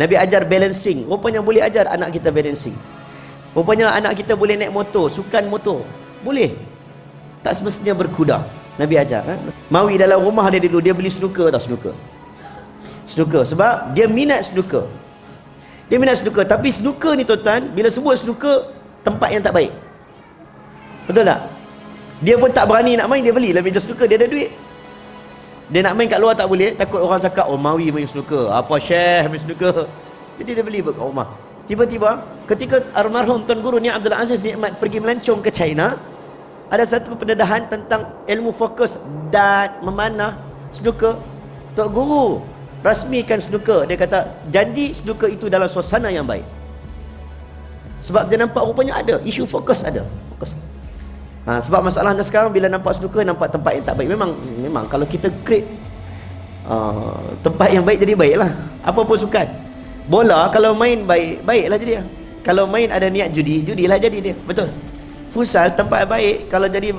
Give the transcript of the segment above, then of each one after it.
Nabi ajar balancing. Rupanya boleh ajar anak kita balancing. Rupanya anak kita boleh naik motor, sukan motor. Boleh. Tak semestinya berkuda. Nabi ajar. Eh? Mawi dalam rumah dia dulu, dia beli snooker tak snooker. Snooker. Sebab dia minat snooker. Dia minat snooker. Tapi snooker ni tuan-tuan, bila sebut snooker, tempat yang tak baik. Betul tak? Dia pun tak berani nak main, dia belilah meja snooker, dia ada duit. Dia nak main kat luar tak boleh, takut orang cakap, oh Mawi main snooker. Apa Syekh main snooker. Jadi dia beli kat rumah. Tiba-tiba, ketika almarhum Tuan Guru ni Abdul Aziz Nikmat pergi melancong ke China, ada satu pendedahan tentang ilmu fokus dan memanah snooker Tok Guru rasmikan snooker dia kata janji snooker itu dalam suasana yang baik sebab dia nampak rupanya ada isu fokus ada fokus ha, sebab masalahnya sekarang bila nampak snooker nampak tempat yang tak baik memang memang kalau kita create uh, tempat yang baik jadi baiklah apa pun sukan bola kalau main baik baiklah jadi kalau main ada niat judi judilah jadi dia betul Futsal tempat baik kalau jadi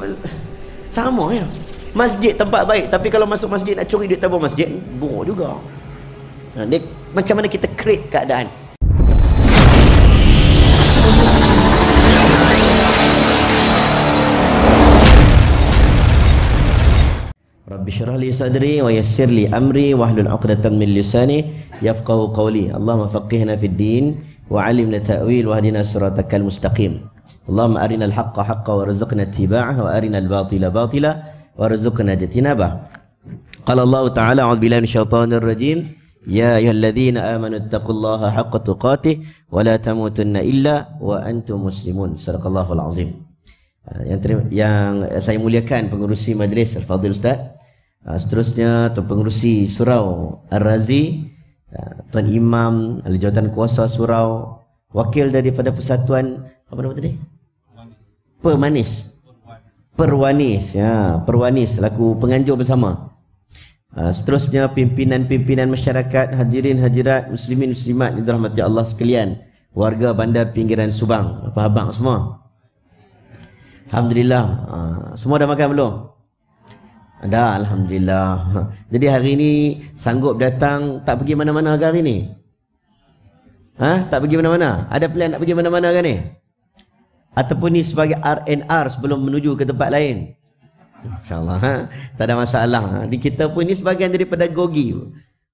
sama ya. Masjid tempat baik tapi kalau masuk masjid nak curi duit tabung masjid buruk juga. Ha, dia, macam mana kita create keadaan? رب اشرح لي صدري ويسر لي أمري واحلل عقدة من لساني يفقهوا قولي. اللهم فقهنا في الدين وعلمنا تأويل واهدنا صراطك المستقيم. اللهم أرنا الحق حقا وارزقنا اتباعه وأرنا الباطل باطلا وارزقنا اجتنابه. قال الله تعالى أعوذ بالله من الشيطان الرجيم. يا أيها الذين آمنوا اتقوا الله حق تقاته ولا تموتن إلا وأنتم مسلمون. صدق الله العظيم yang terima, yang saya muliakan pengurusi majlis Al-Fadhil Ustaz. Ah, seterusnya Tuan Pengurusi Surau Ar-Razi ah, Tuan Imam Ahli Jawatan Kuasa Surau Wakil daripada Persatuan Apa nama tadi? pemanis perwanis ya perwanis laku penganjur bersama. Uh, seterusnya pimpinan-pimpinan masyarakat hadirin hadirat muslimin muslimat yang dirahmati Allah sekalian warga bandar pinggiran Subang. Apa abang semua? Alhamdulillah. Semua dah makan belum ada alhamdulillah jadi hari ini sanggup datang tak pergi mana-mana ke hari ni ha tak pergi mana-mana ada plan nak pergi mana-mana kan ni ataupun ni sebagai RNR sebelum menuju ke tempat lain. InsyaAllah. Ha? Tak ada masalah. Ha? Di kita pun ini sebagian dari pedagogi.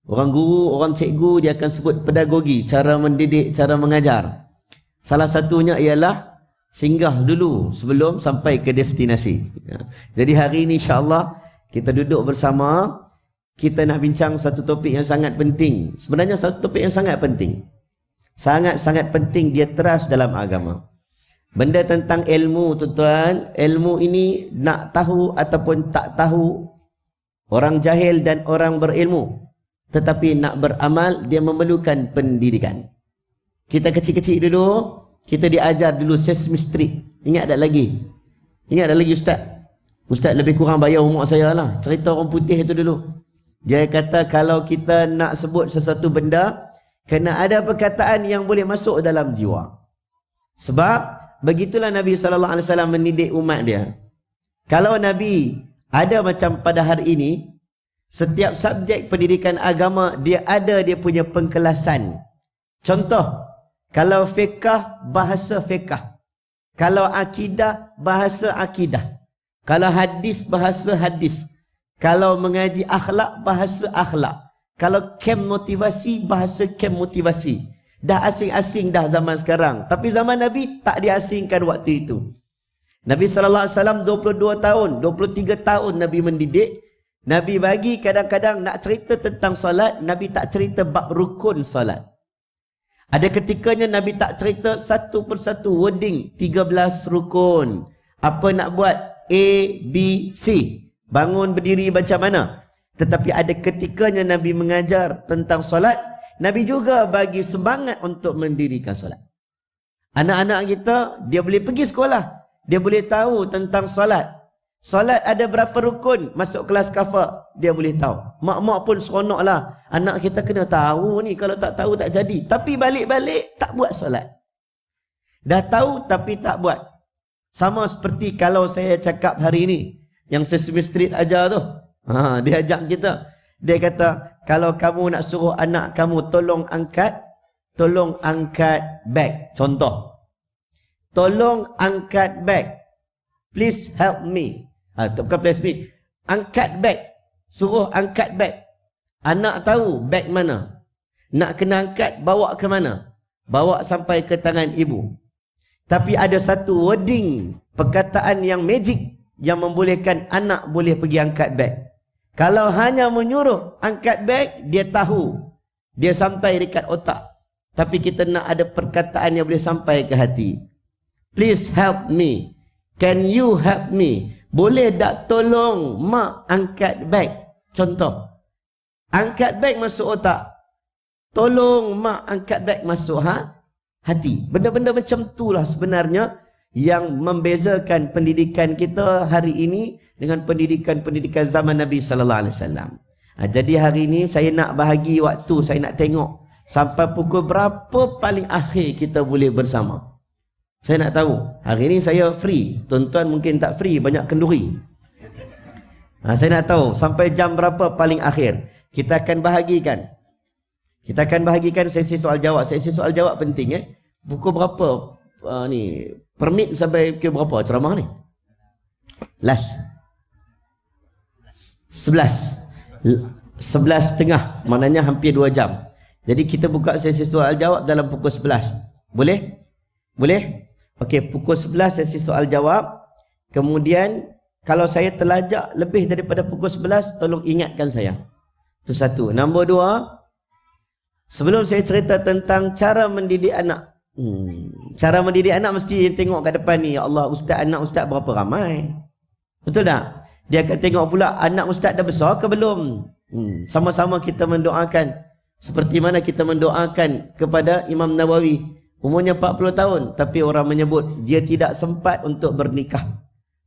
Orang guru, orang cikgu dia akan sebut pedagogi. Cara mendidik, cara mengajar. Salah satunya ialah singgah dulu sebelum sampai ke destinasi. Ha? Jadi hari ini insyaAllah kita duduk bersama. Kita nak bincang satu topik yang sangat penting. Sebenarnya satu topik yang sangat penting. Sangat-sangat penting dia teras dalam agama. Benda tentang ilmu tuan-tuan, ilmu ini nak tahu ataupun tak tahu orang jahil dan orang berilmu. Tetapi nak beramal dia memerlukan pendidikan. Kita kecil-kecil dulu, kita diajar dulu Sesame Street. Ingat tak lagi? Ingat tak lagi Ustaz? Ustaz lebih kurang bayar umur saya lah. Cerita orang putih itu dulu. Dia kata kalau kita nak sebut sesuatu benda, kena ada perkataan yang boleh masuk dalam jiwa. Sebab begitulah Nabi sallallahu alaihi mendidik umat dia. Kalau Nabi ada macam pada hari ini, setiap subjek pendidikan agama dia ada dia punya pengkelasan. Contoh, kalau fiqh bahasa fiqh. Kalau akidah bahasa akidah. Kalau hadis bahasa hadis. Kalau mengaji akhlak bahasa akhlak. Kalau kem motivasi bahasa kem motivasi. Dah asing-asing dah zaman sekarang. Tapi zaman Nabi tak diasingkan waktu itu. Nabi SAW 22 tahun, 23 tahun Nabi mendidik. Nabi bagi kadang-kadang nak cerita tentang solat, Nabi tak cerita bab rukun solat. Ada ketikanya Nabi tak cerita satu persatu wording 13 rukun. Apa nak buat? A, B, C. Bangun berdiri macam mana? Tetapi ada ketikanya Nabi mengajar tentang solat, Nabi juga bagi semangat untuk mendirikan solat. Anak-anak kita, dia boleh pergi sekolah. Dia boleh tahu tentang solat. Solat ada berapa rukun masuk kelas kafa, dia boleh tahu. Mak-mak pun seronok lah. Anak kita kena tahu ni, kalau tak tahu tak jadi. Tapi balik-balik tak buat solat. Dah tahu tapi tak buat. Sama seperti kalau saya cakap hari ini, yang Sesame Street ajar tu. Ha, dia ajak kita. Dia kata, kalau kamu nak suruh anak kamu tolong angkat, tolong angkat beg. Contoh. Tolong angkat beg. Please help me. Ha, bukan please me. Angkat beg. Suruh angkat beg. Anak tahu beg mana. Nak kena angkat, bawa ke mana? Bawa sampai ke tangan ibu. Tapi ada satu wording, perkataan yang magic yang membolehkan anak boleh pergi angkat beg. Kalau hanya menyuruh angkat beg, dia tahu. Dia sampai dekat otak. Tapi kita nak ada perkataan yang boleh sampai ke hati. Please help me. Can you help me? Boleh tak tolong mak angkat beg? Contoh. Angkat beg masuk otak. Tolong mak angkat beg masuk ha? Hati. Benda-benda macam itulah sebenarnya yang membezakan pendidikan kita hari ini dengan pendidikan-pendidikan zaman Nabi sallallahu alaihi wasallam. Ha, jadi hari ini saya nak bahagi waktu, saya nak tengok sampai pukul berapa paling akhir kita boleh bersama. Saya nak tahu. Hari ini saya free. Tuan-tuan mungkin tak free, banyak kenduri. Ha, saya nak tahu sampai jam berapa paling akhir. Kita akan bahagikan. Kita akan bahagikan sesi soal jawab. Sesi soal jawab penting eh. Pukul berapa uh, ni permit sampai ke berapa ceramah ni? Last. Sebelas. Sebelas tengah. Maknanya hampir dua jam. Jadi kita buka sesi soal jawab dalam pukul sebelas. Boleh? Boleh? Okey, pukul sebelas sesi soal jawab. Kemudian, kalau saya terlajak lebih daripada pukul sebelas, tolong ingatkan saya. Itu satu. Nombor dua, sebelum saya cerita tentang cara mendidik anak. Hmm. Cara mendidik anak mesti tengok kat depan ni. Ya Allah, ustaz anak ustaz berapa ramai? Betul tak? Dia akan tengok pula anak ustaz dah besar ke belum? Hmm. Sama-sama kita mendoakan. Seperti mana kita mendoakan kepada Imam Nawawi. Umurnya 40 tahun. Tapi orang menyebut dia tidak sempat untuk bernikah.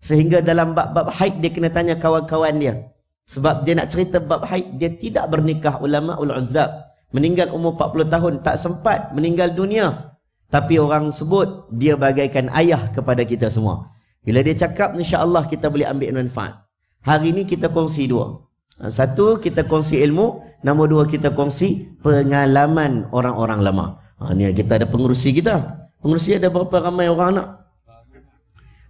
Sehingga dalam bab-bab haid dia kena tanya kawan-kawan dia. Sebab dia nak cerita bab haid dia tidak bernikah ulama ul uzab. Meninggal umur 40 tahun tak sempat meninggal dunia tapi orang sebut dia bagaikan ayah kepada kita semua. Bila dia cakap insya-Allah kita boleh ambil manfaat. Hari ini kita kongsi dua. Satu kita kongsi ilmu, nombor dua kita kongsi pengalaman orang-orang lama. Ha ni kita ada pengurusi kita. Pengurusi ada berapa ramai orang nak?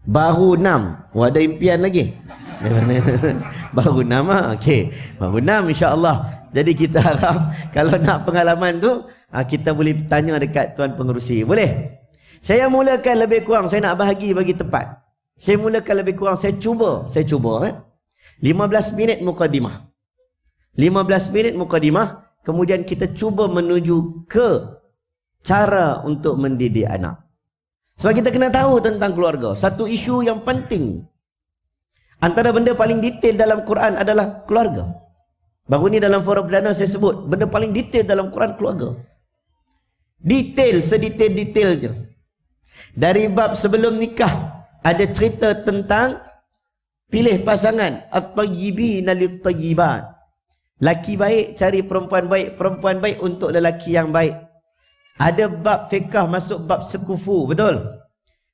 Baru enam. Oh, ada impian lagi. Baru enam ah. Okey. Baru enam insya-Allah. Jadi kita harap kalau nak pengalaman tu ha, kita boleh tanya dekat tuan pengerusi. Boleh? Saya mulakan lebih kurang saya nak bahagi bagi tepat. Saya mulakan lebih kurang saya cuba, saya cuba eh. 15 minit mukadimah. 15 minit mukadimah, kemudian kita cuba menuju ke cara untuk mendidik anak. Sebab kita kena tahu tentang keluarga. Satu isu yang penting. Antara benda paling detail dalam Quran adalah keluarga. Baru ni dalam forum perdana saya sebut, benda paling detail dalam Quran keluarga. Detail, sedetail-detail je. Dari bab sebelum nikah, ada cerita tentang pilih pasangan. At-tayyibina lit-tayyibat. Laki baik cari perempuan baik, perempuan baik untuk lelaki yang baik. Ada bab fiqah masuk bab sekufu, betul?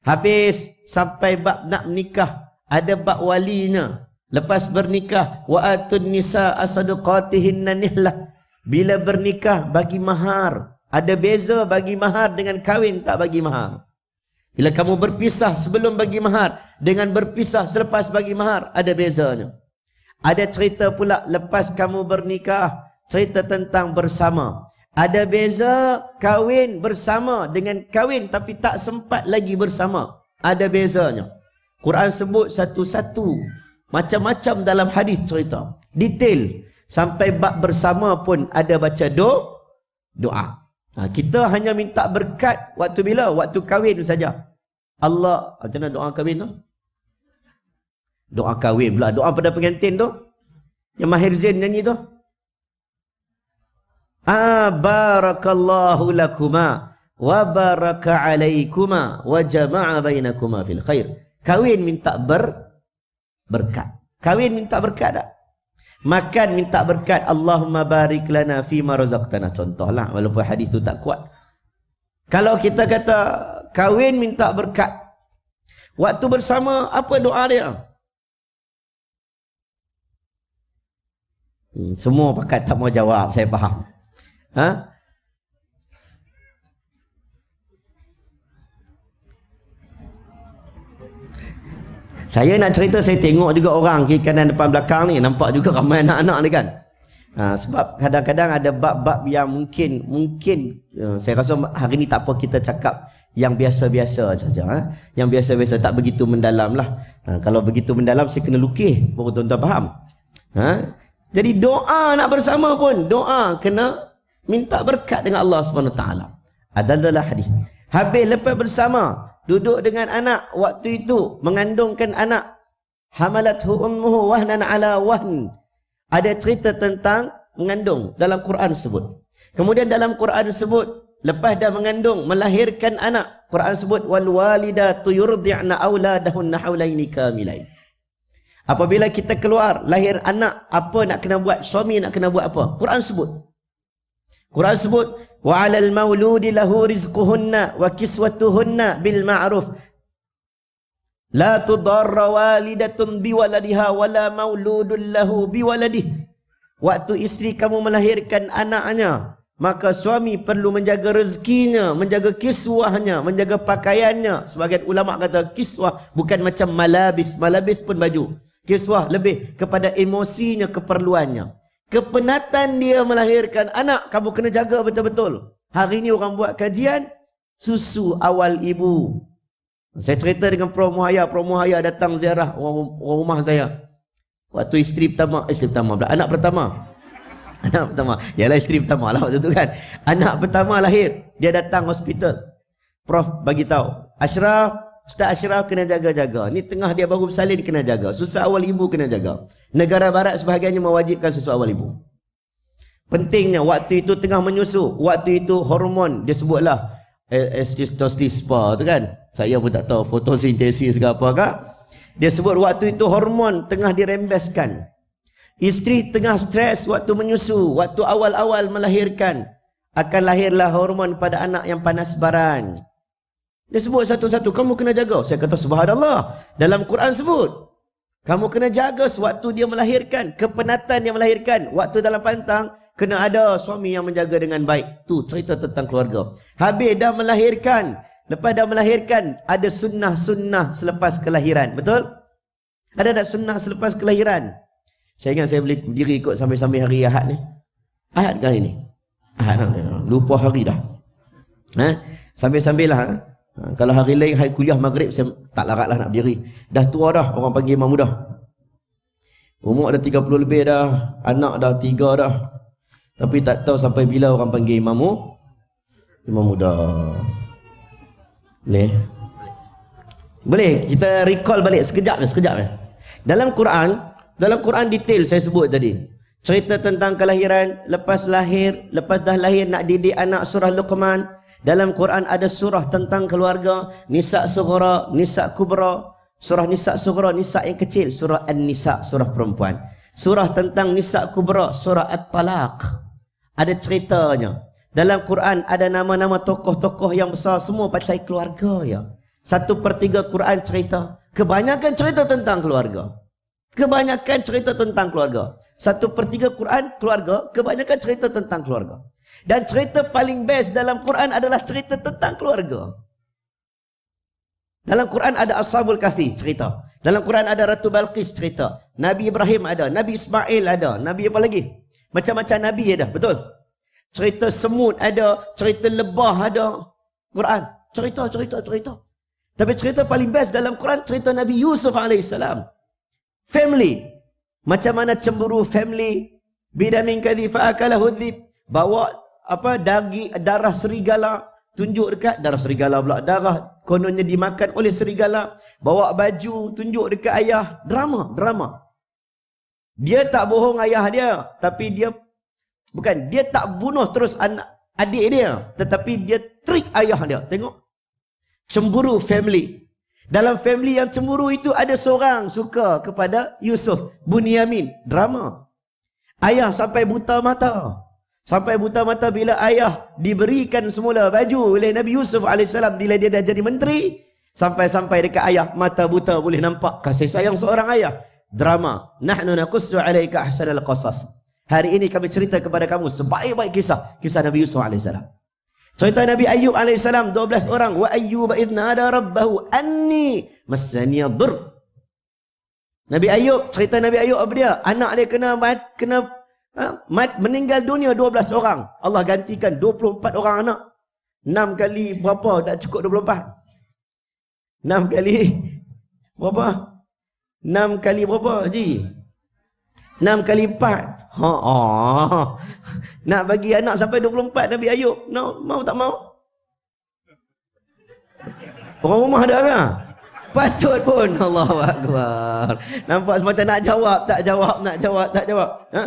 Habis sampai bab nak menikah, ada bab walinya. Lepas bernikah wa atun nisa asadqatihinna nihlah. Bila bernikah bagi mahar. Ada beza bagi mahar dengan kahwin tak bagi mahar. Bila kamu berpisah sebelum bagi mahar dengan berpisah selepas bagi mahar ada bezanya. Ada cerita pula lepas kamu bernikah, cerita tentang bersama. Ada beza kahwin bersama dengan kahwin tapi tak sempat lagi bersama. Ada bezanya. Quran sebut satu-satu macam-macam dalam hadis cerita. Detail. Sampai bab bersama pun ada baca do, doa. Ha, kita hanya minta berkat waktu bila? Waktu kahwin saja. Allah, macam mana doa kahwin tu? Doa kahwin pula. Doa pada pengantin tu. Yang Mahir Zain nyanyi tu. Ah, barakallahu lakuma wa baraka alaikuma wa jama'a bainakuma fil khair. Kahwin minta ber berkat. Kahwin minta berkat tak? Makan minta berkat. Allahumma barik lana fima razaqtana. Contohlah walaupun hadis tu tak kuat. Kalau kita kata kahwin minta berkat. Waktu bersama apa doa dia? Hmm, semua pakat tak mau jawab, saya faham. Ha? Saya nak cerita saya tengok juga orang kiri kanan depan belakang ni nampak juga ramai anak-anak ni kan. Ha, sebab kadang-kadang ada bab-bab yang mungkin mungkin uh, saya rasa hari ni tak apa kita cakap yang biasa-biasa saja ha? yang biasa-biasa tak begitu mendalam lah ha, kalau begitu mendalam saya kena lukis baru tuan-tuan faham ha? jadi doa nak bersama pun doa kena minta berkat dengan Allah SWT adalah hadis habis lepas bersama duduk dengan anak waktu itu mengandungkan anak. Hamalathu ummuhu wahnan ala wahn. Ada cerita tentang mengandung dalam Quran sebut kemudian dalam Quran sebut lepas dah mengandung melahirkan anak Quran sebut wal walidatu yurdi'na auladahunna haulaini kamilain. Apabila kita keluar lahir anak apa nak kena buat? Suami nak kena buat apa? Quran sebut Quran sebut wa 'alal mauludi lahu rizquhunna wa kiswatuhunna bil ma'ruf la tudarra walidatun biwaladiha wala mauludun lahu biwaladihi waktu isteri kamu melahirkan anaknya Maka suami perlu menjaga rezekinya, menjaga kiswahnya, menjaga pakaiannya. Sebagian ulama kata kiswah bukan macam malabis. Malabis pun baju. Kiswah lebih kepada emosinya, keperluannya. Kepenatan dia melahirkan anak, kamu kena jaga betul-betul. Hari ini orang buat kajian, susu awal ibu. Saya cerita dengan Prof. Muhaya. Prof. Muhaya datang ziarah orang rumah saya. Waktu isteri pertama, isteri pertama pula, anak pertama. Anak pertama. Yalah isteri pertama lah waktu tu kan. Anak pertama lahir. Dia datang hospital. Prof bagi tahu. Ashraf, Ustaz Ashraf kena jaga-jaga. Ni tengah dia baru bersalin kena jaga. Susah awal ibu kena jaga. Negara barat sebahagiannya mewajibkan susu awal ibu. Pentingnya waktu itu tengah menyusu. Waktu itu hormon dia sebutlah estispa tu kan. Saya pun tak tahu fotosintesis ke apa kah. Dia sebut waktu itu hormon tengah dirembeskan. Isteri tengah stres waktu menyusu, waktu awal-awal melahirkan. Akan lahirlah hormon pada anak yang panas baran. Dia sebut satu-satu, kamu kena jaga. Saya kata subhanallah. Dalam Quran sebut. Kamu kena jaga sewaktu dia melahirkan. Kepenatan dia melahirkan. Waktu dalam pantang, kena ada suami yang menjaga dengan baik. Tu cerita tentang keluarga. Habis dah melahirkan. Lepas dah melahirkan, ada sunnah-sunnah selepas kelahiran. Betul? Ada tak sunnah selepas kelahiran? Saya ingat saya boleh berdiri ikut sampai-sampai hari Ahad ni. Ahad kali ni. Ahad. Lupa hari dah. Ha? Sambil-sambil lah. Ha? Kalau hari lain, hari kuliah maghrib, saya tak larat lah nak berdiri. Dah tua dah, orang panggil imam muda. Umur dah 30 lebih dah. Anak dah 3 dah. Tapi tak tahu sampai bila orang panggil imam mu. Imam muda. Boleh? Boleh? Kita recall balik sekejap ni, sekejap ni. Dalam Quran, dalam Quran detail saya sebut tadi. Cerita tentang kelahiran, lepas lahir, lepas dah lahir nak didik anak surah Luqman. Dalam Quran ada surah tentang keluarga, Nisa Sughra, Nisa Kubra, surah Nisa Sughra, Nisa yang kecil, surah An-Nisa, surah perempuan. Surah tentang Nisa Kubra, surah At-Talaq. Ada ceritanya. Dalam Quran ada nama-nama tokoh-tokoh yang besar semua pasal keluarga ya. Satu per tiga Quran cerita. Kebanyakan cerita tentang keluarga. Kebanyakan cerita tentang keluarga. Satu per tiga Quran, keluarga. Kebanyakan cerita tentang keluarga. Dan cerita paling best dalam Quran adalah cerita tentang keluarga. Dalam Quran ada Ashabul Kahfi cerita. Dalam Quran ada Ratu Balqis cerita. Nabi Ibrahim ada. Nabi Ismail ada. Nabi apa lagi? Macam-macam Nabi ada. Betul? Cerita semut ada. Cerita lebah ada. Quran. Cerita, cerita, cerita. Tapi cerita paling best dalam Quran cerita Nabi Yusuf alaihissalam family. Macam mana cemburu family. Bidamin kadhi fa'akalahu dhib. Bawa apa daging darah serigala. Tunjuk dekat darah serigala pula. Darah kononnya dimakan oleh serigala. Bawa baju tunjuk dekat ayah. Drama. Drama. Dia tak bohong ayah dia. Tapi dia. Bukan. Dia tak bunuh terus anak adik dia. Tetapi dia trick ayah dia. Tengok. Cemburu family. Dalam family yang cemburu itu ada seorang suka kepada Yusuf. Bunyamin. Drama. Ayah sampai buta mata. Sampai buta mata bila ayah diberikan semula baju oleh Nabi Yusuf AS bila dia dah jadi menteri. Sampai-sampai dekat ayah mata buta boleh nampak kasih sayang seorang ayah. Drama. Nahnu nakussu alaika ahsanal qasas. Hari ini kami cerita kepada kamu sebaik-baik kisah. Kisah Nabi Yusuf AS. Cerita Nabi Ayub AS 12 orang. Wa idna ada rabbahu anni masani dur. Nabi Ayub, cerita Nabi Ayub apa dia? Anak dia kena kena ha, meninggal dunia 12 orang. Allah gantikan 24 orang anak. 6 kali berapa? Tak cukup 24. 6 kali berapa? 6 kali berapa, Haji? 6 kali 4. Ha, oh. Nak bagi anak sampai 24 Nabi Ayub. No, mau tak mau? Orang rumah ada kan? Patut pun Allah Akbar. Nampak semata nak jawab, tak jawab, nak jawab, tak jawab. Ha?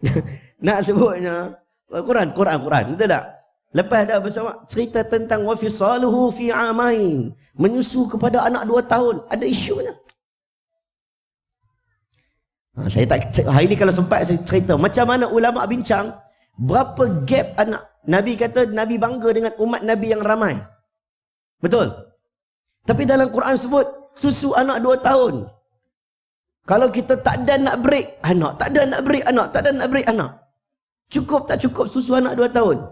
nak sebutnya Quran, Quran, Quran. Betul tak? Lepas dah bersama cerita tentang wa fisaluhu fi amain. Menyusu kepada anak dua tahun. Ada isunya. Ha, saya tak hari ini kalau sempat saya cerita macam mana ulama bincang berapa gap anak Nabi kata Nabi bangga dengan umat Nabi yang ramai. Betul? Tapi dalam Quran sebut susu anak dua tahun. Kalau kita tak ada nak break anak, tak ada nak break anak, tak ada nak break anak. Cukup tak cukup susu anak dua tahun?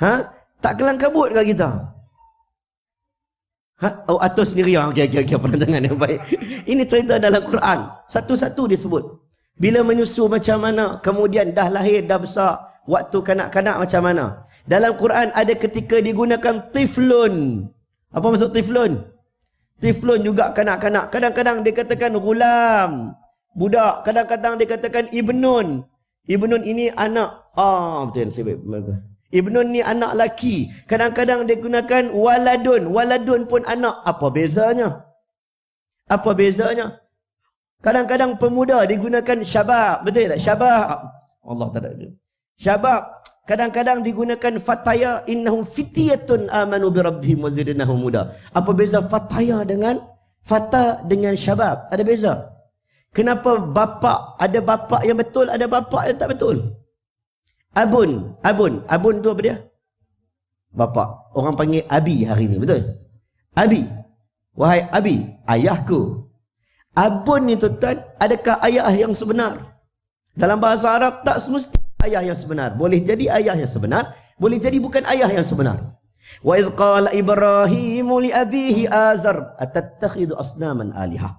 Ha? Tak kelang kabut ke kita? Ha? Oh, atau sendiri. Ah, okey, okey, okey. Perancangan yang baik. Ini cerita dalam Quran. Satu-satu disebut. Bila menyusu macam mana, kemudian dah lahir, dah besar, waktu kanak-kanak macam mana. Dalam Quran ada ketika digunakan tiflun. Apa maksud tiflun? Tiflun juga kanak-kanak. Kadang-kadang dia katakan gulam. Budak. Kadang-kadang dia katakan ibnun. Ibnun ini anak. Ah, betul. Ibnun ni anak laki. Kadang-kadang dia gunakan waladun. Waladun pun anak. Apa bezanya? Apa bezanya? Kadang-kadang pemuda digunakan syabab. Betul tak? Syabab. Allah tak ada. Syabab Kadang-kadang digunakan fataya innahum fityatun amanu bi rabbihim wa zidnahum muda. Apa beza fataya dengan fata dengan syabab? Ada beza. Kenapa bapa ada bapa yang betul, ada bapa yang tak betul? Abun, abun, abun tu apa dia? Bapa. Orang panggil abi hari ni, betul? Abi. Wahai abi, ayahku. Abun ni tuan, adakah ayah yang sebenar? Dalam bahasa Arab tak semestinya ayah yang sebenar. Boleh jadi ayah yang sebenar, boleh jadi bukan ayah yang sebenar. Wa idh qala Ibrahim li abihi Azar atattakhidhu asnaman alihah.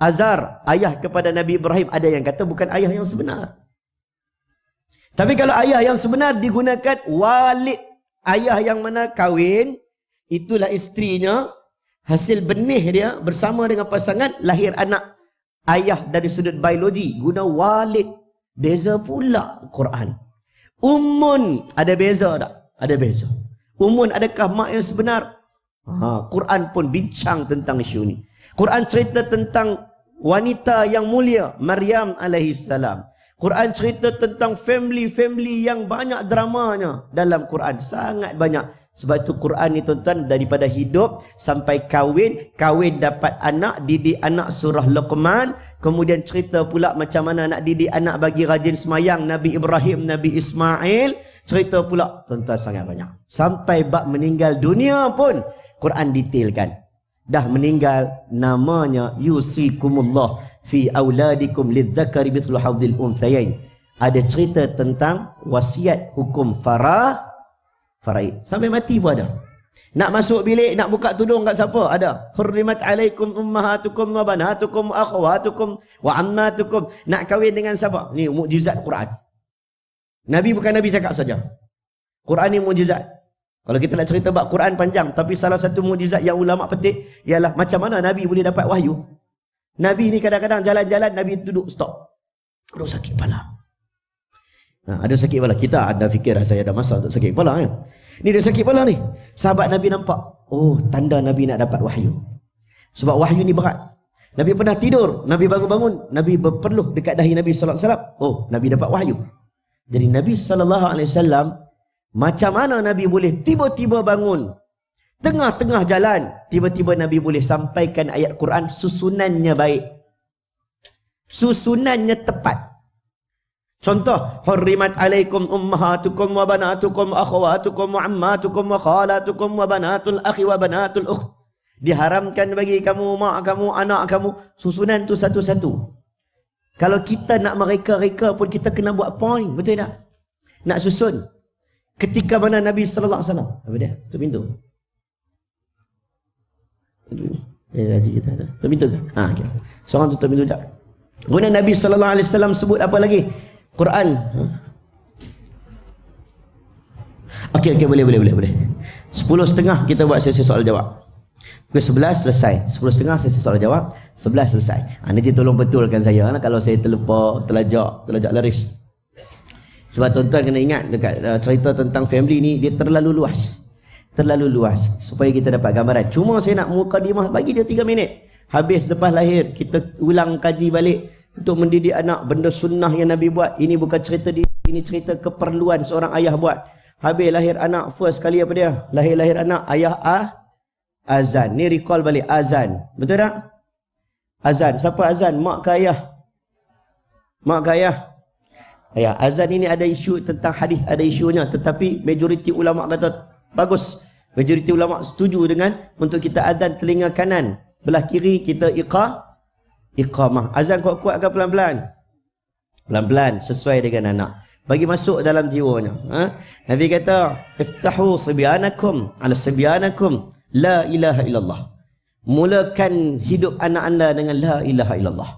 Azar, ayah kepada Nabi Ibrahim ada yang kata bukan ayah yang sebenar. Tapi kalau ayah yang sebenar digunakan walid, ayah yang mana kahwin, itulah istrinya, hasil benih dia bersama dengan pasangan lahir anak ayah dari sudut biologi guna walid Beza pula Quran. Umun ada beza tak? Ada beza. Umun adakah mak yang sebenar? Ha, Quran pun bincang tentang isu ni. Quran cerita tentang wanita yang mulia, Maryam alaihi salam. Quran cerita tentang family-family yang banyak dramanya dalam Quran. Sangat banyak. Sebab itu Quran ni tuan-tuan daripada hidup sampai kahwin, kahwin dapat anak, didik anak surah Luqman, kemudian cerita pula macam mana nak didik anak bagi rajin semayang Nabi Ibrahim, Nabi Ismail, cerita pula tuan-tuan sangat banyak. Sampai bab meninggal dunia pun Quran detailkan. Dah meninggal namanya yusikumullah fi auladikum lidzakari mithlu hadzil unthayain. Ada cerita tentang wasiat hukum farah faraid. Sampai mati pun ada. Nak masuk bilik, nak buka tudung kat siapa? Ada. Hurrimat alaikum ummahatukum wa banatukum wa akhwatukum wa ammatukum. Nak kahwin dengan siapa? Ni mukjizat Quran. Nabi bukan Nabi cakap saja. Quran ni mukjizat. Kalau kita nak cerita bab Quran panjang, tapi salah satu mukjizat yang ulama petik ialah macam mana Nabi boleh dapat wahyu. Nabi ni kadang-kadang jalan-jalan Nabi duduk stop. Aduh sakit kepala. Ha, ada sakit kepala. Kita ada fikir saya ada masa untuk sakit kepala kan. Ni dia sakit kepala ni. Sahabat Nabi nampak. Oh, tanda Nabi nak dapat wahyu. Sebab wahyu ni berat. Nabi pernah tidur. Nabi bangun-bangun. Nabi berpeluh dekat dahi Nabi SAW. Oh, Nabi dapat wahyu. Jadi Nabi SAW, macam mana Nabi boleh tiba-tiba bangun. Tengah-tengah jalan. Tiba-tiba Nabi boleh sampaikan ayat Quran. Susunannya baik. Susunannya tepat. Contoh, hurrimat alaikum ummahatukum wa banatukum wa akhwatukum wa ammatukum wa khalatukum wa banatul akhi wa banatul ukh. Diharamkan bagi kamu, mak kamu, anak kamu. Susunan tu satu-satu. Kalau kita nak mereka-reka pun kita kena buat point. Betul tak? Nak susun. Ketika mana Nabi SAW. Apa dia? Tu pintu. Eh, haji kita ada. Tutup pintu ke? Ha, okay. Seorang tutup pintu sekejap. Kemudian Nabi SAW sebut apa lagi? Quran. Okey, okey, boleh, boleh, boleh, boleh. Sepuluh setengah kita buat sesi soal jawab. Pukul sebelas selesai. Sepuluh setengah sesi soal jawab. Sebelas selesai. Ha, nanti tolong betulkan saya nah, kalau saya terlupa, terlajak, terlajak laris. Sebab tuan-tuan kena ingat dekat uh, cerita tentang family ni, dia terlalu luas. Terlalu luas. Supaya kita dapat gambaran. Cuma saya nak mukadimah, bagi dia tiga minit. Habis lepas lahir, kita ulang kaji balik. Untuk mendidik anak, benda sunnah yang Nabi buat. Ini bukan cerita dia, ini cerita keperluan seorang ayah buat. Habis lahir anak, first kali apa dia? Lahir-lahir anak, ayah ah, azan. Ni recall balik, azan. Betul tak? Azan. Siapa azan? Mak ke ayah? Mak ke ayah? Ya, azan ini ada isu tentang hadis, ada isunya. Tetapi majoriti ulama kata bagus. Majoriti ulama setuju dengan untuk kita azan telinga kanan. Belah kiri kita iqa, iqamah. Azan kuat-kuat ke pelan-pelan? Pelan-pelan sesuai dengan anak. Bagi masuk dalam jiwanya. Ha? Nabi kata, Iftahu sibyanakum ala sibyanakum la ilaha illallah. Mulakan hidup anak anda dengan la ilaha illallah.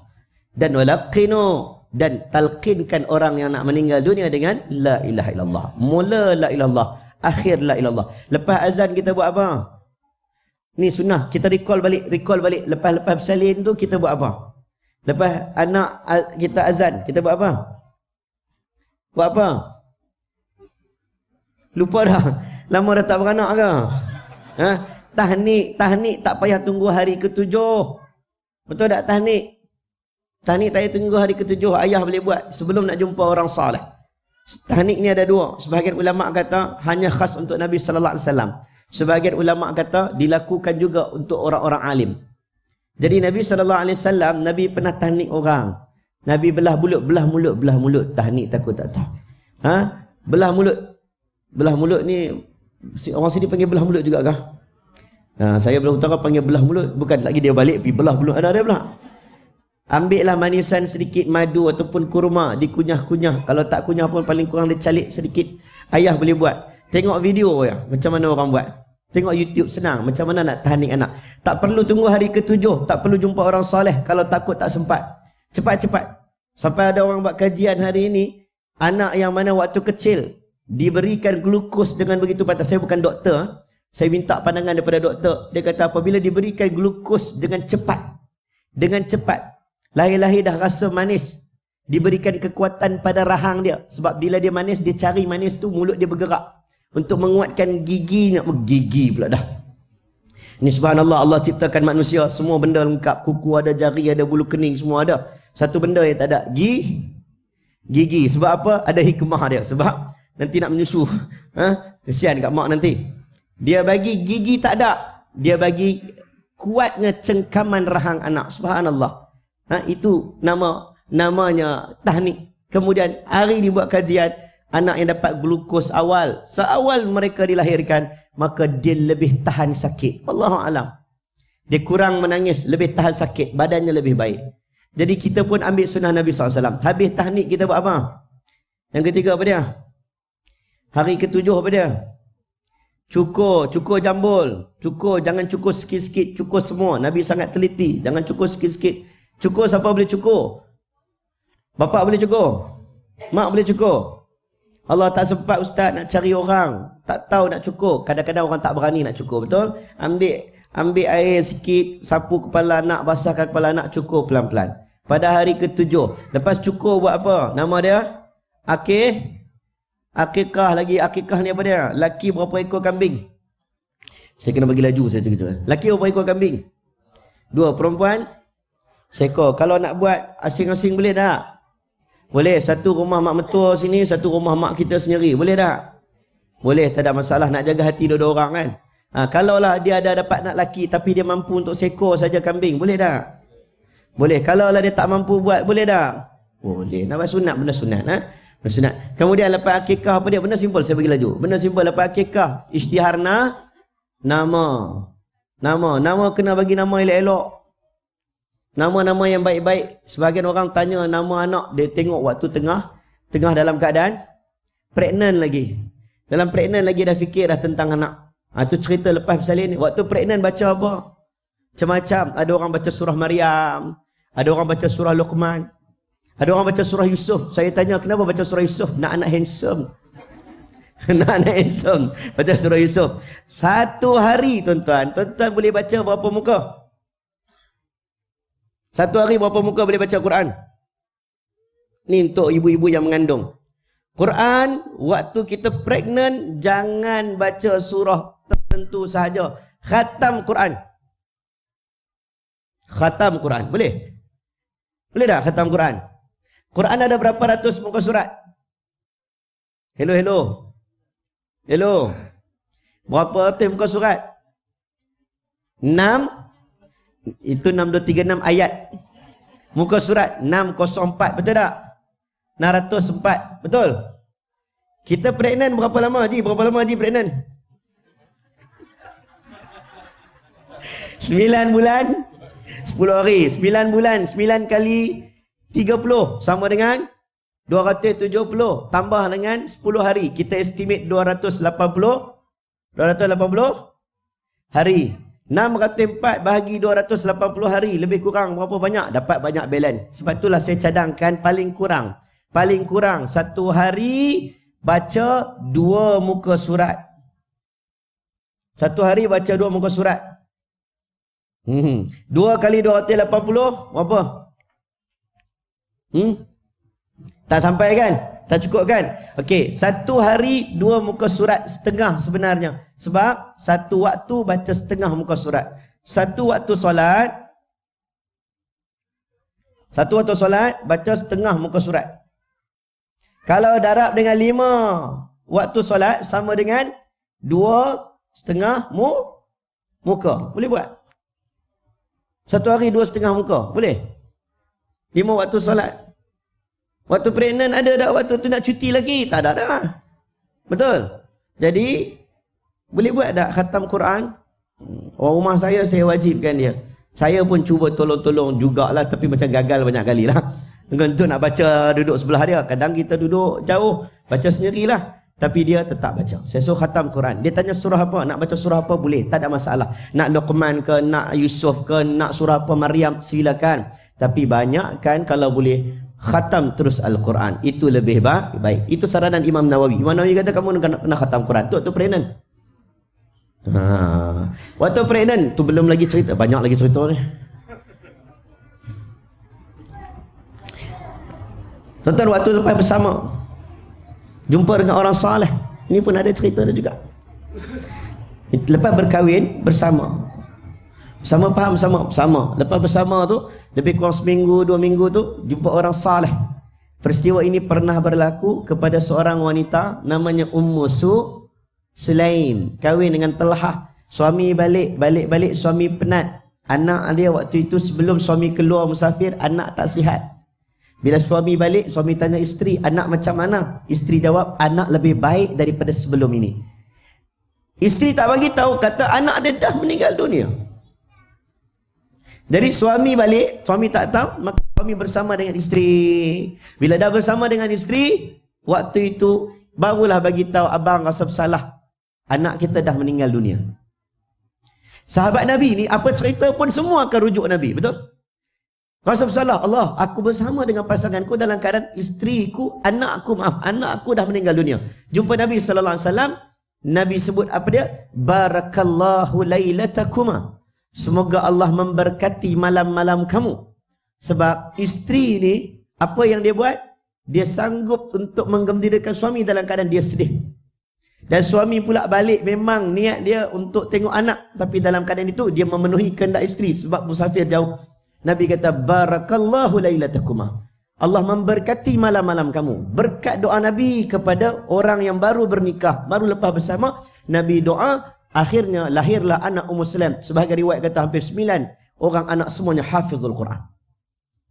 Dan walaqinu dan talqinkan orang yang nak meninggal dunia dengan la ilaha illallah. Mula la ilallah, akhir la ilallah. Lepas azan kita buat apa? Ni sunnah, kita recall balik, recall balik lepas-lepas bersalin tu kita buat apa? Lepas anak kita azan, kita buat apa? Buat apa? Lupa dah. Lama dah tak beranak ke? Ha? Tahnik, tahnik tak payah tunggu hari ketujuh. Betul tak tahnik? Tahnik tak payah tunggu hari ketujuh ayah boleh buat sebelum nak jumpa orang saleh. Tahnik ni ada dua. Sebahagian ulama kata hanya khas untuk Nabi sallallahu alaihi wasallam. Sebahagian ulama kata dilakukan juga untuk orang-orang alim. Jadi Nabi sallallahu alaihi wasallam Nabi pernah tahnik orang. Nabi belah mulut, belah mulut, belah mulut. Tahnik takut tak tahu. Ha? Belah mulut. Belah mulut ni orang sini panggil belah mulut juga kah? Ha, saya belah utara panggil belah mulut. Bukan lagi dia balik pergi belah mulut. Ada ada belah. Ambillah manisan sedikit madu ataupun kurma dikunyah-kunyah. Kalau tak kunyah pun paling kurang dia calik sedikit. Ayah boleh buat. Tengok video ya, macam mana orang buat. Tengok YouTube senang. Macam mana nak tahnik anak. Tak perlu tunggu hari ketujuh. Tak perlu jumpa orang soleh. Kalau takut tak sempat. Cepat-cepat. Sampai ada orang buat kajian hari ini. Anak yang mana waktu kecil. Diberikan glukos dengan begitu patah. Saya bukan doktor. Saya minta pandangan daripada doktor. Dia kata apabila diberikan glukos dengan cepat. Dengan cepat. Lahir-lahir dah rasa manis. Diberikan kekuatan pada rahang dia. Sebab bila dia manis, dia cari manis tu, mulut dia bergerak. Untuk menguatkan. Gigi pula dah. Ini subhanallah, Allah ciptakan manusia. Semua benda lengkap. Kuku ada, jari ada, bulu kening, semua ada. Satu benda yang tak ada. Gigi. Gigi. Sebab apa? Ada hikmah dia. Sebab nanti nak menyusu. Ha? Kesian kat mak nanti. Dia bagi gigi tak ada. Dia bagi kuatnya cengkaman rahang anak. Subhanallah. Ha, itu nama namanya tahnik. Kemudian hari ini buat kajian anak yang dapat glukos awal, seawal mereka dilahirkan, maka dia lebih tahan sakit. Allahu alam. Dia kurang menangis, lebih tahan sakit, badannya lebih baik. Jadi kita pun ambil sunnah Nabi SAW. Habis tahnik kita buat apa? Yang ketiga apa dia? Hari ketujuh apa dia? Cukur, cukur jambul. Cukur, jangan cukur sikit-sikit, cukur semua. Nabi sangat teliti, jangan cukur sikit-sikit. Cukur siapa boleh cukur? Bapak boleh cukur? Mak boleh cukur? Allah tak sempat ustaz nak cari orang. Tak tahu nak cukur. Kadang-kadang orang tak berani nak cukur. Betul? Ambil ambil air sikit. Sapu kepala anak. Basahkan kepala anak. Cukur pelan-pelan. Pada hari ketujuh. Lepas cukur buat apa? Nama dia? Akih. Akikah lagi. Akikah ni apa dia? Laki berapa ekor kambing? Saya kena bagi laju saya cakap. Laki berapa ekor kambing? Dua. Perempuan? Seko. Kalau nak buat asing-asing boleh tak? Boleh. Satu rumah mak mentua sini, satu rumah mak kita sendiri. Boleh tak? Boleh. Tak ada masalah. Nak jaga hati dua-dua orang kan? Ha, kalau lah dia ada dapat nak laki tapi dia mampu untuk seko saja kambing. Boleh tak? Boleh. Kalau lah dia tak mampu buat, boleh tak? Boleh. Nak buat sunat, benda sunat. Ha? Benda sunat. Kemudian lepas akikah apa dia? Benda simpel. Saya bagi laju. Benda simpel. Lepas akikah. Istiharna. Nama. Nama. Nama kena bagi nama elok-elok. Nama-nama yang baik-baik. Sebagian orang tanya nama anak. Dia tengok waktu tengah. Tengah dalam keadaan. Pregnant lagi. Dalam pregnant lagi dah fikir dah tentang anak. Ha, tu cerita lepas bersalin. Waktu pregnant baca apa? Macam-macam. Ada orang baca surah Maryam. Ada orang baca surah Luqman. Ada orang baca surah Yusuf. Saya tanya kenapa baca surah Yusuf? Nak anak handsome. Nak anak handsome. Baca surah Yusuf. Satu hari tuan-tuan. Tuan-tuan boleh baca berapa muka? Satu hari berapa muka boleh baca Quran? Ni untuk ibu-ibu yang mengandung. Quran, waktu kita pregnant, jangan baca surah tertentu sahaja. Khatam Quran. Khatam Quran. Boleh? Boleh tak khatam Quran? Quran ada berapa ratus muka surat? Hello, hello. Hello. Berapa ratus muka surat? Enam. Itu enam, dua, tiga, enam ayat. Muka surat enam, kosong, empat. Betul tak? 604. Betul? Kita pregnant berapa lama Haji? Berapa lama Haji pregnant? 9 bulan 10 hari 9 bulan 9 kali 30 sama dengan 270 tambah dengan 10 hari kita estimate 280 280 hari 604 bahagi 280 hari lebih kurang berapa banyak dapat banyak balance sebab itulah saya cadangkan paling kurang paling kurang satu hari baca dua muka surat. Satu hari baca dua muka surat. Hmm. Dua kali dua ratus lapan puluh, berapa? Hmm? Tak sampai kan? Tak cukup kan? Okey, satu hari dua muka surat setengah sebenarnya. Sebab satu waktu baca setengah muka surat. Satu waktu solat, satu waktu solat baca setengah muka surat. Kalau darab dengan lima waktu solat sama dengan dua setengah mu, muka. Boleh buat? Satu hari dua setengah muka. Boleh? Lima waktu solat. Waktu pregnant ada tak waktu tu nak cuti lagi? Tak ada dah. Betul? Jadi, boleh buat tak khatam Quran? Orang rumah saya, saya wajibkan dia. Saya pun cuba tolong-tolong jugalah tapi macam gagal banyak kali lah. Dengan tu nak baca duduk sebelah dia. Kadang kita duduk jauh, baca sendirilah. Tapi dia tetap baca. Saya suruh khatam Quran. Dia tanya surah apa? Nak baca surah apa? Boleh. Tak ada masalah. Nak Luqman ke, nak Yusuf ke, nak surah apa Maryam, silakan. Tapi banyak kan kalau boleh khatam terus Al-Quran. Itu lebih baik. Itu saranan Imam Nawawi. Imam Nawawi kata kamu kena khatam Quran. Tu, tu pregnant. Ha. Waktu pregnant, tu belum lagi cerita. Banyak lagi cerita ni. Tuan-tuan waktu lepas bersama jumpa dengan orang saleh. Ini pun ada cerita dia juga. Lepas berkahwin bersama. Sama faham sama sama. Lepas bersama tu lebih kurang seminggu dua minggu tu jumpa orang saleh. Peristiwa ini pernah berlaku kepada seorang wanita namanya Ummu Su Sulaim. Kahwin dengan Telhah. Suami balik, balik-balik suami penat. Anak dia waktu itu sebelum suami keluar musafir, anak tak sihat. Bila suami balik, suami tanya isteri, anak macam mana? Isteri jawab, anak lebih baik daripada sebelum ini. Isteri tak bagi tahu, kata anak dia dah meninggal dunia. Jadi suami balik, suami tak tahu, maka suami bersama dengan isteri. Bila dah bersama dengan isteri, waktu itu barulah bagi tahu abang rasa bersalah. Anak kita dah meninggal dunia. Sahabat Nabi ni apa cerita pun semua akan rujuk Nabi, betul? Rasa bersalah Allah aku bersama dengan pasanganku dalam keadaan isteriku anakku maaf anakku dah meninggal dunia. Jumpa Nabi wasallam Nabi sebut apa dia? Barakallahu lailatakuma semoga Allah memberkati malam-malam kamu. Sebab isteri ni apa yang dia buat? Dia sanggup untuk menggembirakan suami dalam keadaan dia sedih dan suami pula balik memang niat dia untuk tengok anak tapi dalam keadaan itu dia memenuhi kehendak isteri sebab musafir jauh Nabi kata barakallahu lailatakuma. Allah memberkati malam-malam kamu. Berkat doa Nabi kepada orang yang baru bernikah, baru lepas bersama, Nabi doa, akhirnya lahirlah anak Ummu Salam. Sebagai riwayat kata hampir sembilan orang anak semuanya hafizul Quran.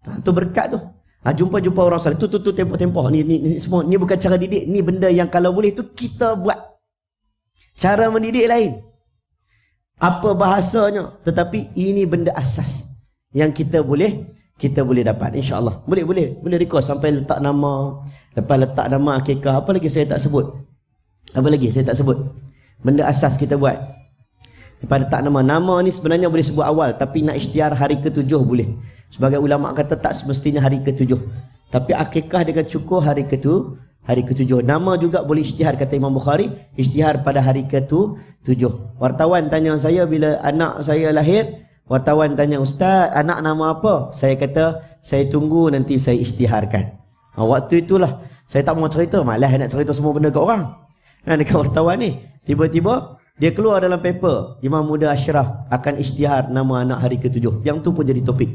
Ha, tu berkat tu. Ha, jumpa-jumpa orang salih. Tu, tu, tu, tempoh-tempoh. Ni, ni, ni, semua. Ni bukan cara didik. Ni benda yang kalau boleh tu kita buat. Cara mendidik lain. Apa bahasanya. Tetapi ini benda asas yang kita boleh kita boleh dapat insyaallah boleh boleh boleh request sampai letak nama lepas letak nama akikah apa lagi saya tak sebut apa lagi saya tak sebut benda asas kita buat Pada tak nama. Nama ni sebenarnya boleh sebut awal. Tapi nak isytihar hari ketujuh boleh. Sebagai ulama kata tak semestinya hari ketujuh. Tapi akikah dengan cukur hari ketu, hari ketujuh. Nama juga boleh isytihar kata Imam Bukhari. Isytihar pada hari ketu, tujuh. Wartawan tanya saya bila anak saya lahir. Wartawan tanya, Ustaz, anak nama apa? Saya kata, saya tunggu nanti saya isytiharkan. Ha, waktu itulah, saya tak mau cerita. Malah nak cerita semua benda ke orang. Ha, dekat wartawan ni. Tiba-tiba, dia keluar dalam paper Imam Muda Ashraf akan isytihar nama anak hari ketujuh. Yang tu pun jadi topik.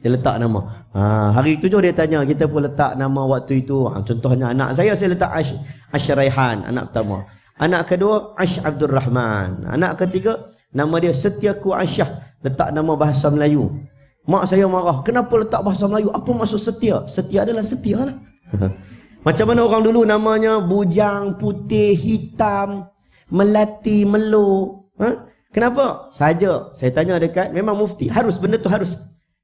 Dia letak nama. Ha, hari ketujuh dia tanya, kita pun letak nama waktu itu. Ha, contohnya anak saya, saya letak Ash, Ash Raihan, anak pertama. Anak kedua, Ash Abdul Rahman. Anak ketiga, nama dia Setiaku Asyah. Letak nama bahasa Melayu. Mak saya marah. Kenapa letak bahasa Melayu? Apa maksud setia? Setia adalah setia lah. Macam mana orang dulu namanya bujang, putih, hitam, melati, melo. Ha? Kenapa? Saja. Saya tanya dekat, memang mufti. Harus, benda tu harus.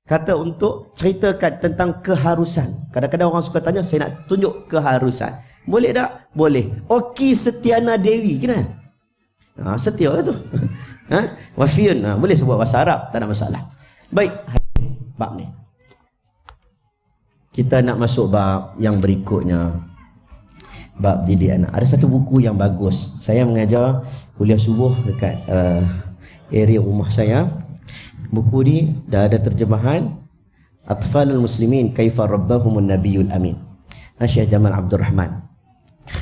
Kata untuk ceritakan tentang keharusan. Kadang-kadang orang suka tanya, saya nak tunjuk keharusan. Boleh tak? Boleh. Oki Setiana Dewi, kenal? Ha, setia lah tu. ha? Wafiyun, ha, boleh sebut bahasa Arab, tak ada masalah. Baik, bab ni. Kita nak masuk bab yang berikutnya bab didik anak. Ada satu buku yang bagus. Saya mengajar kuliah subuh dekat uh, area rumah saya. Buku ni dah ada terjemahan Atfalul Muslimin Kaifa Rabbahumun Nabiyul Amin. Syekh Jamal Abdul Rahman.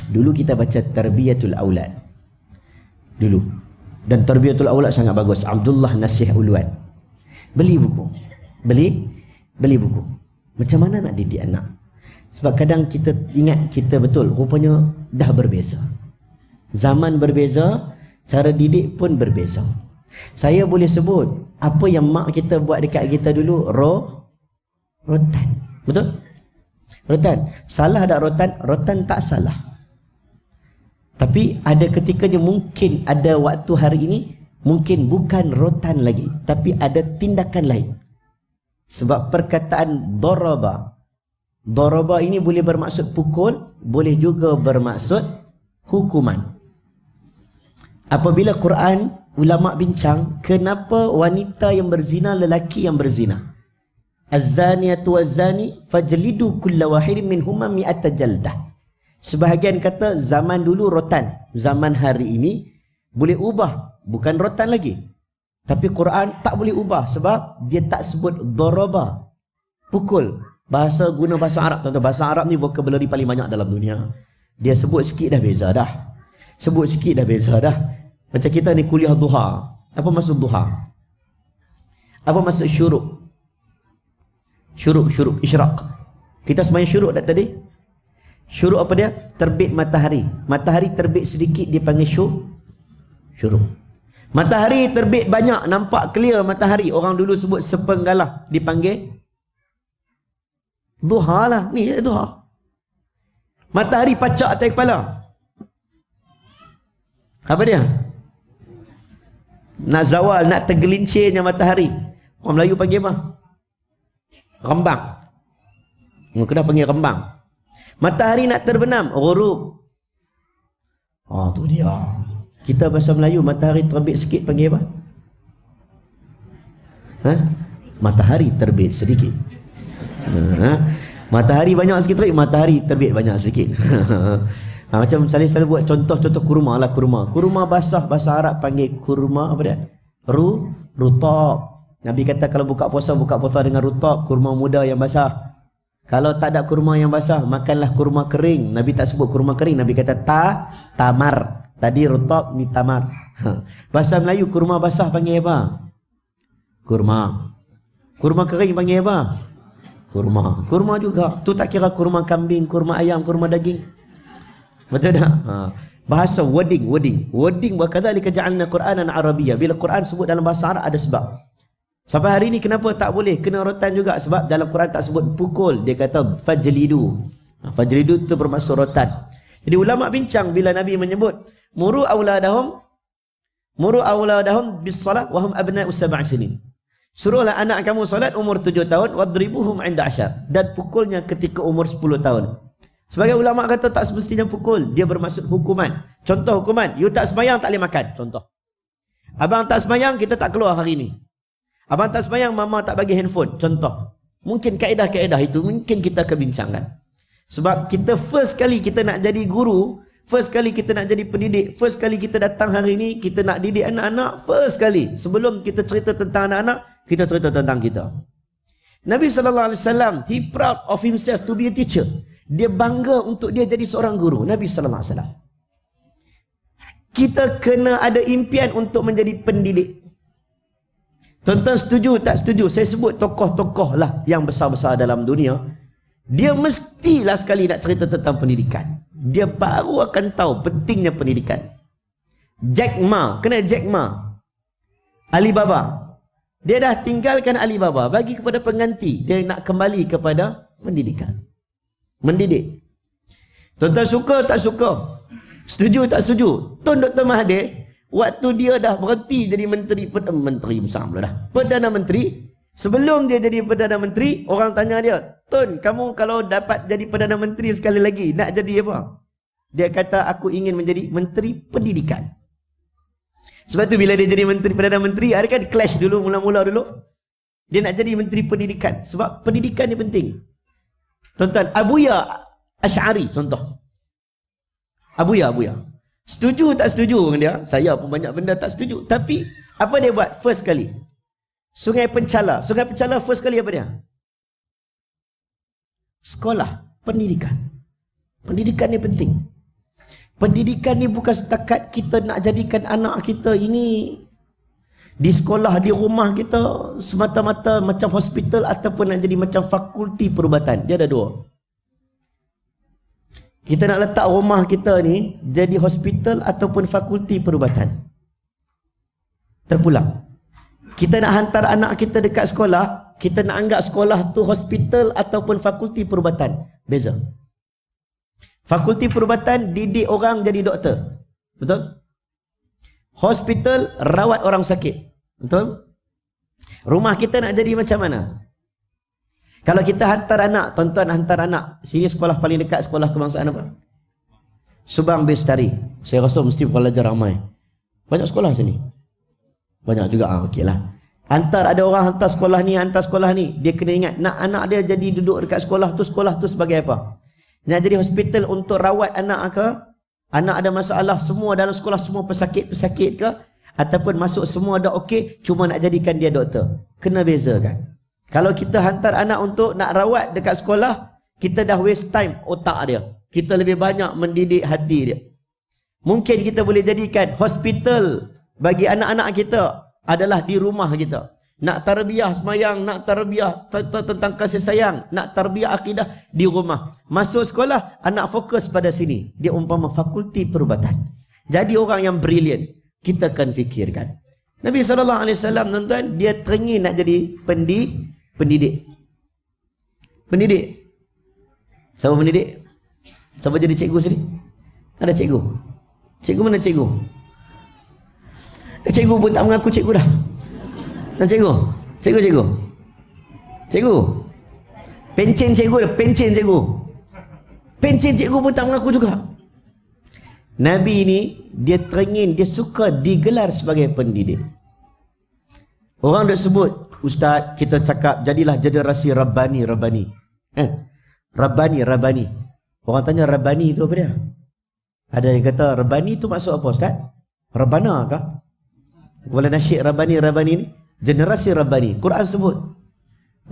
Dulu kita baca Tarbiyatul Aulad. Dulu. Dan Tarbiyatul Aulad sangat bagus. Abdullah Nasih Uluan. Beli buku. Beli beli buku. Macam mana nak didik anak? Sebab kadang kita ingat kita betul, rupanya dah berbeza. Zaman berbeza, cara didik pun berbeza. Saya boleh sebut apa yang mak kita buat dekat kita dulu, ro, rotan. Betul? Rotan. Salah tak rotan? Rotan tak salah. Tapi ada ketikanya mungkin ada waktu hari ini, mungkin bukan rotan lagi. Tapi ada tindakan lain. Sebab perkataan doraba, Daraba ini boleh bermaksud pukul, boleh juga bermaksud hukuman. Apabila Quran ulama bincang kenapa wanita yang berzina lelaki yang berzina. Az-zaniyatu waz-zani fajlidu kulla wahidin minhumma mi'ata jaldah. Sebahagian kata zaman dulu rotan, zaman hari ini boleh ubah, bukan rotan lagi. Tapi Quran tak boleh ubah sebab dia tak sebut daraba. Pukul, Bahasa guna bahasa Arab tuan-tuan. Bahasa Arab ni vocabulary paling banyak dalam dunia. Dia sebut sikit dah beza dah. Sebut sikit dah beza dah. Macam kita ni kuliah duha. Apa maksud duha? Apa maksud syuruk? Syuruk, syuruk, isyraq. Kita semuanya syuruk dah tadi? Syuruk apa dia? Terbit matahari. Matahari terbit sedikit dipanggil syuruk. Syuruk. Matahari terbit banyak, nampak clear matahari. Orang dulu sebut sepenggalah dipanggil Duha lah. Ni duha. Matahari pacak atas kepala. Apa dia? Nak zawal, nak tergelincirnya matahari. Orang Melayu panggil apa? Rembang. Kena panggil rembang. Matahari nak terbenam. Ghurub. Oh, tu dia. Kita bahasa Melayu, matahari terbit sikit panggil apa? Ha? Matahari terbit sedikit. Ha? Matahari banyak sikit terbit, matahari terbit banyak sedikit. ha, macam saya selalu buat contoh-contoh kurma lah kurma. Kurma basah bahasa Arab panggil kurma apa dia? Ru, rutab. Nabi kata kalau buka puasa, buka puasa dengan rutab, kurma muda yang basah. Kalau tak ada kurma yang basah, makanlah kurma kering. Nabi tak sebut kurma kering, Nabi kata ta, tamar. Tadi rutab ni tamar. Ha. Bahasa Melayu kurma basah panggil apa? Kurma. Kurma kering panggil apa? Kurma. Kurma juga. Tu tak kira kurma kambing, kurma ayam, kurma daging. Betul tak? Ha. Bahasa wording, wording. Wording wa kadzalika ja'alna Qur'anan Arabiyya. Bila Quran sebut dalam bahasa Arab ada sebab. Sampai hari ini kenapa tak boleh kena rotan juga sebab dalam Quran tak sebut pukul. Dia kata fajlidu. Ha, fajlidu itu bermaksud rotan. Jadi ulama bincang bila Nabi menyebut muru auladahum muru auladahum bis salat wa hum abna'u sab'a sinin. Suruhlah anak kamu solat umur tujuh tahun wadribuhum inda asyar dan pukulnya ketika umur sepuluh tahun. Sebagai ulama kata tak semestinya pukul, dia bermaksud hukuman. Contoh hukuman, you tak semayang tak boleh makan. Contoh. Abang tak semayang, kita tak keluar hari ni. Abang tak semayang, mama tak bagi handphone. Contoh. Mungkin kaedah-kaedah itu mungkin kita kebincangkan. Sebab kita first kali kita nak jadi guru, first kali kita nak jadi pendidik, first kali kita datang hari ini, kita nak didik anak-anak, first kali. Sebelum kita cerita tentang anak-anak, kita cerita tentang kita. Nabi SAW, he proud of himself to be a teacher. Dia bangga untuk dia jadi seorang guru. Nabi SAW. Kita kena ada impian untuk menjadi pendidik. Tuan-tuan setuju tak setuju? Saya sebut tokoh-tokoh lah yang besar-besar dalam dunia. Dia mestilah sekali nak cerita tentang pendidikan. Dia baru akan tahu pentingnya pendidikan. Jack Ma. Kena Jack Ma. Alibaba. Dia dah tinggalkan Alibaba. Bagi kepada pengganti. Dia nak kembali kepada pendidikan. Mendidik. Tuan-tuan suka tak suka? Setuju tak setuju? Tuan Dr. Mahathir. Waktu dia dah berhenti jadi menteri. Menteri besar pula dah. Perdana Menteri. Sebelum dia jadi Perdana Menteri, orang tanya dia, Tun, kamu kalau dapat jadi Perdana Menteri sekali lagi, nak jadi apa? Dia kata, aku ingin menjadi Menteri Pendidikan. Sebab tu bila dia jadi Menteri Perdana Menteri, ada kan clash dulu, mula-mula dulu. Dia nak jadi Menteri Pendidikan. Sebab pendidikan ni penting. Tuan-tuan, Abuya Ash'ari contoh. Abuya, Abuya. Setuju tak setuju dengan dia? Saya pun banyak benda tak setuju. Tapi, apa dia buat first kali? Sungai Pencala. Sungai Pencala first kali apa dia? Sekolah. Pendidikan. Pendidikan ni penting. Pendidikan ni bukan setakat kita nak jadikan anak kita ini di sekolah, di rumah kita semata-mata macam hospital ataupun nak jadi macam fakulti perubatan. Dia ada dua. Kita nak letak rumah kita ni jadi hospital ataupun fakulti perubatan. Terpulang. Kita nak hantar anak kita dekat sekolah, kita nak anggap sekolah tu hospital ataupun fakulti perubatan. Beza. Fakulti perubatan didik orang jadi doktor. Betul? Hospital rawat orang sakit. Betul? Rumah kita nak jadi macam mana? Kalau kita hantar anak, tuan-tuan hantar anak, sini sekolah paling dekat sekolah kebangsaan apa? Subang Bestari. Saya rasa mesti pelajar ramai. Banyak sekolah sini. Banyak juga ah okeylah. Hantar ada orang hantar sekolah ni, hantar sekolah ni, dia kena ingat nak anak dia jadi duduk dekat sekolah tu, sekolah tu sebagai apa? Nak jadi hospital untuk rawat anak ke? Anak ada masalah, semua dalam sekolah semua pesakit-pesakit ke? Ataupun masuk semua dah okey, cuma nak jadikan dia doktor. Kena bezakan. Kalau kita hantar anak untuk nak rawat dekat sekolah, kita dah waste time otak dia. Kita lebih banyak mendidik hati dia. Mungkin kita boleh jadikan hospital bagi anak-anak kita adalah di rumah kita. Nak tarbiyah semayang, nak tarbiyah tentang kasih sayang, nak tarbiyah akidah di rumah. Masuk sekolah, anak fokus pada sini. Dia umpama fakulti perubatan. Jadi orang yang brilian, kita akan fikirkan. Nabi SAW, tuan-tuan, dia teringin nak jadi pendi, pendidik. Pendidik. Siapa pendidik? Siapa jadi cikgu sini? Ada cikgu. Cikgu mana cikgu? Eh, cikgu pun tak mengaku cikgu dah. Dan cikgu? Cikgu, cikgu. Cikgu. Pencen cikgu dah, pencen cikgu. Pencen cikgu pun tak mengaku juga. Nabi ni dia teringin, dia suka digelar sebagai pendidik. Orang dah sebut, Ustaz, kita cakap jadilah generasi Rabbani, Rabbani. Eh? Rabbani, Rabbani. Orang tanya Rabbani itu apa dia? Ada yang kata Rabbani itu maksud apa Ustaz? Rabbana kah? Kepala nasyid Rabbani, Rabbani ni? Generasi rabbani Quran sebut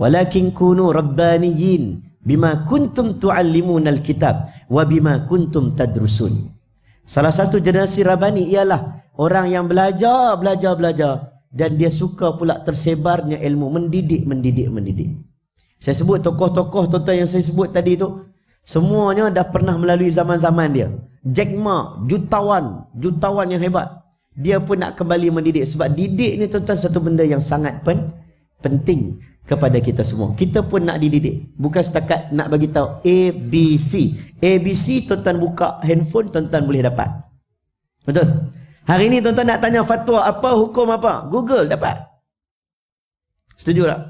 walakin kunu rabbaniyin bima kuntum tuallimuna alkitab wa bima kuntum tadrusun. Salah satu generasi rabbani ialah orang yang belajar belajar belajar dan dia suka pula tersebarnya ilmu mendidik mendidik mendidik. Saya sebut tokoh-tokoh tuan yang saya sebut tadi tu semuanya dah pernah melalui zaman-zaman dia. Jack Ma jutawan jutawan yang hebat dia pun nak kembali mendidik sebab didik ni tuan-tuan satu benda yang sangat pen, penting kepada kita semua. Kita pun nak dididik. Bukan setakat nak bagi tahu A B C. A B C tuan-tuan buka handphone tuan-tuan boleh dapat. Betul? Hari ni tuan-tuan nak tanya fatwa apa, hukum apa? Google dapat. Setuju tak?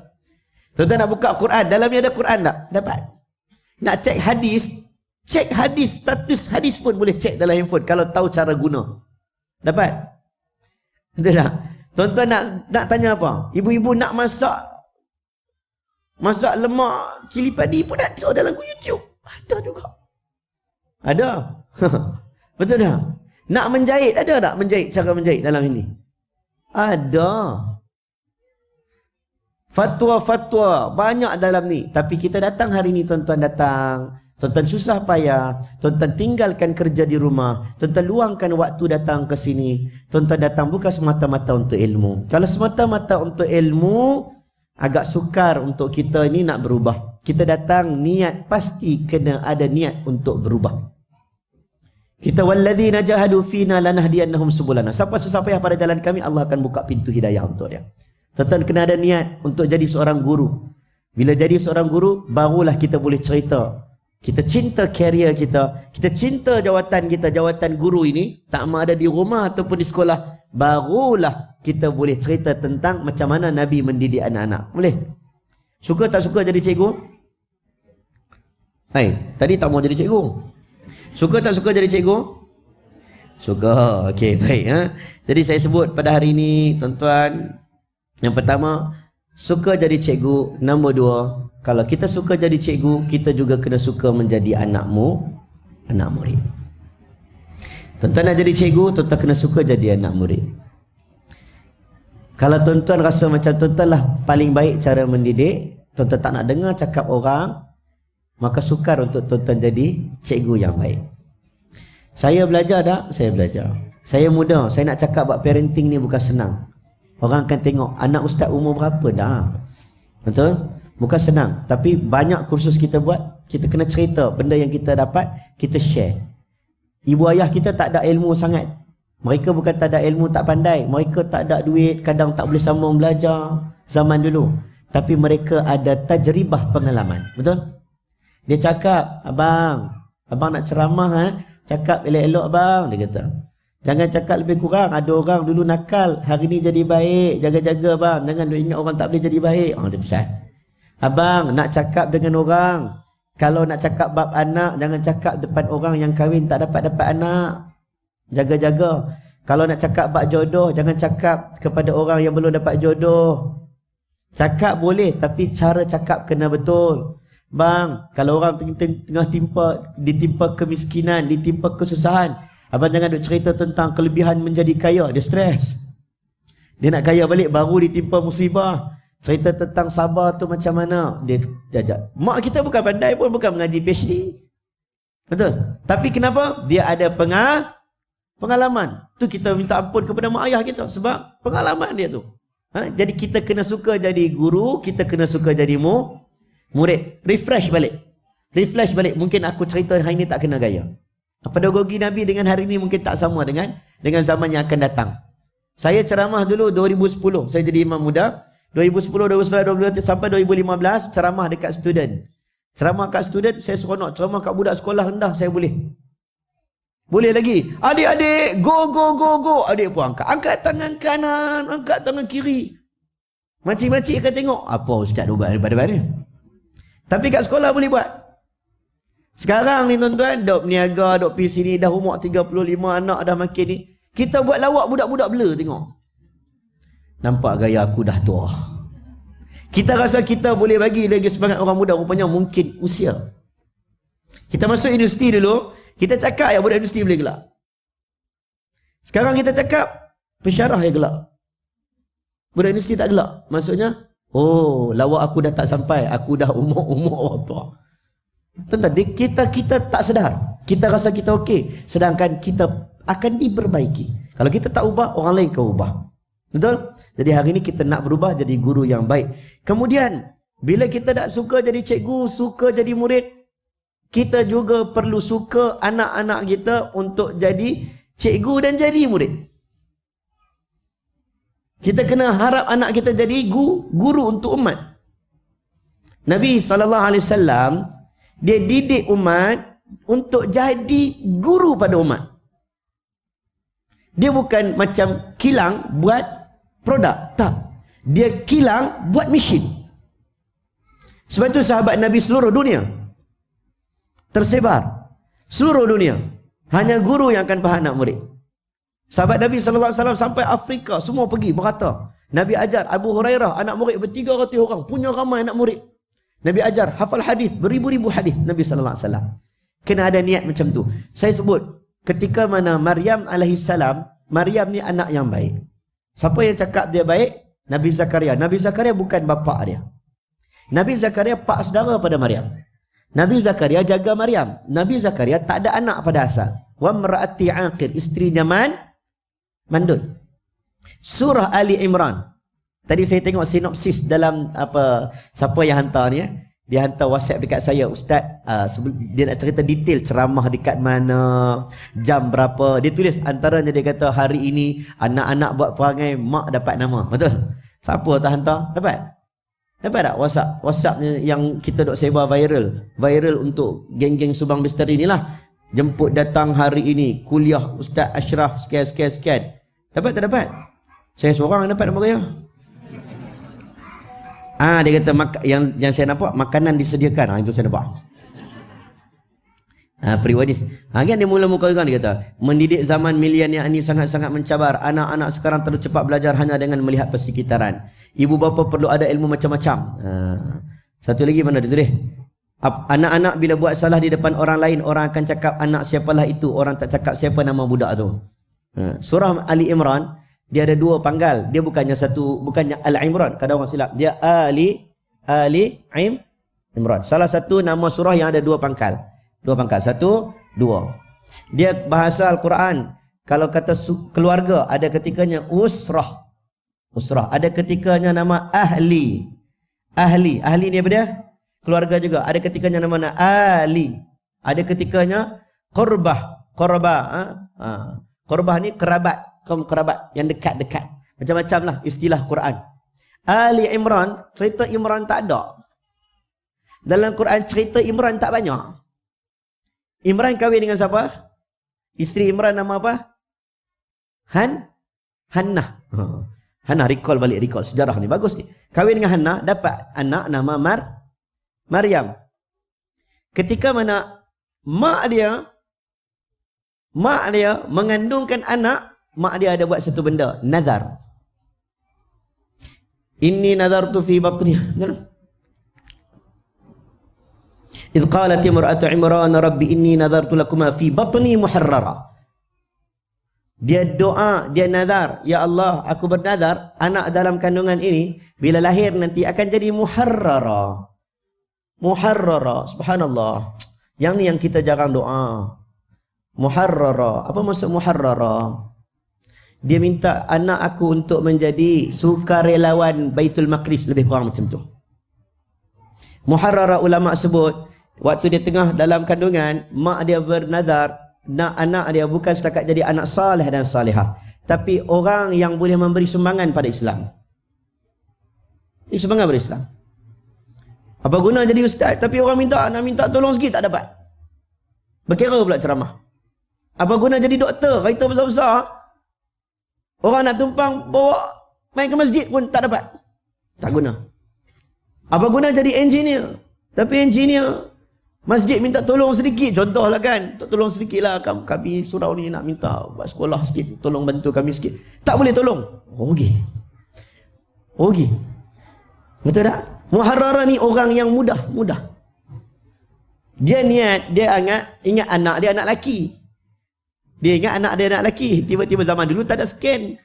Tuan-tuan nak buka Quran, dalamnya ada Quran tak? Dapat. Nak cek hadis, cek hadis, status hadis pun boleh cek dalam handphone kalau tahu cara guna. Dapat? Betul tak? Tuan-tuan nak nak tanya apa? Ibu-ibu nak masak masak lemak cili padi pun ada dalam YouTube. Ada juga. Ada. Betul tak? Nak menjahit ada tak menjahit cara menjahit dalam ini? Ada. Fatwa-fatwa banyak dalam ni. Tapi kita datang hari ni tuan-tuan datang. Tuan-tuan susah payah. Tuan-tuan tinggalkan kerja di rumah. Tuan-tuan luangkan waktu datang ke sini. Tuan-tuan datang bukan semata-mata untuk ilmu. Kalau semata-mata untuk ilmu, agak sukar untuk kita ini nak berubah. Kita datang niat pasti kena ada niat untuk berubah. Kita walladzina jahadu fina lanahdiyannahum subulana. Siapa susah payah pada jalan kami, Allah akan buka pintu hidayah untuk dia. Tuan-tuan kena ada niat untuk jadi seorang guru. Bila jadi seorang guru, barulah kita boleh cerita. Kita cinta karier kita. Kita cinta jawatan kita, jawatan guru ini. Tak mahu ada di rumah ataupun di sekolah. Barulah kita boleh cerita tentang macam mana Nabi mendidik anak-anak. Boleh? Suka tak suka jadi cikgu? Hai, tadi tak mau jadi cikgu. Suka tak suka jadi cikgu? Suka. Okey, baik. Ha? Jadi saya sebut pada hari ini, tuan-tuan, yang pertama, suka jadi cikgu. Nombor dua, kalau kita suka jadi cikgu, kita juga kena suka menjadi anakmu, anak murid. Tuan-tuan nak jadi cikgu, tuan-tuan kena suka jadi anak murid. Kalau tuan-tuan rasa macam tuan-tuan lah paling baik cara mendidik, tuan-tuan tak nak dengar cakap orang, maka sukar untuk tuan-tuan jadi cikgu yang baik. Saya belajar tak? Saya belajar. Saya muda, saya nak cakap buat parenting ni bukan senang. Orang akan tengok anak ustaz umur berapa dah. Betul? Bukan senang. Tapi banyak kursus kita buat, kita kena cerita benda yang kita dapat, kita share. Ibu ayah kita tak ada ilmu sangat. Mereka bukan tak ada ilmu, tak pandai. Mereka tak ada duit, kadang tak boleh sambung belajar zaman dulu. Tapi mereka ada tajribah pengalaman. Betul? Dia cakap, abang, abang nak ceramah eh? Cakap elok-elok abang, dia kata. Jangan cakap lebih kurang. Ada orang dulu nakal. Hari ni jadi baik. Jaga-jaga bang. Jangan ingat orang tak boleh jadi baik. Oh, dia pesan. Abang nak cakap dengan orang. Kalau nak cakap bab anak. Jangan cakap depan orang yang kahwin tak dapat-dapat anak. Jaga-jaga. Kalau nak cakap bab jodoh. Jangan cakap kepada orang yang belum dapat jodoh. Cakap boleh. Tapi cara cakap kena betul. Bang, kalau orang tengah timpa, ditimpa kemiskinan, ditimpa kesusahan. Abang jangan duk cerita tentang kelebihan menjadi kaya. Dia stres. Dia nak kaya balik baru ditimpa musibah. Cerita tentang sabar tu macam mana. Dia jajak. Mak kita bukan pandai pun bukan mengaji PhD. Betul? Tapi kenapa? Dia ada pengah, pengalaman. Tu kita minta ampun kepada mak ayah kita. Sebab pengalaman dia tu. Ha? Jadi kita kena suka jadi guru. Kita kena suka jadi mu, murid. Refresh balik. Refresh balik. Mungkin aku cerita hari ni tak kena gaya. Pedagogi Nabi dengan hari ini mungkin tak sama dengan dengan zaman yang akan datang. Saya ceramah dulu 2010. Saya jadi imam muda. 2010, 2011, 2012 sampai 2015 ceramah dekat student. Ceramah kat student saya seronok. Ceramah kat budak sekolah rendah saya boleh. Boleh lagi. Adik-adik, go go go go. Adik pun angkat. Angkat tangan kanan, angkat tangan kiri. Makcik-makcik akan tengok. Apa ustaz ubat daripada mana? Tapi kat sekolah boleh buat. Sekarang ni tuan-tuan, dok niaga, dok pergi sini, dah umur 35 anak dah makin ni. Kita buat lawak budak-budak blur tengok. Nampak gaya aku dah tua. Kita rasa kita boleh bagi lagi semangat orang muda, rupanya mungkin usia. Kita masuk universiti dulu, kita cakap ya budak universiti boleh gelak. Sekarang kita cakap, pensyarah yang gelak. Budak universiti tak gelak. Maksudnya, oh, lawak aku dah tak sampai, aku dah umur-umur orang tua. Tentang kita kita tak sedar. Kita rasa kita okey, sedangkan kita akan diperbaiki. Kalau kita tak ubah, orang lain akan ubah. Betul? Jadi hari ini kita nak berubah jadi guru yang baik. Kemudian, bila kita tak suka jadi cikgu, suka jadi murid, kita juga perlu suka anak-anak kita untuk jadi cikgu dan jadi murid. Kita kena harap anak kita jadi guru, guru untuk umat. Nabi SAW dia didik umat untuk jadi guru pada umat. Dia bukan macam kilang buat produk. Tak. Dia kilang buat mesin. Sebab itu sahabat Nabi seluruh dunia. Tersebar. Seluruh dunia. Hanya guru yang akan faham anak murid. Sahabat Nabi SAW sampai Afrika, semua pergi berkata. Nabi ajar Abu Hurairah, anak murid bertiga ratus orang, punya ramai anak murid. Nabi ajar, hafal hadis, beribu-ribu hadis Nabi SAW. Kena ada niat macam tu. Saya sebut, ketika mana Maryam AS, Maryam ni anak yang baik. Siapa yang cakap dia baik? Nabi Zakaria. Nabi Zakaria bukan bapa dia. Nabi Zakaria pak saudara pada Maryam. Nabi Zakaria jaga Maryam. Nabi Zakaria tak ada anak pada asal. Wa mar'ati aqir, isteri nyaman mandul. Surah Ali Imran. Tadi saya tengok sinopsis dalam apa siapa yang hantar ni ya. Dia hantar WhatsApp dekat saya, ustaz, uh, dia nak cerita detail ceramah dekat mana, jam berapa. Dia tulis antaranya dia kata hari ini anak-anak buat perangai mak dapat nama. Betul? Siapa tak hantar? Dapat? Dapat tak WhatsApp? WhatsApp yang kita dok sebar viral. Viral untuk geng-geng Subang Misteri ni lah. Jemput datang hari ini kuliah Ustaz Ashraf sekian sekian sekian. Dapat tak dapat? Saya seorang yang dapat nama raya. Ah dia kata yang yang saya nampak makanan disediakan. Ah itu saya nampak. Ah periwadis. Ah kan dia mula muka kan dia kata, mendidik zaman milenial ini sangat-sangat mencabar. Anak-anak sekarang terlalu cepat belajar hanya dengan melihat persekitaran. Ibu bapa perlu ada ilmu macam-macam. Ah satu lagi mana dia tulis? Anak-anak bila buat salah di depan orang lain, orang akan cakap anak siapalah itu, orang tak cakap siapa nama budak tu. Ha. Surah Ali Imran dia ada dua panggal. Dia bukannya satu, bukannya Al Imran. Kadang orang silap. Dia Ali Ali Im Imran. Salah satu nama surah yang ada dua pangkal. Dua pangkal. Satu, dua. Dia bahasa Al-Quran. Kalau kata keluarga, ada ketikanya usrah. Usrah. Ada ketikanya nama ahli. Ahli. Ahli ni apa dia? Keluarga juga. Ada ketikanya nama mana? Ali. Ada ketikanya korbah. Korbah. Ha? Ha. Korbah ni kerabat, kaum kerabat yang dekat-dekat. Macam-macam lah istilah Quran. Ali Imran, cerita Imran tak ada. Dalam Quran cerita Imran tak banyak. Imran kahwin dengan siapa? Isteri Imran nama apa? Han? Hannah. Hannah recall balik recall sejarah ni bagus ni. Kahwin dengan Hannah dapat anak nama Mar Maryam. Ketika mana mak dia mak dia mengandungkan anak, mak dia ada buat satu benda, nazar. Inni nazartu fi batni. Idh qalat imra'atu Imran rabbi inni nazartu lakuma fi batni muharrara. Dia doa, dia nazar, ya Allah, aku bernazar anak dalam kandungan ini bila lahir nanti akan jadi muharrara. Muharrara, subhanallah. Yang ni yang kita jarang doa. Muharrara. Apa maksud muharrara? Dia minta anak aku untuk menjadi sukarelawan Baitul Maqdis lebih kurang macam tu. Muharrara ulama sebut waktu dia tengah dalam kandungan mak dia bernazar nak anak dia bukan setakat jadi anak saleh dan salihah tapi orang yang boleh memberi sumbangan pada Islam. Ini sumbangan pada Islam. Apa guna jadi ustaz tapi orang minta nak minta tolong sikit tak dapat. Berkira pula ceramah. Apa guna jadi doktor, kereta besar-besar. Orang nak tumpang bawa main ke masjid pun tak dapat. Tak guna. Apa guna jadi engineer. Tapi engineer, masjid minta tolong sedikit. Contohlah kan, tolong sedikit lah. Kami surau ni nak minta buat sekolah sikit. Tolong bantu kami sikit. Tak boleh tolong. Rugi. Rugi. Betul tak? Muharrara ni orang yang mudah. Mudah. Dia niat, dia ingat, ingat anak dia anak lelaki. Dia ingat anak dia anak lelaki. Tiba-tiba zaman dulu tak ada scan.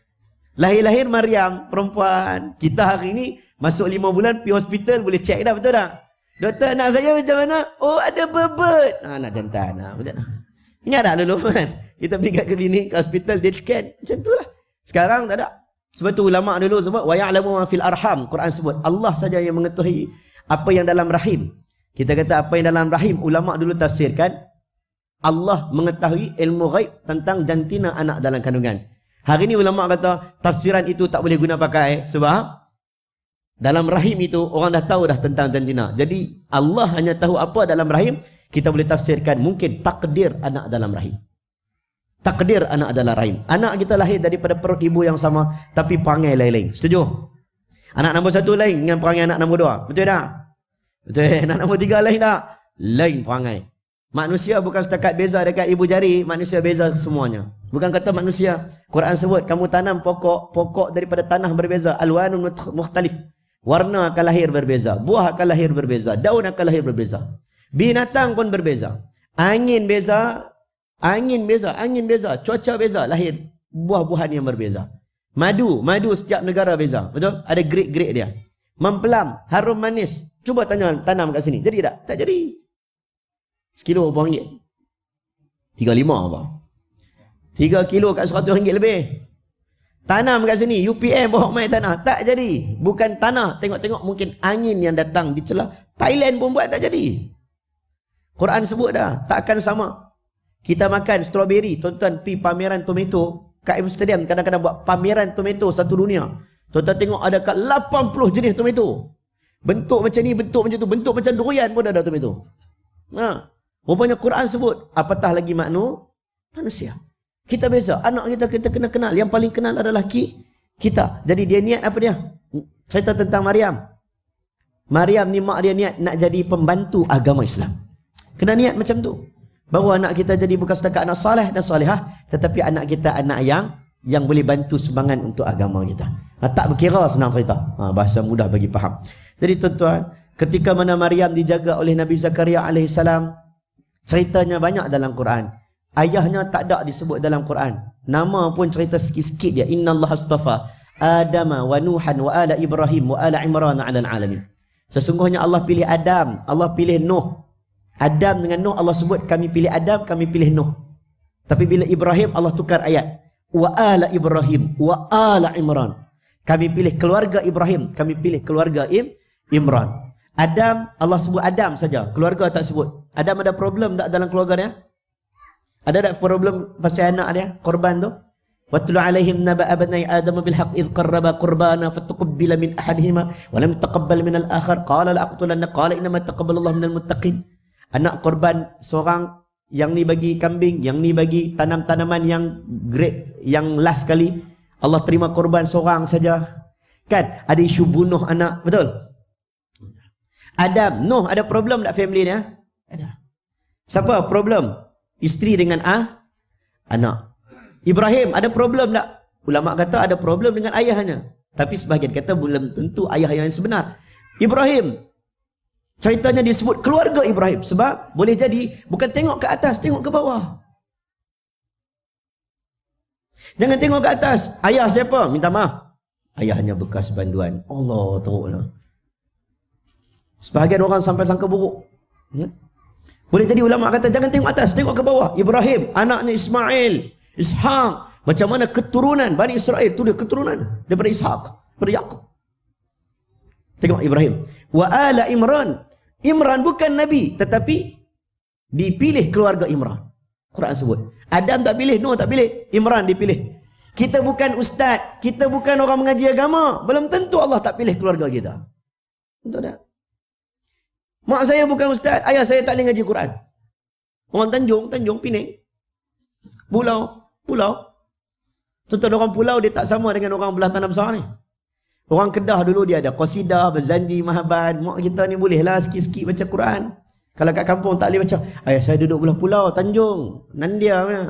Lahir-lahir Maryam, perempuan. Kita hari ini masuk lima bulan pergi hospital boleh check dah betul tak? Doktor anak saya macam mana? Oh ada bebet. Ha, anak jantan. Ha, macam mana? Ingat tak dulu kan? Kita pergi ke klinik, ke hospital, dia scan. Macam tu lah. Sekarang tak ada. Sebab tu ulama dulu sebut wa ya'lamu ma fil arham. Quran sebut Allah saja yang mengetahui apa yang dalam rahim. Kita kata apa yang dalam rahim, ulama dulu tafsirkan Allah mengetahui ilmu ghaib tentang jantina anak dalam kandungan. Hari ini ulama kata tafsiran itu tak boleh guna pakai sebab dalam rahim itu orang dah tahu dah tentang jantina. Jadi Allah hanya tahu apa dalam rahim, kita boleh tafsirkan mungkin takdir anak dalam rahim. Takdir anak dalam rahim. Anak kita lahir daripada perut ibu yang sama tapi perangai lain-lain. Setuju? Anak nombor satu lain dengan perangai anak nombor dua. Betul tak? Betul. Anak nombor tiga lain tak? Lain perangai. Manusia bukan setakat beza dekat ibu jari, manusia beza semuanya. Bukan kata manusia. Quran sebut kamu tanam pokok, pokok daripada tanah berbeza, alwanun mukhtalif. Warna akan lahir berbeza, buah akan lahir berbeza, daun akan lahir berbeza. Binatang pun berbeza. Angin beza, angin beza, angin beza, cuaca beza, lahir buah-buahan yang berbeza. Madu, madu setiap negara beza. Betul? Ada grade-grade dia. Mempelam, harum manis. Cuba tanya tanam kat sini. Jadi tak? Tak jadi. Sekilo berapa ringgit? Tiga lima apa? Tiga kilo kat seratus ringgit lebih. Tanam kat sini, UPM bawa main tanah. Tak jadi. Bukan tanah. Tengok-tengok mungkin angin yang datang di celah. Thailand pun buat tak jadi. Quran sebut dah. Takkan sama. Kita makan strawberry. Tuan-tuan pi pameran tomato. KM Stadium kadang-kadang buat pameran tomato satu dunia. Tuan-tuan tengok ada kat 80 jenis tomato. Bentuk macam ni, bentuk macam tu. Bentuk macam durian pun ada tomato. Ha. Rupanya Quran sebut, apatah lagi makna manusia. Kita beza. Anak kita kita kena kenal. Yang paling kenal adalah ki, kita. Jadi dia niat apa dia? Cerita tentang Maryam. Maryam ni mak dia niat nak jadi pembantu agama Islam. Kena niat macam tu. Bahawa anak kita jadi bukan setakat anak saleh dan salihah. Tetapi anak kita anak yang yang boleh bantu sumbangan untuk agama kita. Ha, tak berkira senang cerita. Ha, bahasa mudah bagi faham. Jadi tuan-tuan, ketika mana Maryam dijaga oleh Nabi Zakaria alaihissalam, Ceritanya banyak dalam Quran. Ayahnya tak ada disebut dalam Quran. Nama pun cerita sikit-sikit dia. Inna Allah astafa Adama wa Nuhan wa ala Ibrahim wa ala Imran ala alamin. Sesungguhnya Allah pilih Adam. Allah pilih Nuh. Adam dengan Nuh Allah sebut kami pilih Adam, kami pilih Nuh. Tapi bila Ibrahim Allah tukar ayat. Wa ala Ibrahim wa ala Imran. Kami pilih keluarga Ibrahim, kami pilih keluarga Im Imran. Adam, Allah sebut Adam saja. Keluarga tak sebut. Adam ada problem tak dalam keluarga dia? Ada tak problem pasal anak dia? Korban tu? Watlu alaihim naba abnai Adam bil haqq id qarraba qurbana fatuqbila min ahadihima wa lam taqabbal min al-akhar qala la aqtulanna qala inna ma taqabbalallahu minal muttaqin. Anak korban seorang yang ni bagi kambing, yang ni bagi tanam-tanaman yang great, yang last sekali. Allah terima korban seorang saja. Kan? Ada isu bunuh anak, betul? Adam, Nuh ada problem tak family dia? Ada. Siapa problem? Isteri dengan ah anak. Ibrahim ada problem tak? Ulama kata ada problem dengan ayahnya. Tapi sebahagian kata belum tentu ayah yang sebenar. Ibrahim ceritanya disebut keluarga Ibrahim sebab boleh jadi bukan tengok ke atas, tengok ke bawah. Jangan tengok ke atas. Ayah siapa? Minta maaf. Ayahnya bekas banduan. Allah teruklah. Sebahagian orang sampai sangka buruk. Ya? Boleh jadi ulama kata jangan tengok atas, tengok ke bawah. Ibrahim, anaknya Ismail, Ishaq, macam mana keturunan Bani Israel itu dia keturunan daripada Ishaq, daripada Yaqub. Tengok Ibrahim. Wa ala Imran. Imran bukan nabi tetapi dipilih keluarga Imran. Quran sebut. Adam tak pilih, Nuh tak pilih, Imran dipilih. Kita bukan ustaz, kita bukan orang mengaji agama, belum tentu Allah tak pilih keluarga kita. Betul tak? Mak saya bukan ustaz, ayah saya tak boleh ngaji Quran. Orang Tanjung, Tanjung, Pening. Pulau, pulau. Tuan-tuan orang pulau dia tak sama dengan orang belah tanah besar ni. Orang Kedah dulu dia ada qasidah, berzanji, mahaban. Mak kita ni bolehlah sikit-sikit baca Quran. Kalau kat kampung tak boleh baca. Ayah saya duduk belah pulau, Tanjung, Nandia. Ya.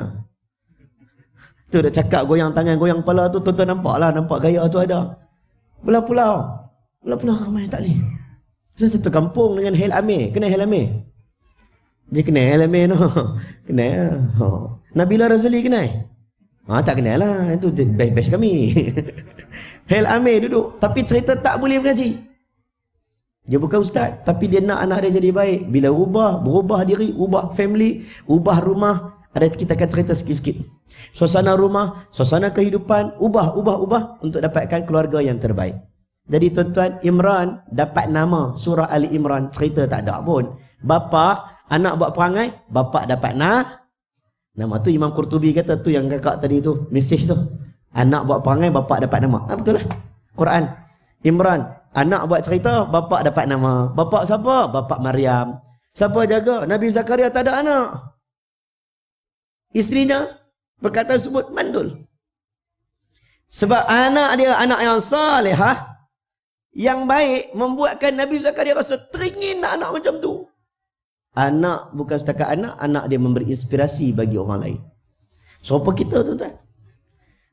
Tu dia cakap goyang tangan, goyang kepala tu. Tuan-tuan nampak lah, nampak gaya tu ada. Belah pulau. Belah pulau ramai tak boleh. Saya satu kampung dengan Hel Amir. Kena Hel Amir? Dia kena Hel Amir no. Kena. Oh. Nabila Razali kena? Ha, tak kenal lah. Itu best-best kami. Hel Amir duduk. Tapi cerita tak boleh mengaji. Dia bukan ustaz. Tapi dia nak anak dia jadi baik. Bila ubah, berubah diri, ubah family, ubah rumah. Ada kita akan cerita sikit-sikit. Suasana rumah, suasana kehidupan, ubah, ubah, ubah untuk dapatkan keluarga yang terbaik. Jadi tuan-tuan Imran dapat nama surah Ali Imran cerita tak ada pun. Bapa anak buat perangai, bapa dapat nah. Nama tu Imam Qurtubi kata tu yang kakak tadi tu, mesej tu. Anak buat perangai, bapa dapat nama. Ha, betul lah. Quran. Imran, anak buat cerita, bapa dapat nama. Bapa siapa? Bapa Maryam. Siapa jaga? Nabi Zakaria tak ada anak. Isterinya berkata sebut mandul. Sebab anak dia anak yang salihah, yang baik membuatkan Nabi Zakaria rasa teringin nak anak macam tu. Anak bukan setakat anak, anak dia memberi inspirasi bagi orang lain. So apa kita tuan-tuan?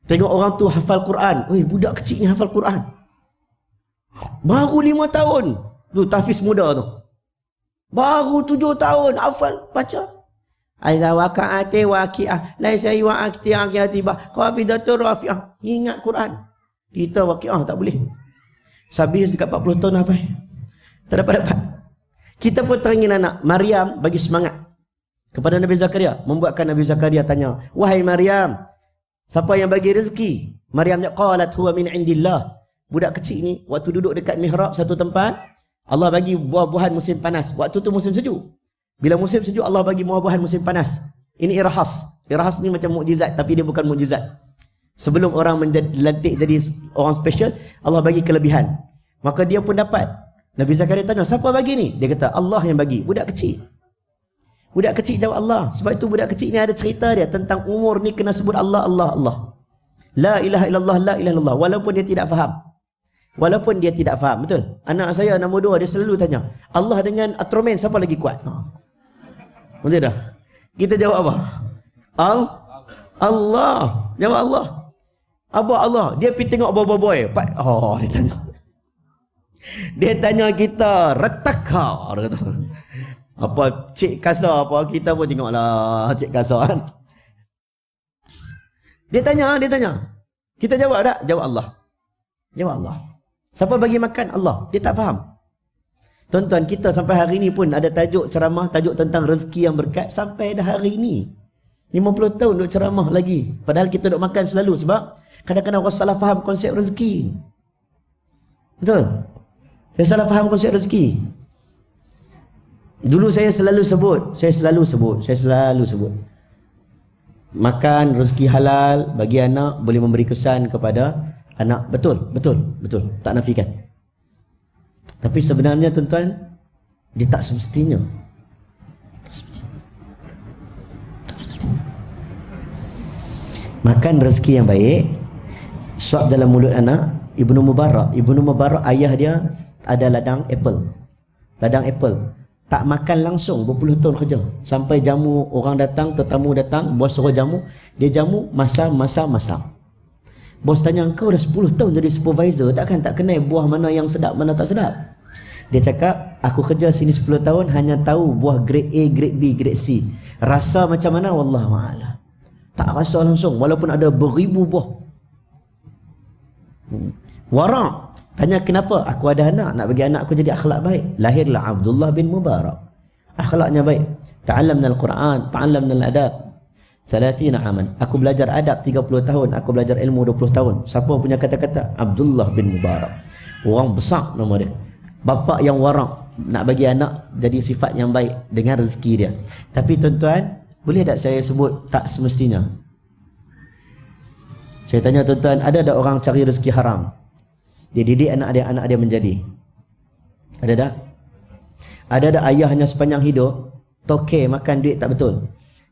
Tengok orang tu hafal Quran. Weh, budak kecil ni hafal Quran. Baru lima tahun. Tu tahfiz muda tu. Baru tujuh tahun hafal baca. Aiza waqa'ati waqi'ah. Laisa yu'akti aqiyati ba. Qafidatur rafi'ah. Ingat Quran. Kita waqi'ah tak boleh. Sabis dekat 40 tahun apa? Tak dapat-dapat. Kita pun teringin anak. Maryam bagi semangat. Kepada Nabi Zakaria. Membuatkan Nabi Zakaria tanya. Wahai Maryam. Siapa yang bagi rezeki? Maryam dia qalat huwa min indillah. Budak kecil ni waktu duduk dekat mihrab satu tempat, Allah bagi buah-buahan musim panas. Waktu tu musim sejuk. Bila musim sejuk Allah bagi buah-buahan musim panas. Ini irhas. Irhas ni macam mukjizat tapi dia bukan mukjizat. Sebelum orang menjadi lantik jadi orang special, Allah bagi kelebihan. Maka dia pun dapat. Nabi Zakaria tanya, siapa bagi ni? Dia kata, Allah yang bagi. Budak kecil. Budak kecil jawab Allah. Sebab itu budak kecil ni ada cerita dia tentang umur ni kena sebut Allah, Allah, Allah. La ilaha illallah, la ilaha illallah. Walaupun dia tidak faham. Walaupun dia tidak faham. Betul? Anak saya nombor dua, dia selalu tanya. Allah dengan Atromen, siapa lagi kuat? Ha. Betul dah? Kita jawab apa? Al Allah. Jawab Allah. Apa Allah? Dia pergi tengok boy-boy. Oh, dia tanya. Dia tanya kita, kata. Apa cik kasar apa kita pun tengoklah cik kasar kan. Dia tanya, dia tanya. Kita jawab tak? Jawab Allah. Jawab Allah. Siapa bagi makan? Allah. Dia tak faham. Tuan-tuan, kita sampai hari ini pun ada tajuk ceramah, tajuk tentang rezeki yang berkat. Sampai dah hari ini. 50 tahun duk ceramah lagi. Padahal kita duk makan selalu sebab kadang-kadang orang salah faham konsep rezeki. Betul? Saya salah faham konsep rezeki. Dulu saya selalu sebut, saya selalu sebut, saya selalu sebut. Makan rezeki halal bagi anak boleh memberi kesan kepada anak. Betul, betul, betul. Tak nafikan. Tapi sebenarnya tuan-tuan, dia tak semestinya. Makan rezeki yang baik, suap dalam mulut anak, Ibnu Mubarak. Ibnu Mubarak ayah dia ada ladang apple. Ladang apple. Tak makan langsung berpuluh tahun kerja. Sampai jamu orang datang tetamu datang bos suruh jamu. Dia jamu masa masa masa. Bos tanya kau dah 10 tahun jadi supervisor? Takkan tak kenal buah mana yang sedap mana tak sedap? Dia cakap aku kerja sini 10 tahun hanya tahu buah grade A grade B grade C. Rasa macam mana? Wallahu a'lam. Tak rasa langsung walaupun ada beribu buah warak Tanya kenapa? Aku ada anak, nak bagi anak aku jadi akhlak baik. Lahirlah Abdullah bin Mubarak. Akhlaknya baik. Ta'allamna al-Quran, ta'allamna al-adab. 30 aman. Aku belajar adab 30 tahun, aku belajar ilmu 20 tahun. Siapa punya kata-kata? Abdullah bin Mubarak. Orang besar nama dia. Bapa yang warang nak bagi anak jadi sifat yang baik dengan rezeki dia. Tapi tuan-tuan, boleh tak saya sebut tak semestinya? Saya tanya tuan-tuan, ada tak orang cari rezeki haram? Dia didik anak dia, anak dia menjadi. Ada tak? Ada tak ayahnya sepanjang hidup, toke makan duit tak betul.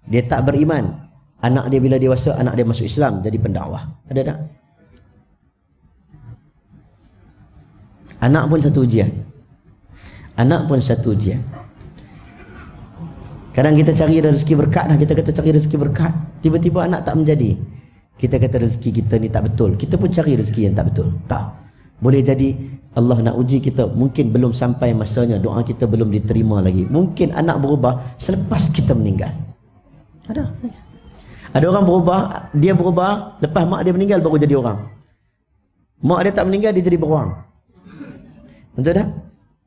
Dia tak beriman. Anak dia bila dewasa, anak dia masuk Islam, jadi pendakwah. Ada tak? Anak pun satu ujian. Anak pun satu ujian. Kadang kita cari rezeki berkat kita kata cari rezeki berkat. Tiba-tiba anak tak menjadi. Kita kata rezeki kita ni tak betul. Kita pun cari rezeki yang tak betul. Tak. Boleh jadi Allah nak uji kita mungkin belum sampai masanya doa kita belum diterima lagi. Mungkin anak berubah selepas kita meninggal. Ada. Ada orang berubah, dia berubah lepas mak dia meninggal baru jadi orang. Mak dia tak meninggal dia jadi beruang. Betul tak?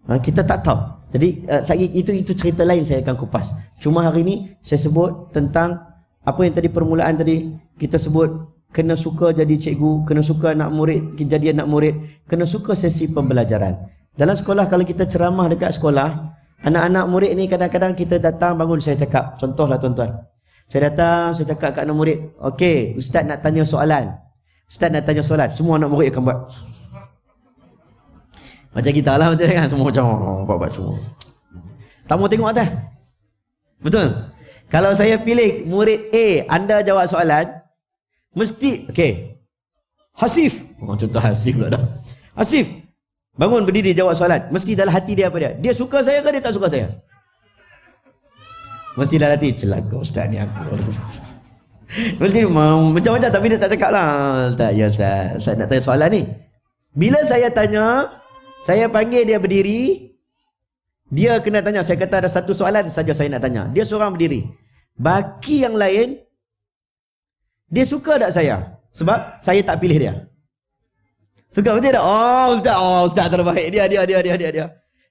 Ha, kita tak tahu. Jadi uh, itu itu cerita lain saya akan kupas. Cuma hari ini saya sebut tentang apa yang tadi permulaan tadi kita sebut kena suka jadi cikgu, kena suka anak murid jadi anak murid, kena suka sesi pembelajaran. Dalam sekolah kalau kita ceramah dekat sekolah, anak-anak murid ni kadang-kadang kita datang bangun saya cakap, contohlah tuan-tuan. Saya datang, saya cakap kat anak murid, okey, ustaz nak tanya soalan. Ustaz nak tanya soalan, semua anak murid akan buat. Macam kita lah betul kan, semua macam oh, buat-buat semua. Tak mau tengok atas. Betul? Kalau saya pilih murid A, anda jawab soalan, Mesti, okey. Hasif. Oh, contoh Hasif pula dah. Hasif. Bangun berdiri jawab soalan. Mesti dalam hati dia apa dia? Dia suka saya ke dia tak suka saya? Mesti dah latih celaka ustaz ni aku. Mesti macam-macam tapi dia tak cakap lah. Tak, ya ustaz. Saya nak tanya soalan ni. Bila saya tanya, saya panggil dia berdiri. Dia kena tanya. Saya kata ada satu soalan saja saya nak tanya. Dia seorang berdiri. Baki yang lain, dia suka tak saya? Sebab saya tak pilih dia. Suka betul tak? Oh, ustaz, oh, ustaz terbaik. Dia, dia, dia, dia, dia, dia.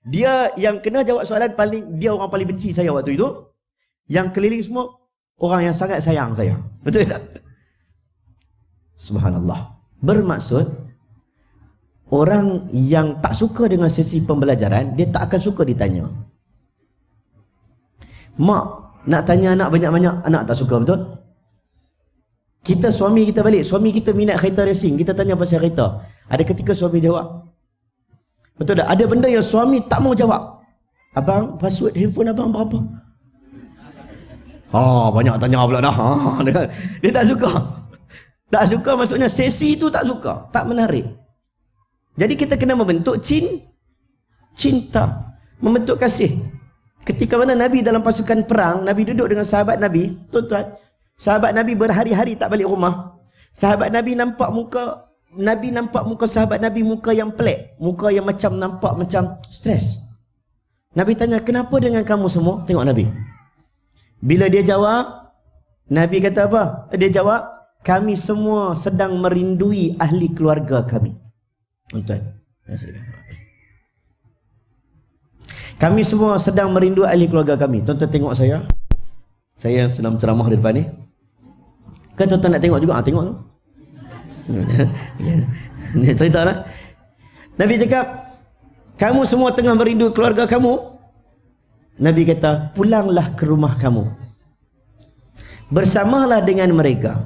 Dia yang kena jawab soalan paling, dia orang paling benci saya waktu itu. Yang keliling semua orang yang sangat sayang saya. Betul tak? Subhanallah. Bermaksud orang yang tak suka dengan sesi pembelajaran, dia tak akan suka ditanya. Mak nak tanya anak banyak-banyak, anak tak suka betul? Kita suami kita balik, suami kita minat kereta racing, kita tanya pasal kereta. Ada ketika suami jawab. Betul tak? Ada benda yang suami tak mau jawab. Abang, password handphone abang berapa? Ha, banyak tanya pula dah. Ha, dia, dia tak suka. Tak suka maksudnya sesi itu tak suka, tak menarik. Jadi kita kena membentuk cin cinta, membentuk kasih. Ketika mana Nabi dalam pasukan perang, Nabi duduk dengan sahabat Nabi, tuan-tuan, sahabat Nabi berhari-hari tak balik rumah. Sahabat Nabi nampak muka Nabi nampak muka sahabat Nabi muka yang pelik, muka yang macam nampak macam stres. Nabi tanya, "Kenapa dengan kamu semua?" Tengok Nabi. Bila dia jawab, Nabi kata apa? Dia jawab, kami semua sedang merindui ahli keluarga kami. Tuan. Kami semua sedang merindui ahli keluarga kami. Tuan-tuan tengok saya. Saya sedang ceramah di depan ni. Kan tuan-tuan nak tengok juga? Ah, tengok tu. Cerita lah. Nabi cakap, kamu semua tengah merindu keluarga kamu. Nabi kata, pulanglah ke rumah kamu. Bersamalah dengan mereka.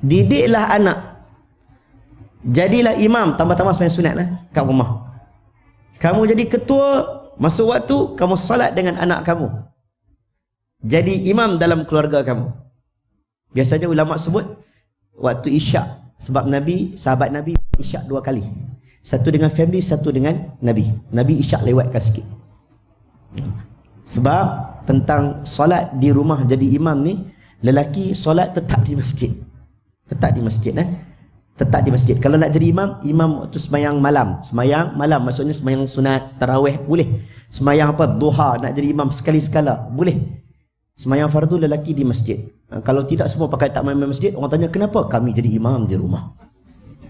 Didiklah anak. Jadilah imam, tambah-tambah semayang sunat lah, kat rumah. Kamu jadi ketua, masuk waktu, kamu salat dengan anak kamu. Jadi imam dalam keluarga kamu. Biasanya ulama sebut, waktu isyak. Sebab Nabi, sahabat Nabi, isyak dua kali. Satu dengan family, satu dengan Nabi. Nabi isyak lewatkan sikit. Sebab tentang solat di rumah jadi imam ni, lelaki solat tetap di masjid. Tetap di masjid eh. Tetap di masjid. Kalau nak jadi imam, imam waktu semayang malam. Semayang malam maksudnya semayang sunat tarawih boleh. Semayang apa? Duha nak jadi imam sekali sekala boleh. Semayang fardu lelaki di masjid. Ha, kalau tidak semua pakai tak main masjid, orang tanya kenapa kami jadi imam di rumah.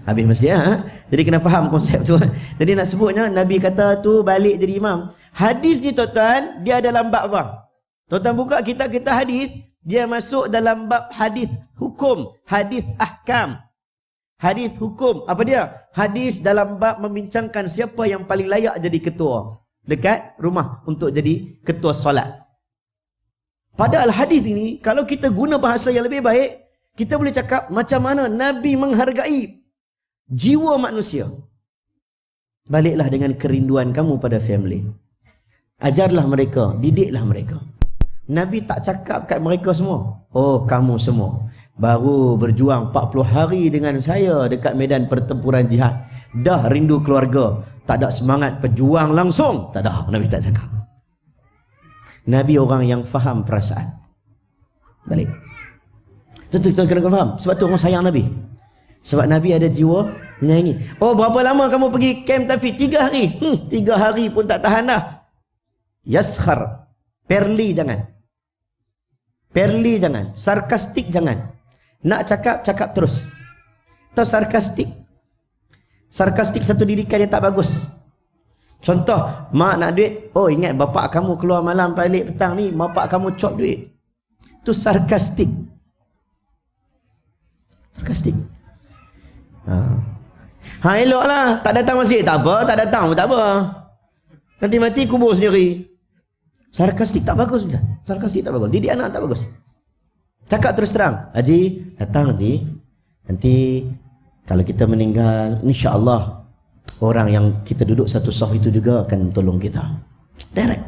Habis masjid ha? Jadi kena faham konsep tu. Jadi nak sebutnya Nabi kata tu balik jadi imam. Hadis ni tuan-tuan, dia dalam bab apa? Tuan-tuan buka kitab kita hadis, dia masuk dalam bab hadis hukum, hadis ahkam. Hadis hukum, apa dia? Hadis dalam bab membincangkan siapa yang paling layak jadi ketua dekat rumah untuk jadi ketua solat. Padahal hadis ini kalau kita guna bahasa yang lebih baik, kita boleh cakap macam mana Nabi menghargai jiwa manusia. Baliklah dengan kerinduan kamu pada family. Ajarlah mereka, didiklah mereka. Nabi tak cakap kat mereka semua. Oh, kamu semua. Baru berjuang 40 hari dengan saya dekat medan pertempuran jihad. Dah rindu keluarga. Tak ada semangat berjuang langsung. Tak ada. Nabi tak cakap. Nabi orang yang faham perasaan. Balik. Tentu kita kena faham. Sebab tu orang sayang Nabi. Sebab Nabi ada jiwa menyayangi. Oh, berapa lama kamu pergi camp Tafi? Tiga hari. Hmm, tiga hari pun tak tahan dah. Yaskhar. Perli jangan. Perli jangan. Sarkastik jangan. Nak cakap, cakap terus. Atau sarkastik. Sarkastik satu didikan yang tak bagus. Contoh, mak nak duit. Oh ingat bapak kamu keluar malam balik petang ni. Bapak kamu cop duit. Itu sarkastik. Sarkastik. Ha. Ha elok lah. Tak datang masjid. Tak apa. Tak datang pun tak apa. Nanti mati kubur sendiri. Sarkastik tak bagus Ustaz. Sarkastik tak bagus. Didik anak tak bagus. Cakap terus terang. Haji, datang Haji. Nanti kalau kita meninggal, insya-Allah orang yang kita duduk satu sah itu juga akan tolong kita. Direct.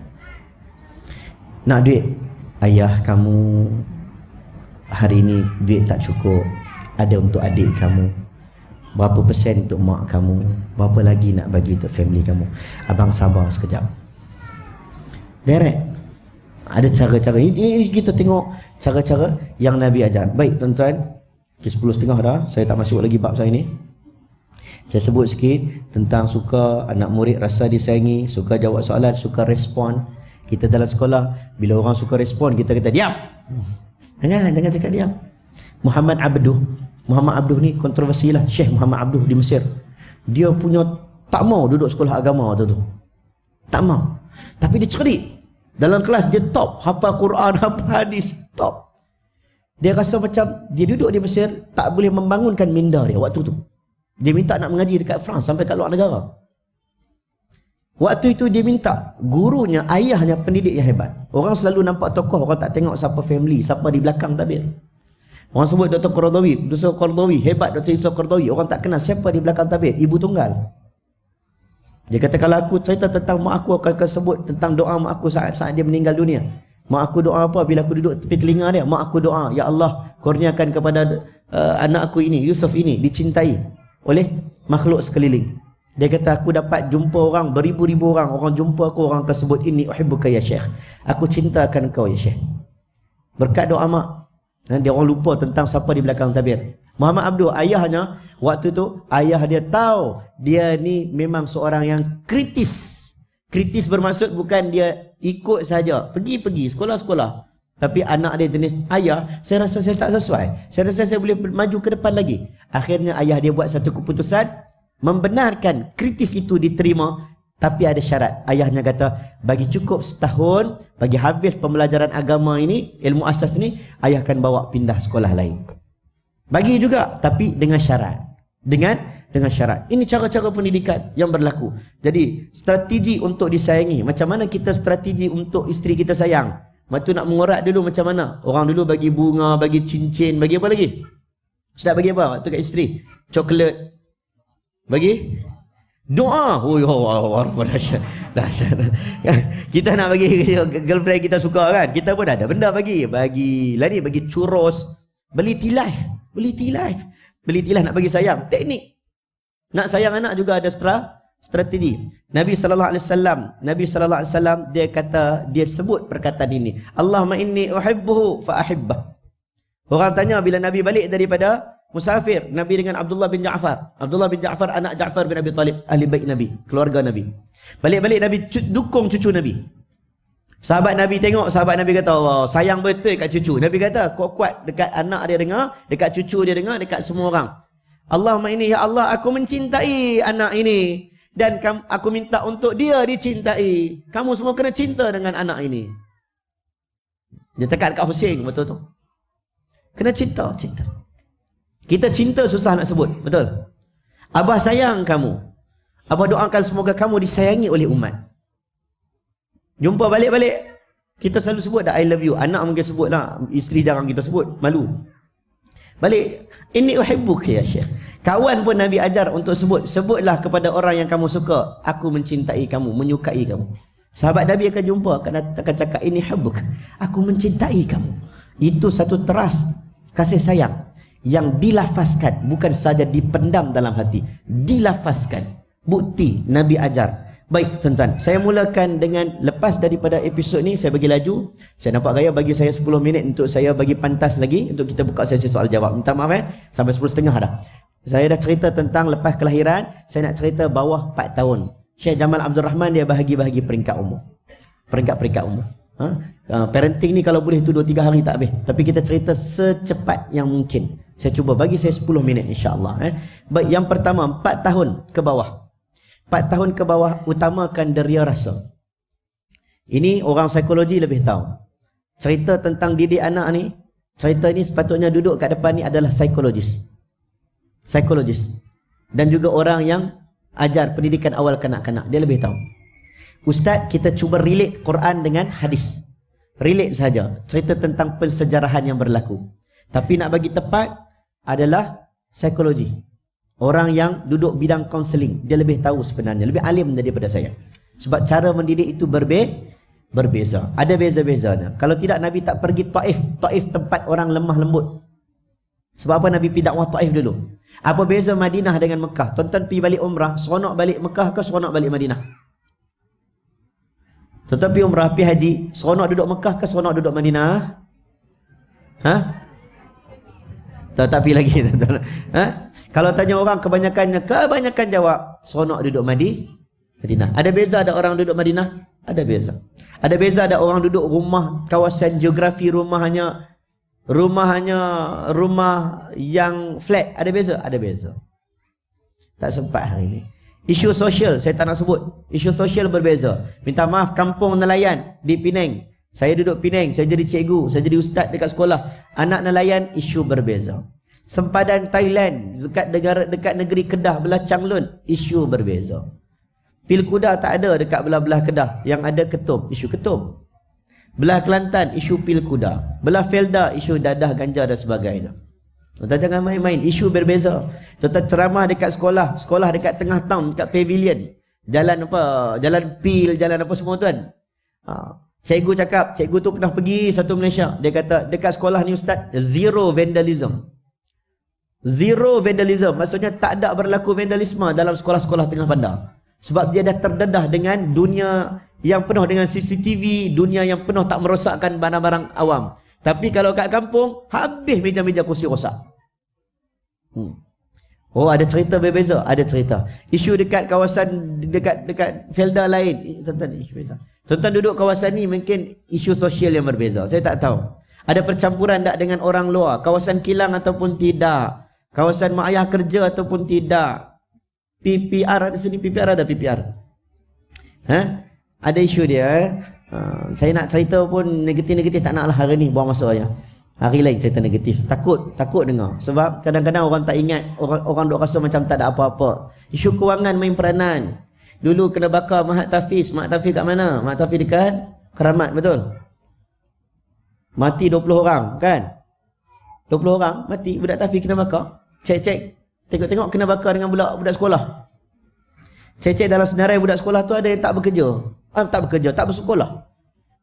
Nak duit ayah kamu hari ini duit tak cukup. Ada untuk adik kamu. Berapa persen untuk mak kamu? Berapa lagi nak bagi untuk family kamu? Abang sabar sekejap. Direct. Ada cara-cara. Ini, ini kita tengok cara-cara yang Nabi ajar. Baik tuan-tuan. Okay, 10 setengah dah. Saya tak masuk lagi bab saya ni. Saya sebut sikit tentang suka anak murid rasa disayangi, suka jawab soalan, suka respon. Kita dalam sekolah, bila orang suka respon, kita kata diam. Jangan, jangan cakap diam. Muhammad Abduh. Muhammad Abduh ni kontroversi lah. Syekh Muhammad Abduh di Mesir. Dia punya tak mau duduk sekolah agama tu tu. Tak mau. Tapi dia cerdik. Dalam kelas dia top, hafal Quran, hafal hadis, top. Dia rasa macam dia duduk di Mesir tak boleh membangunkan minda dia waktu tu. Dia minta nak mengaji dekat France sampai kat luar negara. Waktu itu dia minta gurunya, ayahnya pendidik yang hebat. Orang selalu nampak tokoh, orang tak tengok siapa family, siapa di belakang tabir. Orang sebut Dr. Qardawi, Dr. Qardawi, hebat Dr. Dr. Qardawi. Orang tak kenal siapa di belakang tabir, ibu tunggal. Dia kata kalau aku cerita tentang mak aku akan sebut tentang doa mak aku saat saat dia meninggal dunia. Mak aku doa apa bila aku duduk tepi telinga dia? Mak aku doa, ya Allah, kurniakan kepada uh, anak aku ini, Yusuf ini dicintai oleh makhluk sekeliling. Dia kata aku dapat jumpa orang beribu-ribu orang, orang jumpa aku orang tersebut ini uhibbuka ya Syekh. Aku cintakan kau ya Syekh. Berkat doa mak. Dia orang lupa tentang siapa di belakang tabir. Muhammad Abdul ayahnya waktu tu ayah dia tahu dia ni memang seorang yang kritis. Kritis bermaksud bukan dia ikut saja, pergi-pergi sekolah-sekolah. Tapi anak dia jenis ayah, saya rasa saya tak sesuai. Saya rasa saya boleh maju ke depan lagi. Akhirnya ayah dia buat satu keputusan membenarkan kritis itu diterima tapi ada syarat. Ayahnya kata, bagi cukup setahun, bagi habis pembelajaran agama ini, ilmu asas ni, ayah akan bawa pindah sekolah lain. Bagi juga tapi dengan syarat. Dengan dengan syarat. Ini cara-cara pendidikan yang berlaku. Jadi strategi untuk disayangi. Macam mana kita strategi untuk isteri kita sayang? Matu nak mengorak dulu macam mana? Orang dulu bagi bunga, bagi cincin, bagi apa lagi? Sedap bagi apa waktu kat isteri? Coklat. Bagi? Doa. Oh, ya Allah. Dahsyat. Dahsyat. kita nak bagi girlfriend kita suka kan? Kita pun ada benda bagi. Bagi, lah ni bagi churros. Beli life. Beli life. Beli life nak bagi sayang. Teknik. Nak sayang anak juga ada stra strategi. Nabi sallallahu alaihi wasallam, Nabi sallallahu alaihi wasallam dia kata dia sebut perkataan ini. Allahumma inni uhibbuhu fa ahibbah. Orang tanya bila Nabi balik daripada musafir, Nabi dengan Abdullah bin Ja'far. Abdullah bin Ja'far anak Ja'far bin Abi Talib, ahli baik Nabi, keluarga Nabi. Balik-balik Nabi dukung cucu Nabi. Sahabat Nabi tengok, sahabat Nabi kata, oh, sayang betul kat cucu. Nabi kata, kuat-kuat dekat anak dia dengar, dekat cucu dia dengar, dekat semua orang. Allahumma ini, ya Allah, aku mencintai anak ini. Dan aku minta untuk dia dicintai. Kamu semua kena cinta dengan anak ini. Dia cakap dekat Hussein, betul tu. Kena cinta, cinta. Kita cinta susah nak sebut, betul? Abah sayang kamu. Abah doakan semoga kamu disayangi oleh umat. Jumpa balik-balik. Kita selalu sebut dah I love you. Anak mungkin sebut lah. Isteri jarang kita sebut. Malu. Balik. Ini uhibbuka ya Syekh. Kawan pun Nabi ajar untuk sebut. Sebutlah kepada orang yang kamu suka. Aku mencintai kamu. Menyukai kamu. Sahabat Nabi akan jumpa. Akan, akan cakap ini hubbuk. Aku mencintai kamu. Itu satu teras kasih sayang. Yang dilafazkan. Bukan saja dipendam dalam hati. Dilafazkan. Bukti Nabi ajar. Baik tuan-tuan, saya mulakan dengan lepas daripada episod ni saya bagi laju. Saya nampak gaya bagi saya 10 minit untuk saya bagi pantas lagi untuk kita buka sesi soal jawab. Minta maaf eh, sampai 10 setengah dah. Saya dah cerita tentang lepas kelahiran, saya nak cerita bawah 4 tahun. Syekh Jamal Abdul Rahman dia bahagi-bahagi peringkat umur. Peringkat-peringkat umur. Ha? Uh, parenting ni kalau boleh tu 2-3 hari tak habis. Tapi kita cerita secepat yang mungkin. Saya cuba bagi saya 10 minit insyaAllah. Eh. Baik, yang pertama 4 tahun ke bawah. 4 tahun ke bawah utamakan deria rasa. Ini orang psikologi lebih tahu. Cerita tentang didik anak ni, cerita ni sepatutnya duduk kat depan ni adalah psikologis. Psikologis. Dan juga orang yang ajar pendidikan awal kanak-kanak, dia lebih tahu. Ustaz, kita cuba relate Quran dengan hadis. Relate saja. Cerita tentang pensejarahan yang berlaku. Tapi nak bagi tepat adalah psikologi. Orang yang duduk bidang kaunseling, dia lebih tahu sebenarnya, lebih alim daripada saya. Sebab cara mendidik itu berbe berbeza. Ada beza-bezanya. Kalau tidak Nabi tak pergi Taif, Taif tempat orang lemah lembut. Sebab apa Nabi pergi dakwah Taif dulu? Apa beza Madinah dengan Mekah? Tonton pergi balik umrah, seronok balik Mekah ke seronok balik Madinah? Tetapi umrah pergi haji, seronok duduk Mekah ke seronok duduk Madinah? Ha? Tak tapi lagi ha? Kalau tanya orang kebanyakannya kebanyakan jawab seronok duduk Madi Madinah. Ada beza ada orang duduk Madinah? Ada beza. Ada beza ada orang duduk rumah kawasan geografi rumah hanya rumah hanya rumah yang flat. Ada beza? Ada beza. Tak sempat hari ini. Isu sosial saya tak nak sebut. Isu sosial berbeza. Minta maaf kampung nelayan di Penang. Saya duduk Penang, saya jadi cikgu, saya jadi ustaz dekat sekolah. Anak nelayan isu berbeza. Sempadan Thailand dekat negara dekat negeri Kedah belah Changlun isu berbeza. Pil kuda tak ada dekat belah-belah Kedah, yang ada ketum, isu ketum. Belah Kelantan isu pil kuda. Belah Felda isu dadah ganja dan sebagainya. Tuan jangan main-main. Isu berbeza. Tuan ceramah dekat sekolah. Sekolah dekat tengah town. Dekat pavilion. Jalan apa? Jalan pil. Jalan apa semua tuan. Ha. Cikgu cakap. Cikgu tu pernah pergi satu Malaysia. Dia kata dekat sekolah ni ustaz. Zero vandalism. Zero vandalism. Maksudnya tak ada berlaku vandalisme dalam sekolah-sekolah tengah bandar. Sebab dia dah terdedah dengan dunia yang penuh dengan CCTV. Dunia yang penuh tak merosakkan barang-barang awam. Tapi kalau kat kampung, habis meja-meja kursi rosak. Hmm. Oh, ada cerita berbeza? Ada cerita. Isu dekat kawasan, dekat dekat Felda lain. Tuan-tuan, isu berbeza. Tuan-tuan duduk kawasan ni mungkin isu sosial yang berbeza. Saya tak tahu. Ada percampuran tak dengan orang luar? Kawasan kilang ataupun tidak? Kawasan mak ayah kerja ataupun tidak? PPR ada sini, PPR ada PPR. Ha? Ada isu dia. Eh? Ha, saya nak cerita pun negatif-negatif tak naklah hari ni buang masa aja. Hari lain cerita negatif. Takut, takut dengar. Sebab kadang-kadang orang tak ingat, orang orang duk rasa macam tak ada apa-apa. Isu kewangan main peranan. Dulu kena bakar Mahat Tafiz. Mahat Tafiz kat mana? Mahat Tafiz dekat Keramat, betul? Mati 20 orang, kan? 20 orang mati, budak Tafiz kena bakar. Cek-cek. Tengok-tengok kena bakar dengan budak budak sekolah. Cek-cek dalam senarai budak sekolah tu ada yang tak bekerja. Ah, tak bekerja, tak bersekolah.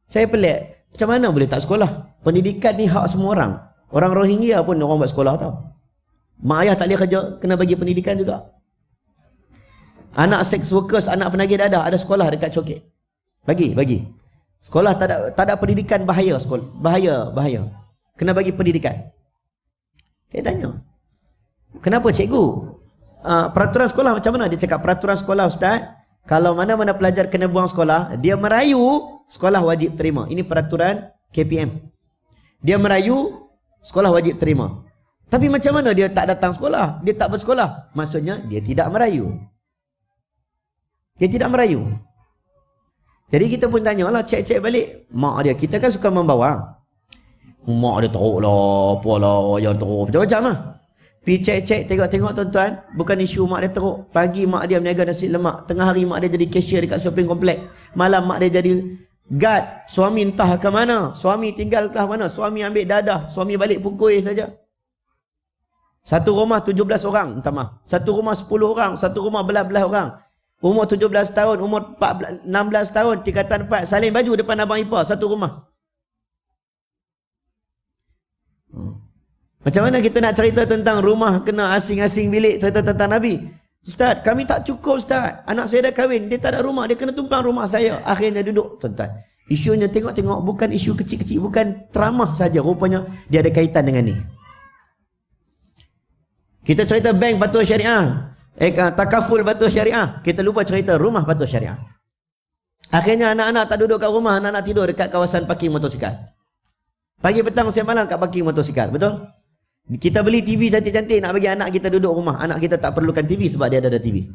Saya pelik. Macam mana boleh tak sekolah? Pendidikan ni hak semua orang. Orang Rohingya pun orang buat sekolah tau. Mak ayah tak boleh kerja, kena bagi pendidikan juga. Anak sex workers, anak penagih dadah, ada sekolah dekat Coket. Bagi, bagi. Sekolah tak ada, tak ada pendidikan bahaya sekolah. Bahaya, bahaya. Kena bagi pendidikan. Saya tanya. Kenapa cikgu? Uh, peraturan sekolah macam mana? Dia cakap peraturan sekolah ustaz. Kalau mana-mana pelajar kena buang sekolah, dia merayu, sekolah wajib terima. Ini peraturan KPM. Dia merayu, sekolah wajib terima. Tapi macam mana dia tak datang sekolah? Dia tak bersekolah. Maksudnya, dia tidak merayu. Dia tidak merayu. Jadi kita pun tanya lah, cek-cek balik. Mak dia, kita kan suka membawa. Mak dia teruk lah, apa lah, yang teruk. Macam-macam lah. Pergi cek-cek tengok-tengok tuan-tuan. Bukan isu mak dia teruk. Pagi mak dia meniaga nasi lemak. Tengah hari mak dia jadi cashier dekat shopping komplek. Malam mak dia jadi guard. Suami entah ke mana. Suami tinggal ke mana. Suami ambil dadah. Suami balik pukul saja. Satu rumah 17 orang. Entah mah. Satu rumah 10 orang. Satu rumah belah-belah orang. Umur 17 tahun. Umur 14, 16 tahun. Tingkatan 4. Salin baju depan abang ipar. Satu rumah. Hmm. Macam mana kita nak cerita tentang rumah kena asing-asing bilik cerita tentang Nabi? Ustaz, kami tak cukup Ustaz. Anak saya dah kahwin, dia tak ada rumah, dia kena tumpang rumah saya. Akhirnya duduk, tuan-tuan. Isunya tengok-tengok bukan isu kecil-kecil, bukan teramah saja. Rupanya dia ada kaitan dengan ni. Kita cerita bank patuh syariah. Eh, takaful patuh syariah. Kita lupa cerita rumah patuh syariah. Akhirnya anak-anak tak duduk kat rumah, anak-anak tidur dekat kawasan parking motosikal. Pagi petang siang malam kat parking motosikal, betul? Kita beli TV cantik-cantik nak bagi anak kita duduk rumah. Anak kita tak perlukan TV sebab dia ada, ada TV.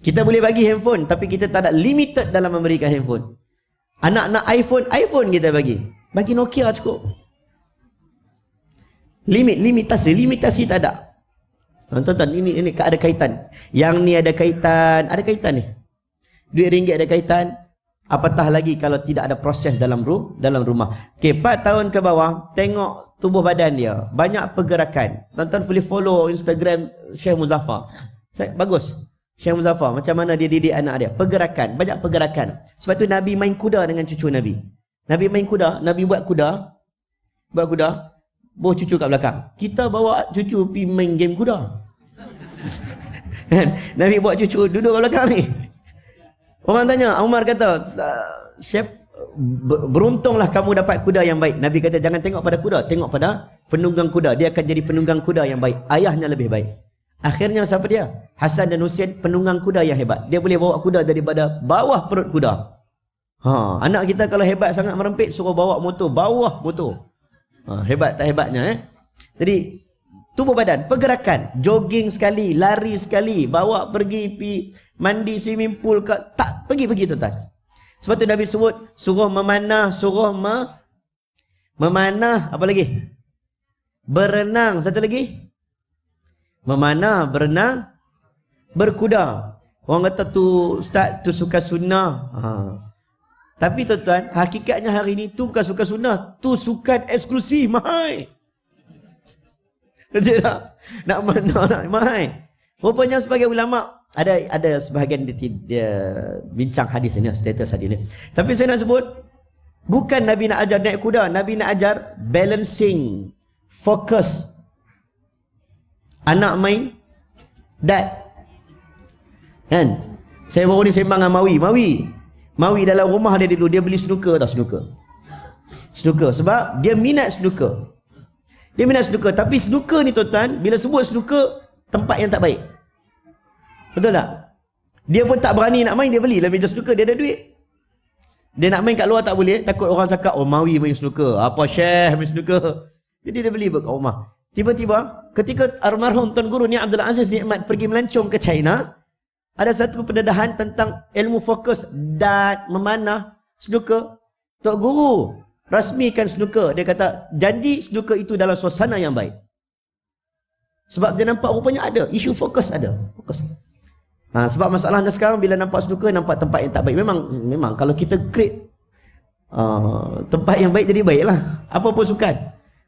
Kita boleh bagi handphone tapi kita tak ada limited dalam memberikan handphone. Anak nak iPhone, iPhone kita bagi. Bagi Nokia cukup. Limit, limitasi, limitasi tak ada. Tonton, ini ini ada kaitan. Yang ni ada kaitan, ada kaitan ni. Duit ringgit ada kaitan. Apatah lagi kalau tidak ada proses dalam ru dalam rumah. Okey, 4 tahun ke bawah, tengok tubuh badan dia. Banyak pergerakan. Tuan-tuan boleh follow Instagram Syekh Muzaffar. Bagus. Syekh Muzaffar macam mana dia didik anak dia. Pergerakan banyak pergerakan. Sebab tu Nabi main kuda dengan cucu Nabi. Nabi main kuda Nabi buat kuda. Buat kuda bawa cucu kat belakang. Kita bawa cucu pergi main game kuda Nabi buat cucu duduk belakang ni Orang tanya, Umar kata, siap beruntunglah kamu dapat kuda yang baik. Nabi kata jangan tengok pada kuda, tengok pada penunggang kuda. Dia akan jadi penunggang kuda yang baik. Ayahnya lebih baik. Akhirnya siapa dia? Hasan dan Husain penunggang kuda yang hebat. Dia boleh bawa kuda daripada bawah perut kuda. Ha, anak kita kalau hebat sangat merempit suruh bawa motor bawah motor. Ha, hebat tak hebatnya eh. Jadi tubuh badan, pergerakan, jogging sekali, lari sekali, bawa pergi pi mandi swimming pool ke tak pergi-pergi tuan-tuan. Sebab tu Nabi sebut suruh memanah, suruh me, memanah, apa lagi? Berenang, satu lagi? Memanah, berenang, berkuda. Orang kata tu ustaz tu suka sunnah. Ha. Tapi tuan-tuan, hakikatnya hari ini tu bukan suka sunnah, tu sukan eksklusif mahal. Betul tak? Nak mana nak mahal. Rupanya sebagai ulama ada ada sebahagian dia, dia bincang hadis ini status hadis ini tapi saya nak sebut bukan nabi nak ajar naik kuda nabi nak ajar balancing fokus anak main dad. Kan? Saya baru ni sembang dengan Mawi. Mawi Mawi dalam rumah dia dulu dia beli snooker tak snooker? Snooker sebab dia minat snooker dia minat snooker tapi snooker ni tuan-tuan bila sebut snooker tempat yang tak baik Betul tak? Dia pun tak berani nak main, dia beli lah meja snooker, dia ada duit. Dia nak main kat luar tak boleh, takut orang cakap, oh Mawi main snooker, apa Syekh main snooker. Jadi dia beli kat rumah. Tiba-tiba, ketika almarhum Tuan Guru ni Abdul Aziz Nikmat pergi melancong ke China, ada satu pendedahan tentang ilmu fokus dan memanah snooker. Tok Guru rasmikan snooker. Dia kata, janji snooker itu dalam suasana yang baik. Sebab dia nampak rupanya ada, isu fokus ada. Fokus. Ha, sebab masalahnya sekarang bila nampak snooker nampak tempat yang tak baik. Memang memang kalau kita create uh, tempat yang baik jadi baiklah. Apa pun sukan.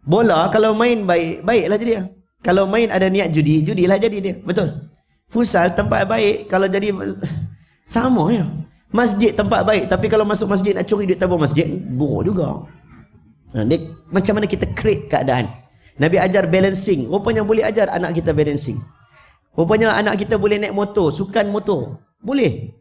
Bola kalau main baik, baiklah jadi dia. Kalau main ada niat judi, judilah jadi dia. Betul. Futsal tempat baik kalau jadi sama ya. Masjid tempat baik tapi kalau masuk masjid nak curi duit tabung masjid, buruk juga. Ha, dia, macam mana kita create keadaan. Nabi ajar balancing. Rupanya boleh ajar anak kita balancing. Rupanya anak kita boleh naik motor, sukan motor. Boleh.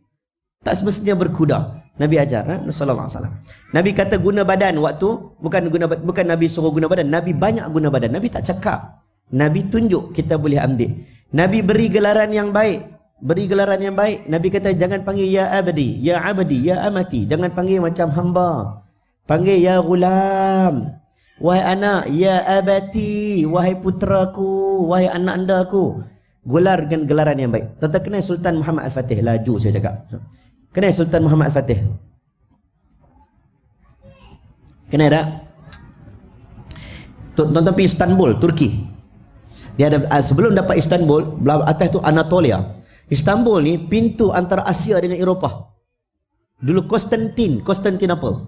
Tak semestinya berkuda. Nabi ajar, ha? sallallahu alaihi. Nabi kata guna badan waktu bukan guna bukan Nabi suruh guna badan, Nabi banyak guna badan. Nabi tak cakap. Nabi tunjuk kita boleh ambil. Nabi beri gelaran yang baik. Beri gelaran yang baik. Nabi kata jangan panggil ya abadi, ya abadi, ya amati. Jangan panggil macam hamba. Panggil ya gulam. Wahai anak, ya abati, wahai putraku, wahai anak andaku gelarkan gelaran yang baik. Tuan-tuan kenal Sultan Muhammad Al-Fatih? Laju saya cakap. Kenal Sultan Muhammad Al-Fatih? Kenal tak? Tuan-tuan pergi Istanbul, Turki. Dia ada ah, sebelum dapat Istanbul, atas tu Anatolia. Istanbul ni pintu antara Asia dengan Eropah. Dulu Konstantin, Konstantinopel.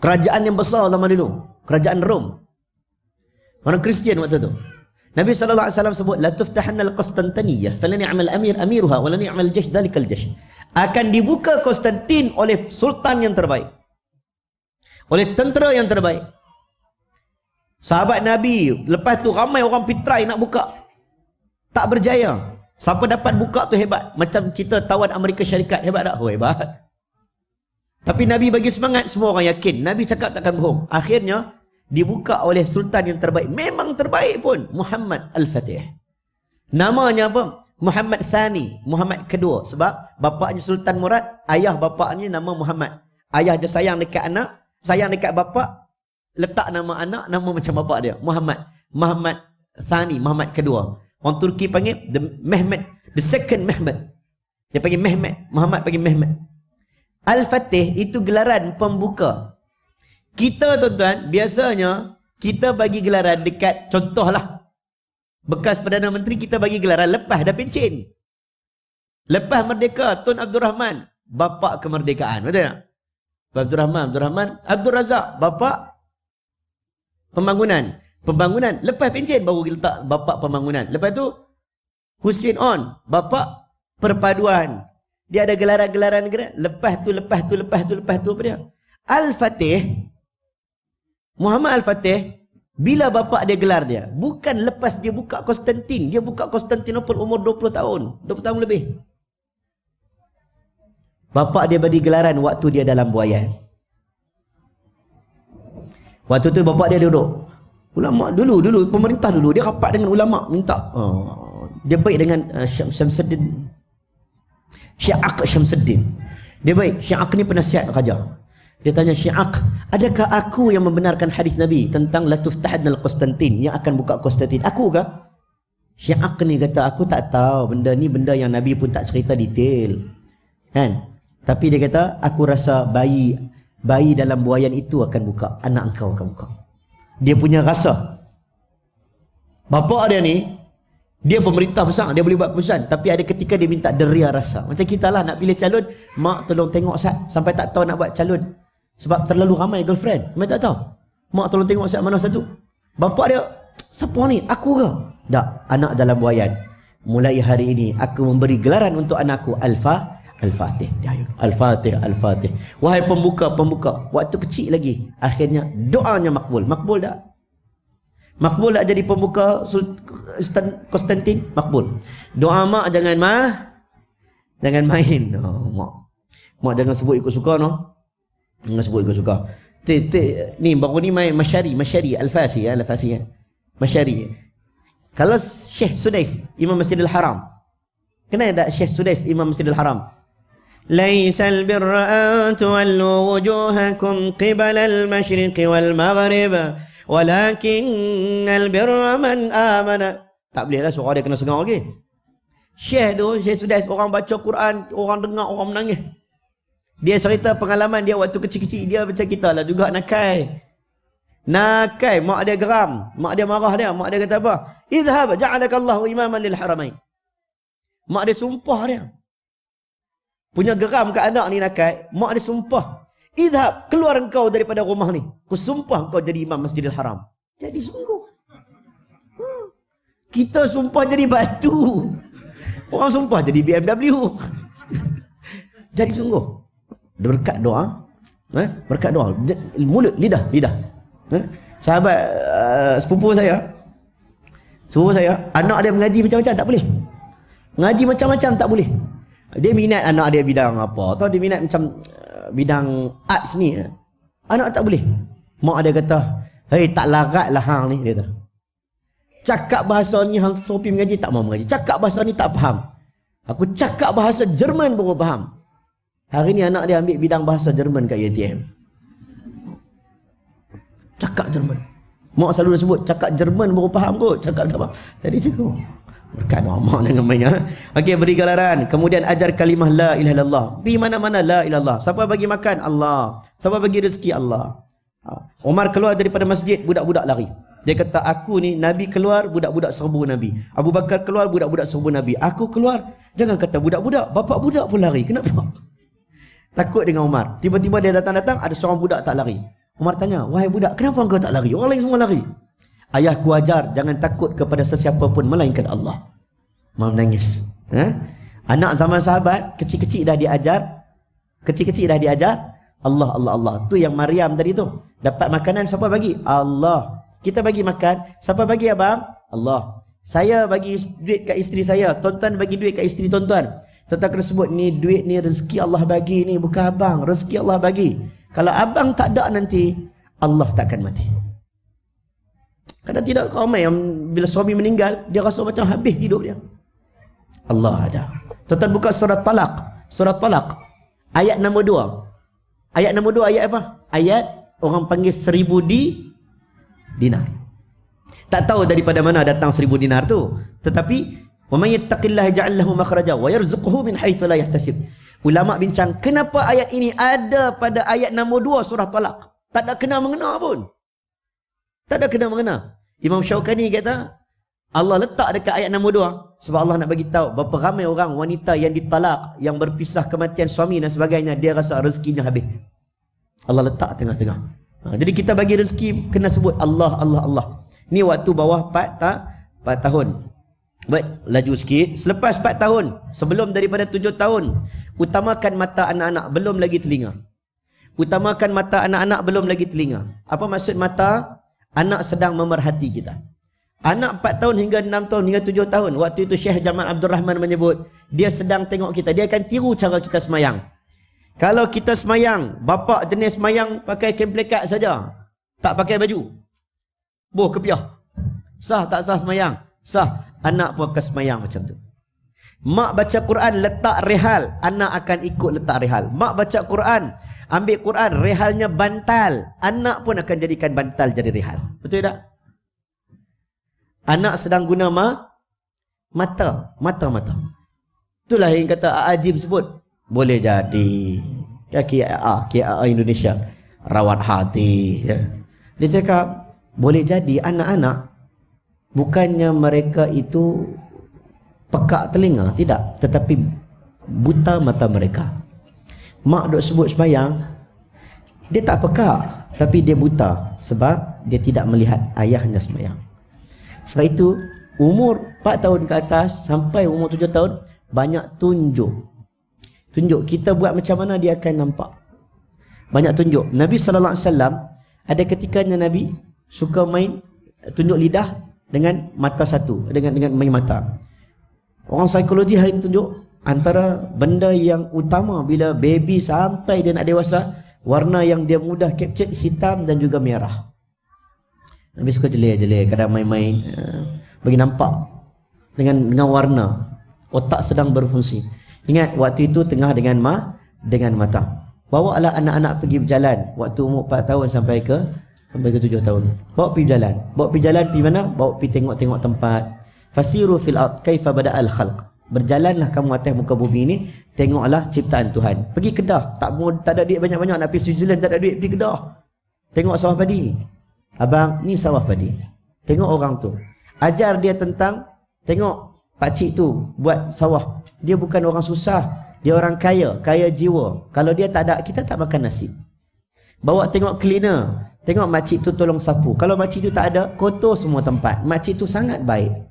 Kerajaan yang besar zaman dulu. Kerajaan Rom. Orang Kristian waktu tu. Nabi sallallahu alaihi wasallam sebut la tuftahanna al-Qustantiniyyah falan ya'mal amir amiruha wa lan ya'mal jaysh dhalikal jaysh. Akan dibuka Konstantin oleh sultan yang terbaik. Oleh tentera yang terbaik. Sahabat Nabi, lepas tu ramai orang pitrai nak buka. Tak berjaya. Siapa dapat buka tu hebat. Macam kita tawan Amerika Syarikat hebat tak? Oh hebat. Tapi Nabi bagi semangat, semua orang yakin. Nabi cakap takkan bohong. Akhirnya, dibuka oleh sultan yang terbaik memang terbaik pun Muhammad Al-Fatih namanya apa Muhammad Thani Muhammad kedua sebab bapaknya Sultan Murad ayah bapaknya nama Muhammad ayah dia sayang dekat anak sayang dekat bapak letak nama anak nama macam bapak dia Muhammad Muhammad Thani Muhammad kedua orang Turki panggil the Mehmet the second Mehmet dia panggil Mehmet Muhammad panggil Mehmet Al-Fatih itu gelaran pembuka kita tuan-tuan, biasanya kita bagi gelaran dekat contohlah. Bekas Perdana Menteri kita bagi gelaran lepas dah pencin. Lepas merdeka Tun Abdul Rahman, bapa kemerdekaan, betul tak? Abdul Rahman, Abdul Rahman, Abdul Razak, bapa pembangunan. Pembangunan lepas pencin baru letak bapa pembangunan. Lepas tu Hussein On, bapa perpaduan. Dia ada gelaran-gelaran lepas tu lepas tu lepas tu lepas tu apa dia? Al-Fatih Muhammad Al-Fatih bila bapa dia gelar dia bukan lepas dia buka Konstantin dia buka Konstantinopel umur 20 tahun 20 tahun lebih Bapak dia bagi gelaran waktu dia dalam buayan. Waktu tu bapak dia duduk. Ulama dulu, dulu pemerintah dulu dia rapat dengan ulama minta uh, dia baik dengan uh, Syamsuddin Syiak Syamsuddin. Dia baik, Syiak ni penasihat raja. Dia tanya Syiak, adakah aku yang membenarkan hadis Nabi tentang Latuf Tahad al-Qustantin yang akan buka Qustantin? Aku ke? Syiak ni kata, aku tak tahu benda ni benda yang Nabi pun tak cerita detail. Kan? Tapi dia kata, aku rasa bayi bayi dalam buayan itu akan buka. Anak engkau akan buka. Dia punya rasa. Bapak dia ni, dia pemerintah besar, dia boleh buat keputusan. Tapi ada ketika dia minta deria rasa. Macam kita lah nak pilih calon, mak tolong tengok sat sampai tak tahu nak buat calon. Sebab terlalu ramai girlfriend. Mak tak tahu. Mak tolong tengok sat mana satu. Bapak dia, siapa ni? Aku ke? Tak, anak dalam buayan. Mulai hari ini, aku memberi gelaran untuk anakku. Alfa, Al-Fatih. Al-Fatih, Al-Fatih. Wahai pembuka, pembuka. Waktu kecil lagi. Akhirnya doanya makbul. Makbul tak? Makbul tak jadi pembuka Konstantin? Makbul. Doa mak jangan mah. Jangan main. Oh, mak. Mak jangan sebut ikut suka no. Jangan sebut ikut suka. T, t, ni baru ni main masyari. Masyari. Al-Fasi. Ya, Al-Fasi. Ya. Masyari. Kalau Syekh Sudais, Imam Masjidil Haram. Kenapa tak Syekh Sudais, Imam Masjidil Haram? ليس البر أن تولوا وجوهكم قبل المشرق والمغرب ولكن البر من آمن tak boleh lah suara dia kena sengar lagi Syekh tu, Syekh Sudais orang baca Quran, orang dengar, orang menangis dia cerita pengalaman dia waktu kecil-kecil dia macam kita lah juga nakai nakai, mak dia geram mak dia marah dia, mak dia kata apa idhab ja'alakallahu imaman lil haramain mak dia sumpah dia punya geram ke anak ni nakai, mak dia sumpah. Idhab, keluar engkau daripada rumah ni. Ku sumpah engkau jadi imam masjidil haram. Jadi sungguh. Ha. Kita sumpah jadi batu. Orang sumpah jadi BMW. jadi sungguh. Berkat doa. Eh? Berkat doa. Mulut, lidah, lidah. Eh? Sahabat uh, sepupu saya. Sepupu saya. Anak dia mengaji macam-macam tak boleh. Mengaji macam-macam tak boleh. Dia minat anak dia bidang apa. Atau dia minat macam uh, bidang arts ni. Anak tak boleh. Mak dia kata, hei tak larat lah hang ni. Dia kata. Cakap bahasa ni hang sopi mengaji tak mau mengaji. Cakap bahasa ni tak faham. Aku cakap bahasa Jerman baru faham. Hari ni anak dia ambil bidang bahasa Jerman kat ATM. Cakap Jerman. Mak selalu sebut cakap Jerman baru faham kot. Cakap tak apa. Jadi cukup. Berkat mak dengan mainnya. Okey, beri galaran. Kemudian ajar kalimah la ilaha illallah. Di mana-mana la ilallah. Siapa bagi makan? Allah. Siapa bagi rezeki? Allah. Ha. Umar keluar daripada masjid, budak-budak lari. Dia kata, aku ni Nabi keluar, budak-budak serbu Nabi. Abu Bakar keluar, budak-budak serbu Nabi. Aku keluar, jangan kata budak-budak. Bapak budak pun lari. Kenapa? Takut dengan Umar. Tiba-tiba dia datang-datang, ada seorang budak tak lari. Umar tanya, wahai budak, kenapa engkau tak lari? Orang lain semua lari. Ayahku ajar jangan takut kepada sesiapa pun melainkan Allah. Mau nangis. Ha? Anak zaman sahabat kecil-kecil dah diajar, kecil-kecil dah diajar Allah Allah Allah. Tu yang Maryam tadi tu. Dapat makanan siapa bagi? Allah. Kita bagi makan, siapa bagi abang? Allah. Saya bagi duit kat isteri saya, tuan-tuan bagi duit kat isteri tuan-tuan. Tuan-tuan kena sebut ni duit ni rezeki Allah bagi ni bukan abang, rezeki Allah bagi. Kalau abang tak ada nanti Allah takkan mati. Kadang tidak ramai yang bila suami meninggal, dia rasa macam habis hidup dia. Allah ada. Tuan buka surat talak. Surat talak. Ayat nombor dua. Ayat nombor dua ayat apa? Ayat orang panggil seribu di dinar. Tak tahu daripada mana datang seribu dinar tu. Tetapi, وَمَنْ يَتَّقِ اللَّهِ جَعَلْ لَهُ مَخْرَجًا وَيَرْزُقْهُ مِنْ حَيْثُ لَا يَحْتَسِبْ Ulama bincang, kenapa ayat ini ada pada ayat nombor dua surah talak? Tak ada kena mengena pun. Tak ada kena mengena. Imam Syaukani kata, Allah letak dekat ayat nombor dua. Sebab Allah nak bagi tahu berapa ramai orang wanita yang ditalak, yang berpisah kematian suami dan sebagainya, dia rasa rezekinya habis. Allah letak tengah-tengah. Ha, jadi kita bagi rezeki, kena sebut Allah, Allah, Allah. Ni waktu bawah 4, tak? 4 tahun. Baik, laju sikit. Selepas 4 tahun, sebelum daripada 7 tahun, utamakan mata anak-anak, belum lagi telinga. Utamakan mata anak-anak, belum lagi telinga. Apa maksud mata? Anak sedang memerhati kita. Anak 4 tahun hingga 6 tahun hingga 7 tahun. Waktu itu Syekh Jamal Abdul Rahman menyebut, dia sedang tengok kita. Dia akan tiru cara kita semayang. Kalau kita semayang, bapa jenis semayang pakai kain pelekat saja. Tak pakai baju. Boh kepiah. Sah tak sah semayang? Sah. Anak pun akan semayang macam tu. Mak baca Quran letak rehal, anak akan ikut letak rehal. Mak baca Quran, ambil Quran, rehalnya bantal. Anak pun akan jadikan bantal jadi rehal. Betul tak? Anak sedang guna ma mata, mata-mata. Itulah yang kata Ajim sebut. Boleh jadi. Ya KIA, KIA Indonesia. Rawat hati. Ya. Dia cakap, boleh jadi anak-anak, bukannya mereka itu pekak telinga tidak. Tetapi buta mata mereka. Mak duk sebut sembahyang dia tak pekak tapi dia buta sebab dia tidak melihat ayahnya sembahyang. Sebab itu umur 4 tahun ke atas sampai umur 7 tahun banyak tunjuk. Tunjuk kita buat macam mana dia akan nampak. Banyak tunjuk. Nabi sallallahu alaihi wasallam ada ketikanya Nabi suka main tunjuk lidah dengan mata satu dengan dengan main mata Orang psikologi hari ini tunjuk antara benda yang utama bila baby sampai dia nak dewasa, warna yang dia mudah capture hitam dan juga merah. Nabi suka jelir-jelir, kadang main-main uh, bagi nampak dengan dengan warna otak sedang berfungsi. Ingat waktu itu tengah dengan ma dengan mata. Bawa lah anak-anak pergi berjalan waktu umur 4 tahun sampai ke sampai ke 7 tahun. Bawa pergi berjalan. Bawa pergi jalan pergi mana? Bawa pergi tengok-tengok tempat. Fasiru fil ard kaifa bada'al khalq. Berjalanlah kamu atas muka bumi ini, tengoklah ciptaan Tuhan. Pergi Kedah, tak mau tak ada duit banyak-banyak nak pergi Switzerland, tak ada duit pergi Kedah. Tengok sawah padi. Abang, ni sawah padi. Tengok orang tu. Ajar dia tentang tengok pak cik tu buat sawah. Dia bukan orang susah, dia orang kaya, kaya jiwa. Kalau dia tak ada, kita tak makan nasi. Bawa tengok cleaner. Tengok makcik tu tolong sapu. Kalau makcik tu tak ada, kotor semua tempat. Makcik tu sangat baik.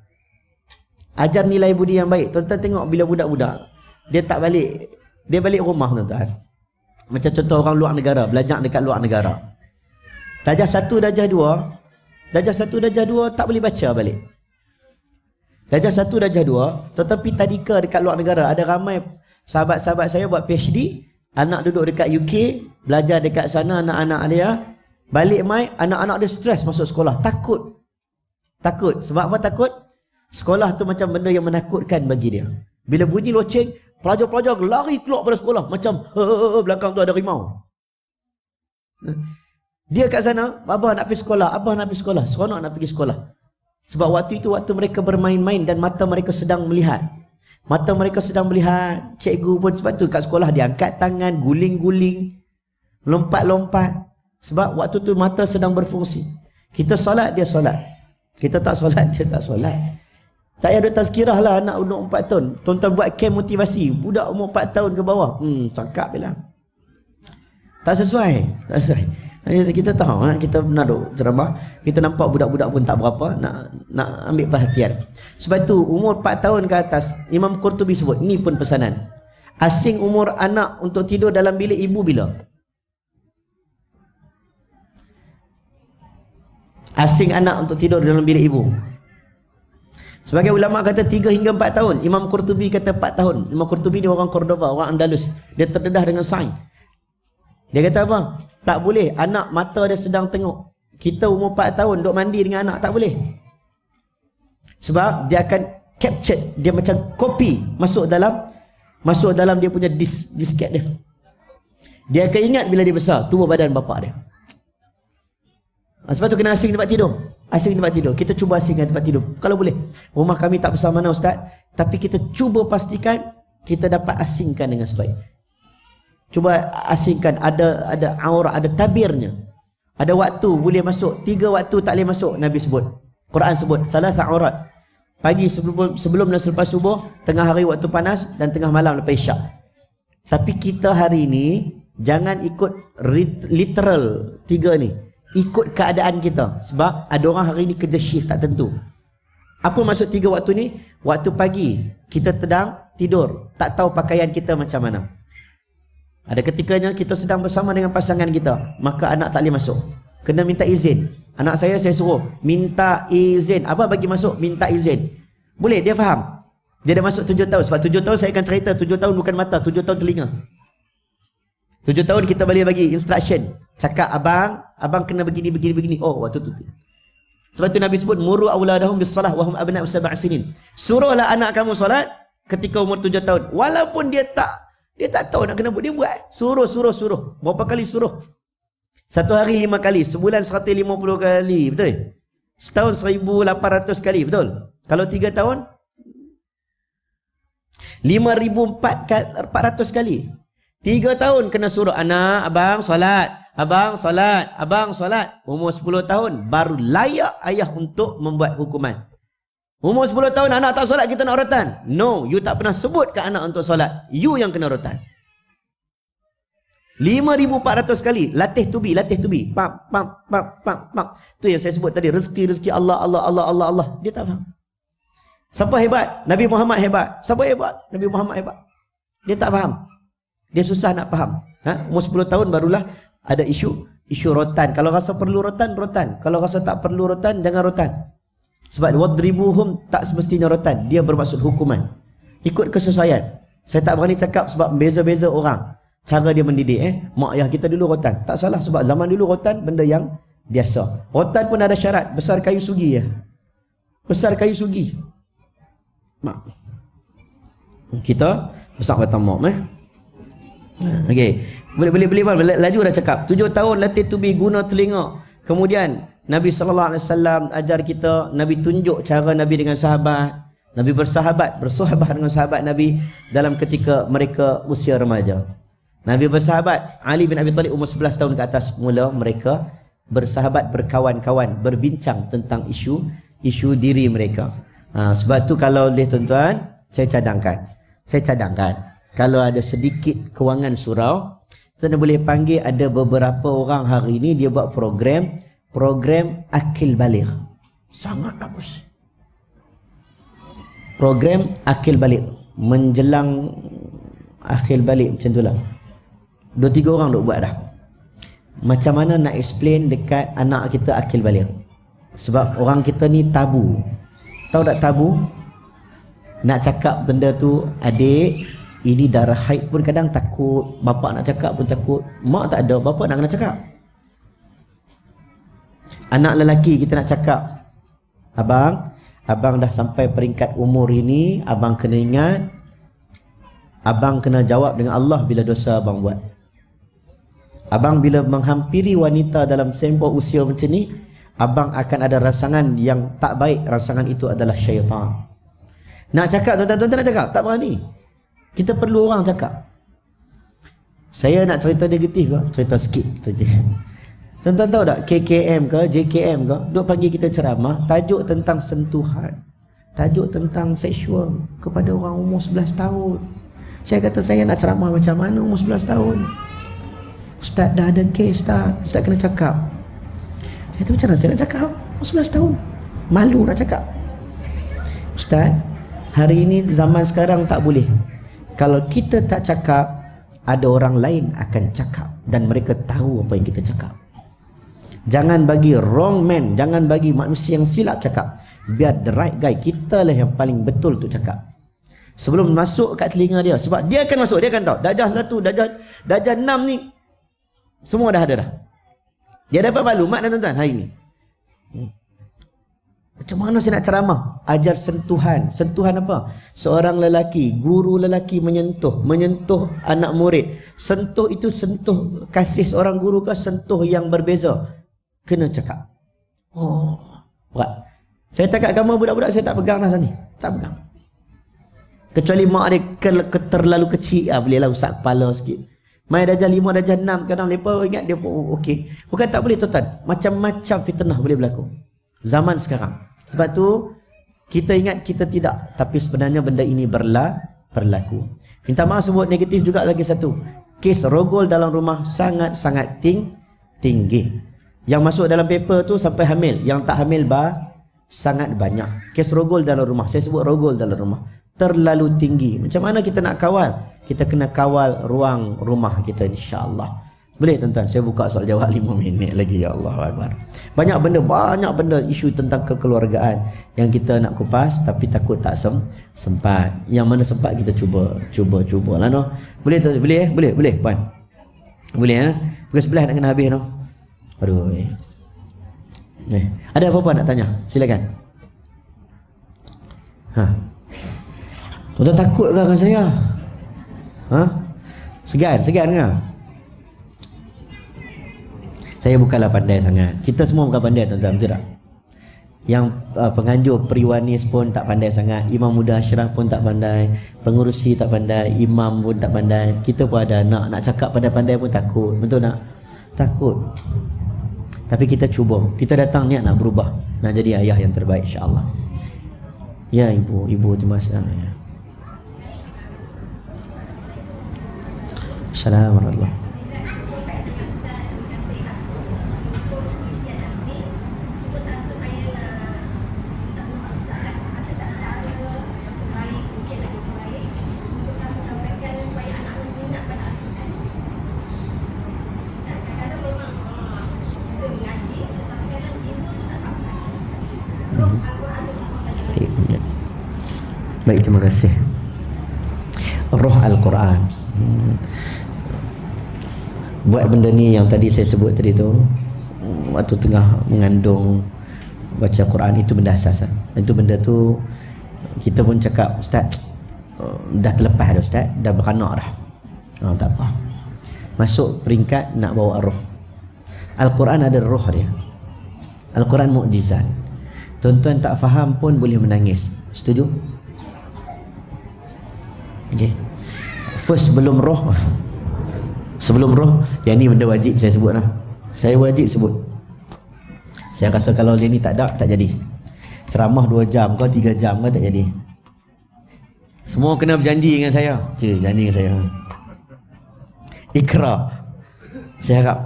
Ajar nilai budi yang baik. Tuan-tuan tengok bila budak-budak. Dia tak balik. Dia balik rumah tuan-tuan. Macam contoh orang luar negara. Belajar dekat luar negara. Dajah satu, dajah dua. Dajah satu, dajah dua tak boleh baca balik. Dajah satu, dajah dua. Tetapi tadika dekat luar negara. Ada ramai sahabat-sahabat saya buat PhD. Anak duduk dekat UK. Belajar dekat sana anak-anak dia. Balik mai, anak-anak dia stres masuk sekolah. Takut. Takut. Sebab apa takut? Sekolah tu macam benda yang menakutkan bagi dia. Bila bunyi loceng, pelajar-pelajar lari keluar pada sekolah. Macam, belakang tu ada rimau. Dia kat sana, Abah nak pergi sekolah, Abah nak pergi sekolah. Seronok nak pergi sekolah. Sebab waktu itu, waktu mereka bermain-main dan mata mereka sedang melihat. Mata mereka sedang melihat. Cikgu pun sebab tu kat sekolah dia angkat tangan, guling-guling. Lompat-lompat. Sebab waktu tu mata sedang berfungsi. Kita solat, dia solat. Kita tak solat, dia tak solat. Tak ada tazkirah lah anak umur 4 tahun. Tuan-tuan buat camp motivasi. Budak umur 4 tahun ke bawah. Hmm, cakap bilang. Tak sesuai. Tak sesuai. Kita tahu, ha? kita benar ceramah. Kita nampak budak-budak pun tak berapa. Nak nak ambil perhatian. Sebab itu umur 4 tahun ke atas. Imam Qurtubi sebut. Ini pun pesanan. Asing umur anak untuk tidur dalam bilik ibu bila? Asing anak untuk tidur dalam bilik ibu. Sebagai ulama kata 3 hingga 4 tahun. Imam Qurtubi kata 4 tahun. Imam Qurtubi ni orang Cordova, orang Andalus. Dia terdedah dengan sains. Dia kata apa? Tak boleh. Anak mata dia sedang tengok. Kita umur 4 tahun duk mandi dengan anak. Tak boleh. Sebab dia akan capture. Dia macam copy masuk dalam masuk dalam dia punya disk, disket dia. Dia akan ingat bila dia besar. Tua badan bapak dia. Sebab tu kena asing tempat tidur. Asing tempat tidur. Kita cuba asingkan tempat tidur. Kalau boleh. Rumah kami tak besar mana Ustaz. Tapi kita cuba pastikan kita dapat asingkan dengan sebaik. Cuba asingkan ada ada aura, ada tabirnya. Ada waktu boleh masuk. Tiga waktu tak boleh masuk. Nabi sebut. Quran sebut. Salah aurat. Pagi sebelum sebelum dan selepas subuh. Tengah hari waktu panas. Dan tengah malam lepas isyak. Tapi kita hari ini. Jangan ikut literal tiga ni ikut keadaan kita. Sebab ada orang hari ni kerja shift tak tentu. Apa maksud tiga waktu ni? Waktu pagi kita sedang tidur. Tak tahu pakaian kita macam mana. Ada ketikanya kita sedang bersama dengan pasangan kita maka anak tak boleh masuk. Kena minta izin. Anak saya saya suruh minta izin. Apa bagi masuk? Minta izin. Boleh dia faham? Dia dah masuk tujuh tahun. Sebab tujuh tahun saya akan cerita tujuh tahun bukan mata tujuh tahun telinga. Tujuh tahun kita boleh bagi instruction. Cakap abang, abang kena begini, begini, begini. Oh, waktu tu. Sebab tu Nabi sebut, Muru awladahum bis salah wahum abna usabah sinin. Suruhlah anak kamu solat ketika umur tujuh tahun. Walaupun dia tak dia tak tahu nak kena buat. Dia buat. Suruh, suruh, suruh. Berapa kali suruh? Satu hari lima kali. Sebulan seratus lima puluh kali. Betul? Setahun seribu lapan ratus kali. Betul? Kalau tiga tahun? Lima ribu empat ratus kali. Tiga tahun kena suruh anak, abang solat. Abang solat. Abang solat. Umur sepuluh tahun baru layak ayah untuk membuat hukuman. Umur sepuluh tahun anak tak solat kita nak rotan. No, you tak pernah sebut ke anak untuk solat. You yang kena rotan. Lima ribu empat ratus kali. Latih tubi, latih tubi. Pam, pam, pam, pam, pam. Tu yang saya sebut tadi. Rezeki, rezeki Allah, Allah, Allah, Allah, Allah. Dia tak faham. Siapa hebat? Nabi Muhammad hebat. Siapa hebat? Nabi Muhammad hebat. Dia tak faham. Dia susah nak faham. Ha? Umur 10 tahun barulah ada isu isu rotan. Kalau rasa perlu rotan, rotan. Kalau rasa tak perlu rotan, jangan rotan. Sebab wadribuhum tak semestinya rotan. Dia bermaksud hukuman. Ikut kesesuaian. Saya tak berani cakap sebab beza-beza orang. Cara dia mendidik. Eh? Mak ayah kita dulu rotan. Tak salah sebab zaman dulu rotan benda yang biasa. Rotan pun ada syarat. Besar kayu sugi ya. Besar kayu sugi. Mak. Kita besar batang mak. Eh? Okey. Boleh boleh boleh boleh laju dah cakap. Tujuh tahun latih tu bi guna telinga. Kemudian Nabi sallallahu alaihi wasallam ajar kita, Nabi tunjuk cara Nabi dengan sahabat. Nabi bersahabat, bersahabat dengan sahabat Nabi dalam ketika mereka usia remaja. Nabi bersahabat, Ali bin Abi Talib umur 11 tahun ke atas mula mereka bersahabat, berkawan-kawan, berbincang tentang isu isu diri mereka. Ha, sebab tu kalau boleh tuan-tuan, saya cadangkan. Saya cadangkan kalau ada sedikit kewangan surau saya boleh panggil ada beberapa orang hari ini dia buat program program akil balik. Sangat bagus. Program akil balik. Menjelang akil balik macam tu lah. Dua tiga orang duk buat dah. Macam mana nak explain dekat anak kita akil balik? Sebab orang kita ni tabu. Tahu tak tabu? Nak cakap benda tu adik ini darah haid pun kadang takut bapa nak cakap pun takut. Mak tak ada bapa nak kena cakap. Anak lelaki kita nak cakap abang abang dah sampai peringkat umur ini abang kena ingat abang kena jawab dengan Allah bila dosa abang buat. Abang bila menghampiri wanita dalam tempoh usia macam ni abang akan ada rasangan yang tak baik. Rasangan itu adalah syaitan. Nak cakap tuan-tuan nak cakap? Tak berani kita perlu orang cakap. Saya nak cerita negatif ke? Cerita sikit. Cerita. Tuan-tuan tahu tak KKM ke JKM ke duk pagi kita ceramah tajuk tentang sentuhan. Tajuk tentang seksual kepada orang umur 11 tahun. Saya kata saya nak ceramah macam mana umur 11 tahun. Ustaz dah ada kes tak? Ustaz kena cakap. Saya kata macam mana saya nak cakap? Umur 11 tahun. Malu nak cakap. Ustaz, hari ini zaman sekarang tak boleh. Kalau kita tak cakap Ada orang lain akan cakap Dan mereka tahu apa yang kita cakap. Jangan bagi wrong man Jangan bagi manusia yang silap cakap. Biar the right guy Kita lah yang paling betul tu cakap. Sebelum masuk kat telinga dia Sebab dia akan masuk Dia akan tahu. Dajah satu Dajah Dajah enam ni Semua dah ada dah. Dia dapat maklumat tuan-tuan hari ni. hmm. Macam mana saya nak ceramah? Ajar sentuhan. Sentuhan apa? Seorang lelaki, guru lelaki menyentuh. Menyentuh anak murid. Sentuh itu sentuh kasih seorang guru ke sentuh yang berbeza. Kena cakap. Oh, berat. Saya tak kat kamar budak-budak, saya tak pegang dah ni. Tak pegang. Kecuali mak dia ke, terlalu kecil, ah, bolehlah usap kepala sikit. Mai darjah lima, darjah enam, kadang mereka ingat dia pun oh, okey. Bukan tak boleh tuan-tuan. Macam-macam fitnah boleh berlaku. Zaman sekarang. Sebab tu kita ingat kita tidak tapi sebenarnya benda ini berla berlaku. Minta maaf sebut negatif juga lagi satu. Kes rogol dalam rumah sangat-sangat ting tinggi. Yang masuk dalam paper tu sampai hamil, yang tak hamil bah sangat banyak. Kes rogol dalam rumah. Saya sebut rogol dalam rumah terlalu tinggi. Macam mana kita nak kawal? Kita kena kawal ruang rumah kita insya-Allah. Boleh tuan-tuan, saya buka soal jawab 5 minit lagi ya Allah Akbar. Banyak benda, banyak benda isu tentang kekeluargaan yang kita nak kupas tapi takut tak sem sempat. Yang mana sempat kita cuba, cuba, cuba lah no. Boleh tuan, boleh eh? Boleh, boleh puan. Boleh ya? Pukul sebelah nak kena habis tu. Aduh. Eh. eh. Ada apa-apa nak tanya? Silakan. Ha. Tuan takut ke dengan saya? Ha? Segan, segan ke? Saya bukanlah pandai sangat. Kita semua bukan pandai tuan-tuan, betul tak? yang uh, penganjur periwanis pun tak pandai sangat. Imam muda asyraf pun tak pandai. Pengurusi tak pandai. Imam pun tak pandai. Kita pun ada nak nak cakap pandai-pandai pun takut. Betul tak? Takut. Tapi kita cuba. Kita datang niat nak berubah. Nak jadi ayah yang terbaik insyaallah. Ya ibu. Ibu terima kasih. Ya. Assalamualaikum Baik, terima kasih. Roh Al-Quran. Buat benda ni yang tadi saya sebut tadi tu, waktu tengah mengandung baca Quran itu benda asas. Itu benda tu kita pun cakap, Ustaz, dah terlepas dah Ustaz, dah beranak dah. Oh, tak apa. Masuk peringkat nak bawa roh. Al-Quran ada roh dia. Al-Quran mukjizat. Tuan-tuan tak faham pun boleh menangis. Setuju? Okay. First sebelum roh. Sebelum roh Yang ni benda wajib saya sebut lah. Saya wajib sebut. Saya rasa kalau dia ni tak ada Tak jadi. Seramah 2 jam kau 3 jam kau tak jadi. Semua kena berjanji dengan saya. Cik janji dengan saya. Ikra Saya harap.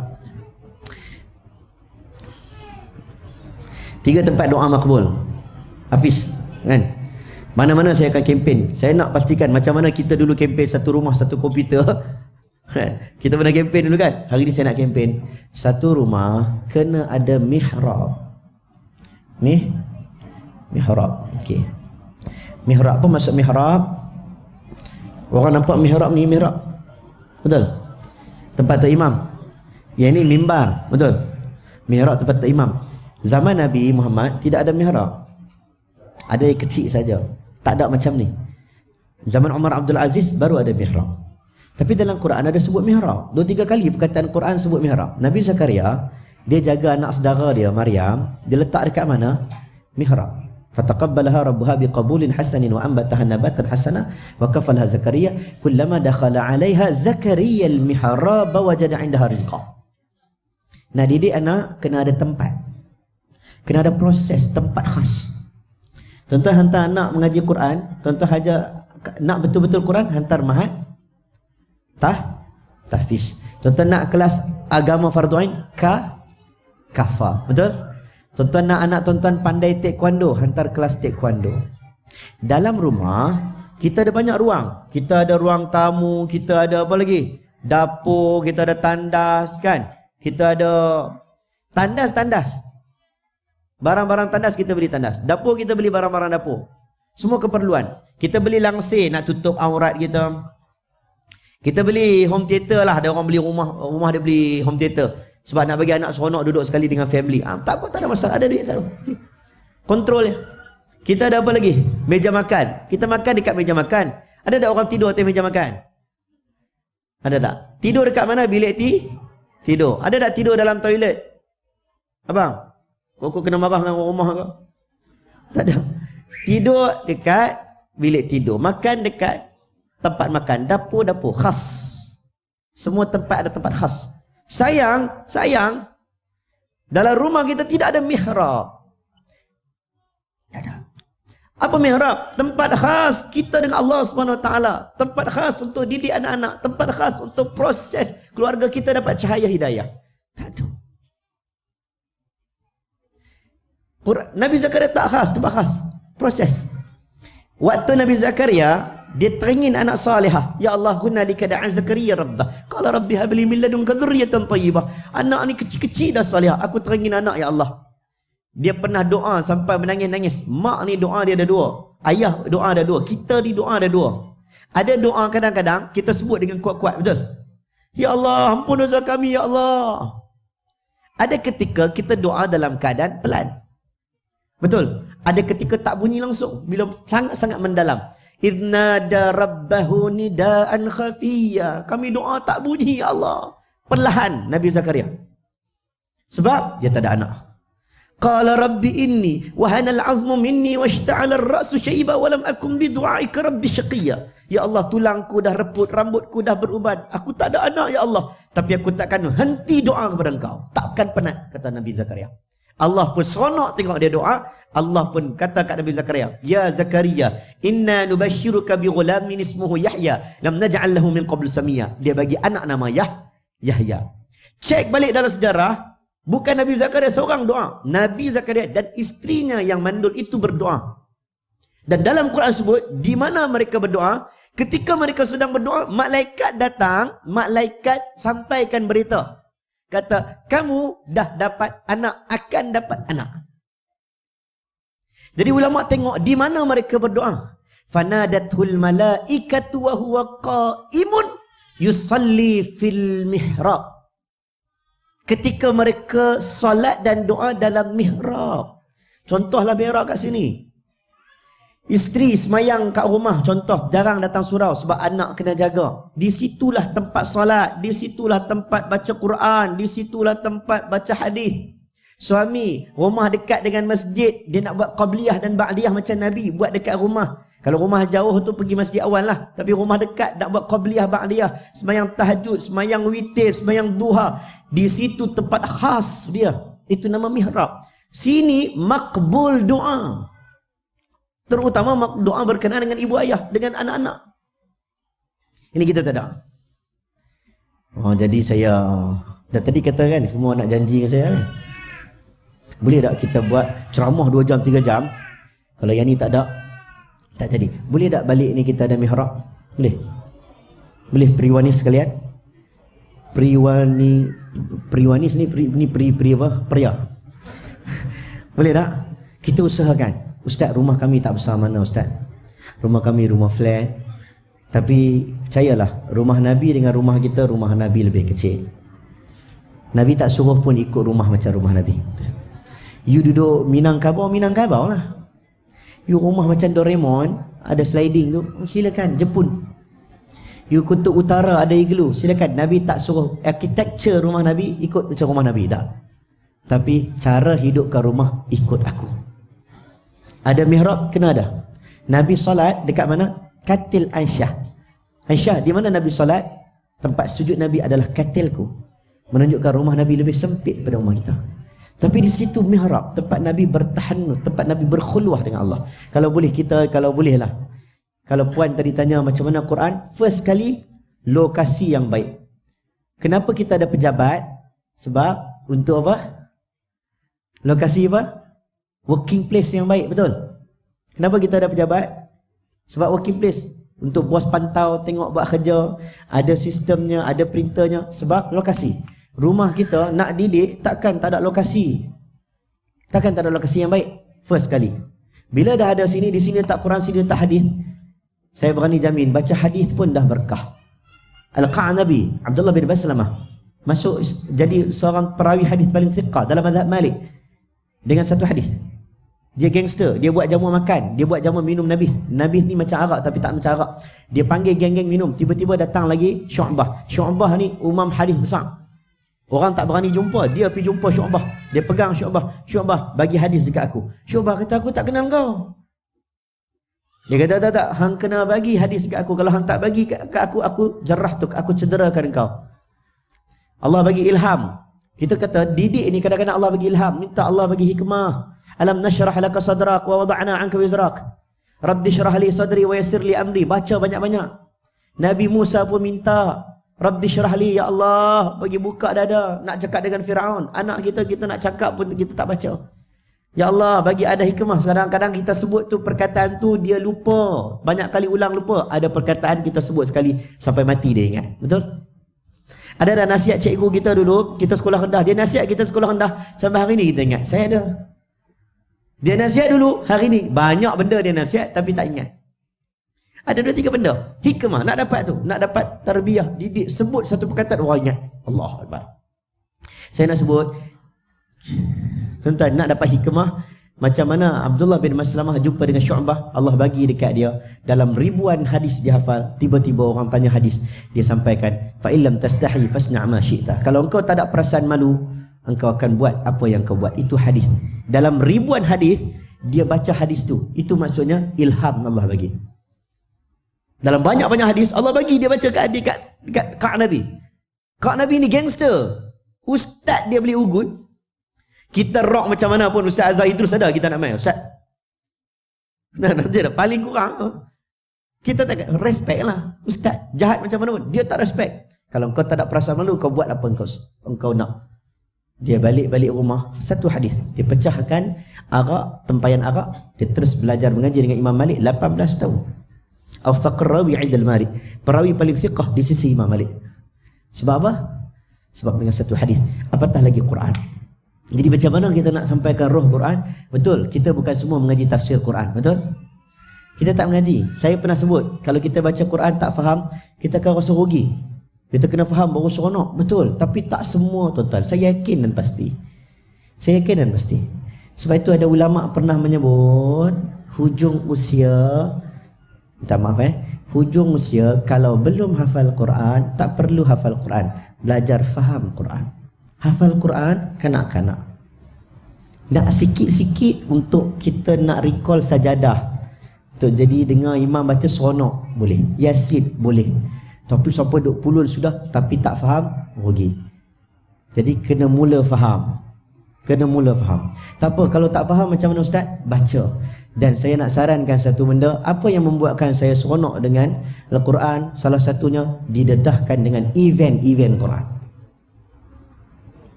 Tiga tempat doa makbul. Hafiz Kan mana-mana saya akan kempen. Saya nak pastikan macam mana kita dulu kempen satu rumah, satu komputer. Kan? kita pernah kempen dulu kan? Hari ni saya nak kempen. Satu rumah kena ada mihrab. Mih? Mihrab. Okey. Mihrab apa maksud mihrab? Orang nampak mihrab ni mihrab. Betul? Tempat tu imam. Yang ini mimbar. Betul? Mihrab tempat tu imam. Zaman Nabi Muhammad tidak ada mihrab. Ada yang kecil saja. Tak ada macam ni. Zaman Umar Abdul Aziz baru ada mihrab. Tapi dalam Quran ada sebut mihrab. Dua tiga kali perkataan Quran sebut mihrab. Nabi Zakaria, dia jaga anak saudara dia, Maryam. Dia letak dekat mana? Mihrab. Fataqabbalaha rabbuha biqabulin hasanin wa ambataha nabatan hasana wa kafalaha Zakaria kullama dakhala 'alayha Zakaria al-mihrab wajada 'indaha rizqa. Nah, didik anak kena ada tempat. Kena ada proses, tempat khas. Tuan-tuan hantar anak mengaji Quran, tuan-tuan haja nak betul-betul Quran hantar mahat tah tahfiz. Tuan-tuan nak kelas agama fardu ain ka kafa. Betul? Tuan-tuan nak anak tuan-tuan pandai taekwondo, hantar kelas taekwondo. Dalam rumah kita ada banyak ruang. Kita ada ruang tamu, kita ada apa lagi? Dapur, kita ada tandas kan? Kita ada tandas-tandas. Barang-barang tandas kita beli tandas. Dapur kita beli barang-barang dapur. Semua keperluan. Kita beli langsir nak tutup aurat kita. Kita beli home theater lah. Ada orang beli rumah rumah dia beli home theater. Sebab nak bagi anak seronok duduk sekali dengan family. Ah, tak apa, tak ada masalah. Ada duit tak ada. Kontrol dia. Kita ada apa lagi? Meja makan. Kita makan dekat meja makan. Ada tak orang tidur atas meja makan? Ada tak? Tidur dekat mana bilik ti? Tidur. Ada tak tidur dalam toilet? Abang? Kau kena marah dengan orang rumah kau. Tak ada. Tidur dekat bilik tidur. Makan dekat tempat makan. Dapur-dapur. Khas. Semua tempat ada tempat khas. Sayang, sayang. Dalam rumah kita tidak ada mihrab. Tak ada. Apa mihrab? Tempat khas kita dengan Allah Subhanahu Taala. Tempat khas untuk didik anak-anak. Tempat khas untuk proses keluarga kita dapat cahaya hidayah. Tak ada. Nabi Zakaria tak khas, tempat khas. Proses. Waktu Nabi Zakaria, dia teringin anak salihah. Ya Allah, hunalika da'a Zakaria rabbah. Qala rabbi habli min ladunka dhurriyatan tayyibah. Anak ni kecil-kecil dah salihah. Aku teringin anak ya Allah. Dia pernah doa sampai menangis-nangis. Mak ni doa dia ada dua. Ayah doa ada dua. Kita ni doa ada dua. Ada doa kadang-kadang kita sebut dengan kuat-kuat, betul? Ya Allah, ampun dosa kami ya Allah. Ada ketika kita doa dalam keadaan pelan. Betul. Ada ketika tak bunyi langsung bila sangat-sangat mendalam. Idnada rabbahu nidaan khafiyya. Kami doa tak bunyi ya Allah. Perlahan Nabi Zakaria. Sebab dia tak ada anak. Qala rabbi inni wa hanal azmu minni wa ishta'ala ar-ra'su shayba wa lam akun bi du'aika rabbi shaqiyya. Ya Allah, tulangku dah reput, rambutku dah beruban. Aku tak ada anak, Ya Allah. Tapi aku takkan henti doa kepada engkau. Takkan penat, kata Nabi Zakaria. Allah pun seronok tengok dia doa. Allah pun kata kat Nabi Zakaria. Ya Zakaria, inna nubashiruka bi ghulamin ismuhu Yahya. Lam naj'al lahu min qabl samia. Dia bagi anak nama Yah, Yahya. Cek balik dalam sejarah. Bukan Nabi Zakaria seorang doa. Nabi Zakaria dan istrinya yang mandul itu berdoa. Dan dalam Quran sebut, di mana mereka berdoa? Ketika mereka sedang berdoa, malaikat datang, malaikat sampaikan berita. Kata, kamu dah dapat anak, akan dapat anak. Jadi ulama tengok di mana mereka berdoa. Fanadatul malaikatu wa huwa qaimun yusalli fil mihrab. Ketika mereka solat dan doa dalam mihrab. Contohlah mihrab kat sini. Isteri semayang kat rumah contoh jarang datang surau sebab anak kena jaga. Di situlah tempat solat, di situlah tempat baca Quran, di situlah tempat baca hadis. Suami rumah dekat dengan masjid, dia nak buat qabliyah dan ba'diyah macam Nabi buat dekat rumah. Kalau rumah jauh tu pergi masjid awal lah. Tapi rumah dekat nak buat qabliyah ba'diyah, semayang tahajud, semayang witir, semayang duha. Di situ tempat khas dia. Itu nama mihrab. Sini makbul doa. Terutama doa berkenaan dengan ibu ayah, dengan anak-anak. Ini kita tak ada. Oh, jadi saya dah tadi kata kan semua nak janji dengan saya kan. Boleh tak kita buat ceramah 2 jam 3 jam? Kalau yang ni tak ada tak jadi. Boleh tak balik ni kita ada mihrab? Boleh. Boleh periwani sekalian? Periwani periwani ni pri ni pri pri apa? Pria. Boleh tak? Kita usahakan. Ustaz rumah kami tak besar mana Ustaz? Rumah kami rumah flat. Tapi percayalah Rumah Nabi dengan rumah kita Rumah Nabi lebih kecil. Nabi tak suruh pun ikut rumah macam rumah Nabi. You duduk Minangkabau Minangkabau lah. You rumah macam Doraemon Ada sliding tu Silakan jepun You kutub utara ada iglu Silakan. Nabi tak suruh Architecture rumah Nabi Ikut macam rumah Nabi Tak. Tapi cara hidupkan rumah Ikut aku ada mihrab kena ada. Nabi solat dekat mana? Katil Aisyah. Aisyah, di mana Nabi solat? Tempat sujud Nabi adalah katilku. Menunjukkan rumah Nabi lebih sempit pada rumah kita. Tapi di situ mihrab, tempat Nabi bertahan, tempat Nabi berkhulwah dengan Allah. Kalau boleh kita, kalau boleh lah. Kalau puan tadi tanya macam mana Quran, first kali lokasi yang baik. Kenapa kita ada pejabat? Sebab untuk apa? Lokasi apa? Working place yang baik betul? Kenapa kita ada pejabat? Sebab working place untuk bos pantau tengok buat kerja ada sistemnya ada printernya. Sebab lokasi. Rumah kita nak didik takkan tak ada lokasi. Takkan tak ada lokasi yang baik. First kali. Bila dah ada sini di sini tak Quran sini tak hadis saya berani jamin baca hadis pun dah berkah. Al-Qa'nabi Abdullah bin Baslamah masuk jadi seorang perawi hadis paling thiqah dalam mazhab Malik. Dengan satu hadis dia gangster, dia buat jamu makan, dia buat jamu minum Nabi. Nabi ni macam arak tapi tak macam arak. Dia panggil geng-geng minum, tiba-tiba datang lagi Syu'bah. Syu'bah ni umam hadis besar. Orang tak berani jumpa, dia pergi jumpa Syu'bah. Dia pegang Syu'bah. Syu'bah bagi hadis dekat aku. Syu'bah kata aku tak kenal kau. Dia kata tak tak, hang kena bagi hadis dekat aku. Kalau hang tak bagi kat aku, aku jarah tu, aku cederakan kau. Allah bagi ilham. Kita kata didik ni kadang-kadang Allah bagi ilham, minta Allah bagi hikmah. Alam nashrah laka sadrak wa wada'na anka wizrak. Rabbi shrah li sadri wa yassir li amri. Baca banyak-banyak. Nabi Musa pun minta, Rabbi shrah li ya Allah, bagi buka dada nak cakap dengan Firaun. Anak kita kita nak cakap pun kita tak baca. Ya Allah, bagi ada hikmah. Kadang-kadang kita sebut tu perkataan tu dia lupa. Banyak kali ulang lupa. Ada perkataan kita sebut sekali sampai mati dia ingat. Betul? Ada dah nasihat cikgu kita dulu, kita sekolah rendah. Dia nasihat kita sekolah rendah sampai hari ni kita ingat. Saya ada. Dia nasihat dulu hari ni banyak benda dia nasihat tapi tak ingat. Ada dua tiga benda. Hikmah nak dapat tu, nak dapat tarbiyah, didik, sebut satu perkataan orang ingat. Allah Akbar. Saya nak sebut tuan nak dapat hikmah macam mana Abdullah bin Maslamah jumpa dengan Syu'bah Allah bagi dekat dia dalam ribuan hadis dia hafal tiba-tiba orang tanya hadis dia sampaikan fa illam tastahi fasna' ma syi'ta kalau engkau tak ada perasaan malu engkau akan buat apa yang kau buat. Itu hadis. Dalam ribuan hadis dia baca hadis tu. Itu maksudnya ilham Allah bagi. Dalam banyak-banyak hadis Allah bagi dia baca kat kat kat kak Nabi. Kak Nabi ni gangster. Ustaz dia beli ugut kita rock macam mana pun Ustaz Azhar Idrus ada kita nak main. Ustaz. Nah, nanti dah paling kurang. Kita tak respect lah. Ustaz jahat macam mana pun. Dia tak respect. Kalau kau tak ada perasaan malu kau buat apa engkau engkau nak. Dia balik-balik rumah satu hadis. Dia pecahkan arak, tempayan arak, dia terus belajar mengaji dengan Imam Malik 18 tahun. Au faqr rawi 'inda al-Malik. Perawi paling fiqh di sisi Imam Malik. Sebab apa? Sebab dengan satu hadis. Apatah lagi Quran. Jadi macam mana kita nak sampaikan roh Quran? Betul, kita bukan semua mengaji tafsir Quran, betul? Kita tak mengaji. Saya pernah sebut, kalau kita baca Quran tak faham, kita akan rasa rugi. Kita kena faham baru seronok. Betul, tapi tak semua total. Saya yakin dan pasti. Saya yakin dan pasti. Sebab itu ada ulama pernah menyebut hujung usia minta maaf eh hujung usia kalau belum hafal Quran tak perlu hafal Quran belajar faham Quran hafal Quran kanak-kanak. Nak sikit-sikit untuk kita nak recall sajadah. Untuk jadi dengar imam baca seronok boleh. Yasin boleh. Tapi sampai 20 sudah tapi tak faham rugi. Jadi kena mula faham. Kena mula faham. Tak apa kalau tak faham macam mana ustaz? Baca. Dan saya nak sarankan satu benda, apa yang membuatkan saya seronok dengan Al-Quran? Salah satunya didedahkan dengan event-event Quran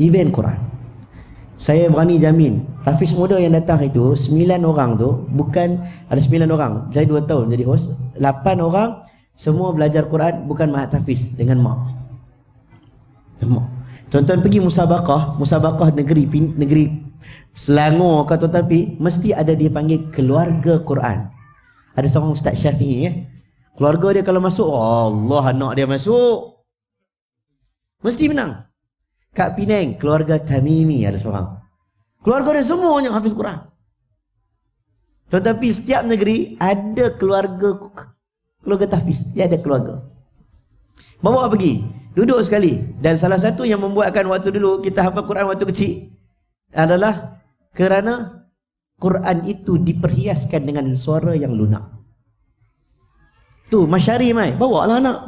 event Quran. Saya berani jamin, Tafiz muda yang datang itu, sembilan orang tu, bukan ada sembilan orang, saya dua tahun jadi host, lapan orang, semua belajar Quran bukan mak Tafiz, dengan mak. Mak. Tuan-tuan pergi musabakah, musabakah negeri negeri Selangor ke tuan-tuan pergi, mesti ada dia panggil keluarga Quran. Ada seorang Ustaz Syafi'i ya. Keluarga dia kalau masuk, Allah anak dia masuk. Mesti menang. Kak Penang, keluarga Tamimi ada seorang. Keluarga dia semuanya hafiz Quran. Tetapi setiap negeri ada keluarga keluarga tahfiz. Dia ada keluarga. Bawa pergi. Duduk sekali. Dan salah satu yang membuatkan waktu dulu kita hafal Quran waktu kecil adalah kerana Quran itu diperhiaskan dengan suara yang lunak. Tu masyari mai. Bawa lah anak.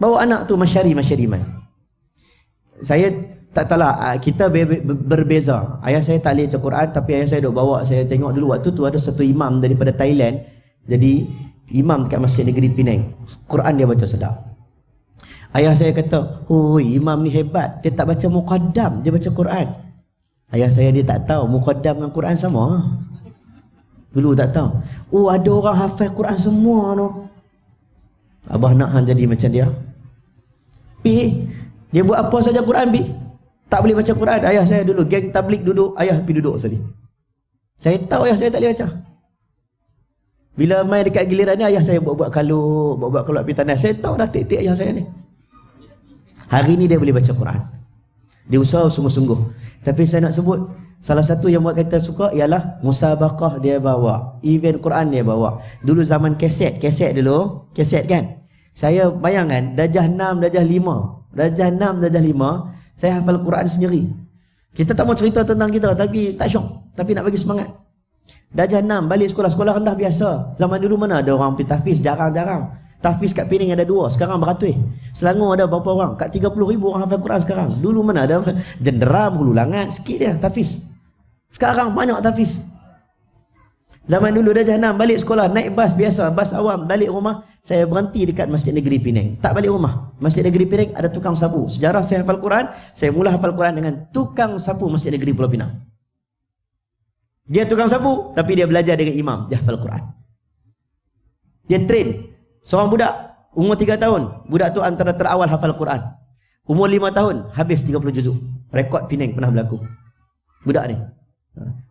Bawa anak tu masyari masyari mai saya tak tahu lah ah, kita berbeza ayah saya tak baca Quran tapi ayah saya duk bawa saya tengok dulu waktu tu ada satu imam daripada Thailand jadi imam dekat masjid negeri Penang Quran dia baca sedap ayah saya kata oh imam ni hebat dia tak baca muqaddam dia baca Quran ayah saya dia tak tahu muqaddam dengan Quran sama dulu tak tahu oh ada orang hafal Quran semua tu abah nak hang jadi macam dia pi dia buat apa saja Quran bi? Tak boleh baca Quran. Ayah saya dulu geng tablik duduk, ayah pergi duduk sekali. Saya tahu ayah saya tak boleh baca. Bila main dekat giliran ni ayah saya buat-buat kalau, buat-buat kalau api tanah. Saya tahu dah tik-tik ayah saya ni. Hari ni dia boleh baca Quran. Dia usaha sungguh-sungguh. Tapi saya nak sebut salah satu yang buat kita suka ialah musabaqah dia bawa. Event Quran dia bawa. Dulu zaman keset, keset dulu, keset kan. Saya bayangkan darjah 6, darjah 5 Darjah 6, darjah 5 Saya hafal Quran sendiri Kita tak mau cerita tentang kita Tapi tak syok Tapi nak bagi semangat Darjah 6, balik sekolah-sekolah rendah biasa. Zaman dulu mana ada orang pergi tahfiz? Jarang-jarang. Tahfiz kat Pening ada dua Sekarang beratus. Selangor ada berapa orang? Kat 30 ribu orang hafal Quran sekarang. Dulu mana ada Jendera, Hulu Langat Sikit dia tahfiz. Sekarang banyak tahfiz. Zaman dulu dah jahanam balik sekolah naik bas biasa bas awam balik rumah saya berhenti dekat Masjid Negeri Penang. Tak balik rumah. Masjid Negeri Penang ada tukang sapu. Sejarah saya hafal Quran saya mula hafal Quran dengan tukang sapu Masjid Negeri Pulau Pinang dia tukang sapu tapi dia belajar dengan imam dia hafal Quran dia train seorang budak umur 3 tahun budak tu antara terawal hafal Quran umur 5 tahun habis 30 juzuk rekod Penang pernah berlaku budak ni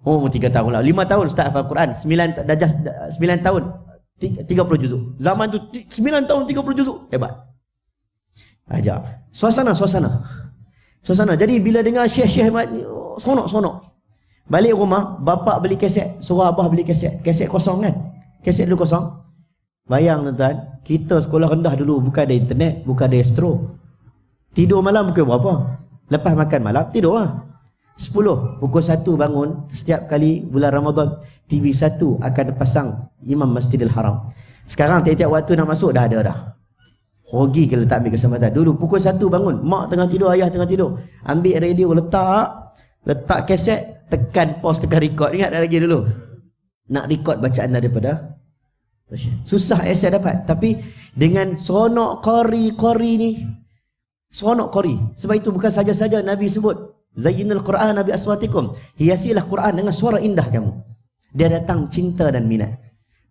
Oh, umur tiga tahun lah. Lima tahun start hafal Quran. Sembilan, dah, sembilan tahun. Tiga puluh juzuk. Zaman tu sembilan tahun tiga puluh juzuk. Hebat. Ajar. Suasana, suasana. Suasana. Jadi bila dengar syekh-syekh hebat ni, oh, sonok, sonok. Balik rumah, bapak beli keset. Suruh abah beli keset. Keset kosong kan? Keset dulu kosong. Bayang tuan, kita sekolah rendah dulu bukan ada internet, bukan ada astro. Tidur malam pukul berapa? Lepas makan malam, tidur lah. Sepuluh, pukul satu bangun, setiap kali bulan Ramadan, TV satu akan pasang Imam Masjidil Haram. Sekarang tiap-tiap waktu nak masuk, dah ada dah. Rugi kalau tak ambil kesempatan. Dulu pukul satu bangun, mak tengah tidur, ayah tengah tidur. Ambil radio, letak, letak keset, tekan pause, tekan record. Ingat lagi dulu? Nak record bacaan daripada Susah esok dapat. Tapi dengan seronok kori-kori ni, seronok kori. Sebab itu bukan saja-saja Nabi sebut, Zayyinul Quran Nabi Aswatikum. Hiasilah Quran dengan suara indah kamu. Dia datang cinta dan minat.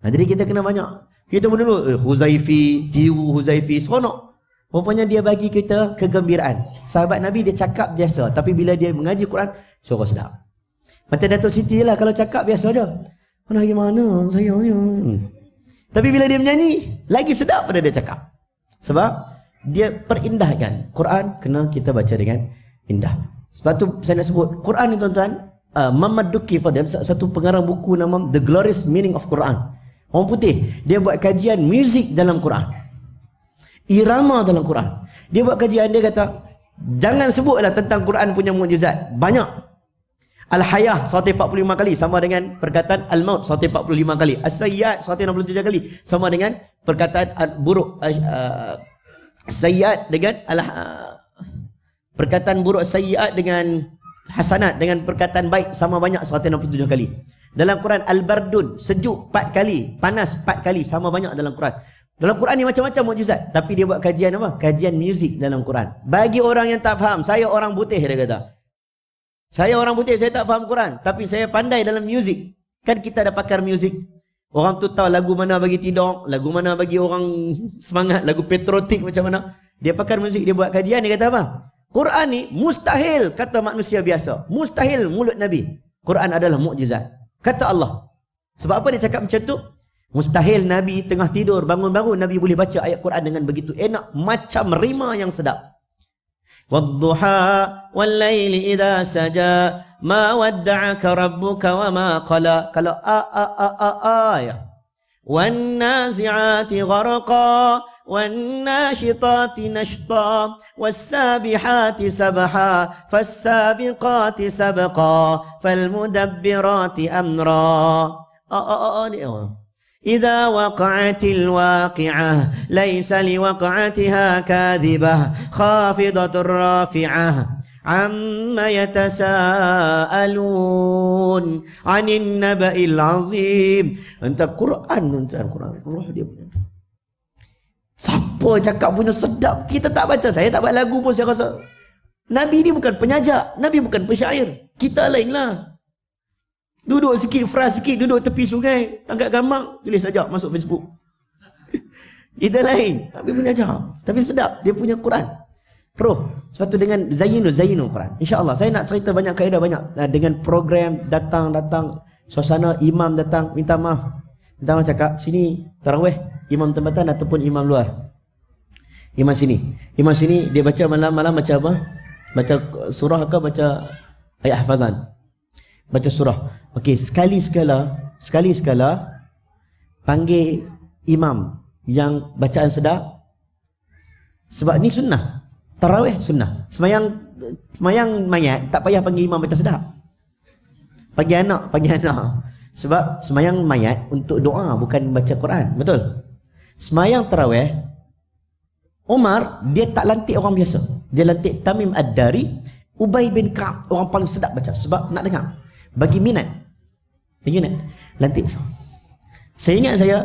Nah, jadi kita kena banyak. Kita pun dulu, eh, Huzaifi, tiru Huzaifi, seronok. Rupanya dia bagi kita kegembiraan. Sahabat Nabi dia cakap biasa. Tapi bila dia mengaji Quran, suara sedap. Macam Datuk Siti lah kalau cakap biasa aja. Mana gimana saya ni? Hmm. Tapi bila dia menyanyi, lagi sedap pada dia cakap. Sebab dia perindahkan. Quran kena kita baca dengan indah. Sebab tu saya nak sebut Quran ni tuan-tuan, uh, Muhammad Duki Fadil satu pengarang buku nama The Glorious Meaning of Quran. Orang putih, dia buat kajian muzik dalam Quran. Irama dalam Quran. Dia buat kajian dia kata, jangan sebutlah tentang Quran punya mukjizat. Banyak. Al-Hayah 145 kali sama dengan perkataan Al-Maut 145 kali. As-Sayyad 167 kali sama dengan perkataan buruk uh, Sayyad dengan al uh, Perkataan buruk sayyiat dengan hasanat dengan perkataan baik sama banyak 167 kali. Dalam Quran Al-Bardun sejuk 4 kali, panas 4 kali sama banyak dalam Quran. Dalam Quran ni macam-macam mukjizat, tapi dia buat kajian apa? Kajian muzik dalam Quran. Bagi orang yang tak faham, saya orang putih dia kata. Saya orang putih, saya tak faham Quran, tapi saya pandai dalam muzik. Kan kita ada pakar muzik. Orang tu tahu lagu mana bagi tidur, lagu mana bagi orang semangat, lagu patriotik macam mana. Dia pakar muzik, dia buat kajian, dia kata apa? Quran ni mustahil kata manusia biasa. Mustahil mulut Nabi. Quran adalah mukjizat. Kata Allah. Sebab apa dia cakap macam tu? Mustahil Nabi tengah tidur bangun-bangun Nabi boleh baca ayat Quran dengan begitu enak macam rima yang sedap. والضحى والليل إذا سجى ما ودعك ربك وما قلى قلى آية والنازعات غرقا والناشطات نشطا والسابحات سبحا فالسابقات سبقا فالمدبرات أمرا إذا وقعت الواقعة ليس لوقعتها كاذبة خافضة رافعة عما يتساءلون عن النبأ العظيم أنت القرآن أنت القرآن روح دي Siapa cakap punya sedap, kita tak baca. Saya tak buat lagu pun saya rasa. Nabi ni bukan penyajak. Nabi bukan pensyair. Kita lain lah. Duduk sikit, fras sikit, duduk tepi sungai. Tangkap gambar, tulis saja masuk Facebook. kita lain. Tapi penyajak. Tapi sedap. Dia punya Quran. Sebab tu dengan Zayinu, Zayinu Quran. InsyaAllah. Saya nak cerita banyak kaedah banyak. Dengan program datang-datang. Suasana imam datang. Minta maaf. Minta maaf cakap. Sini tarawih imam tempatan ataupun imam luar. Imam sini. Imam sini dia baca malam-malam baca apa? Baca surah ke baca ayat hafazan? Baca surah. Okey, sekali sekala, sekali sekala panggil imam yang bacaan sedap. Sebab ni sunnah. Tarawih sunnah. Semayang semayang mayat tak payah panggil imam baca sedap. Panggil anak, panggil anak. Sebab semayang mayat untuk doa bukan baca Quran. Betul? Semayang terawih Umar dia tak lantik orang biasa Dia lantik Tamim Ad-Dari Ubay bin Ka'ab Orang paling sedap baca Sebab nak dengar Bagi minat Bagi minat Lantik so. Saya ingat saya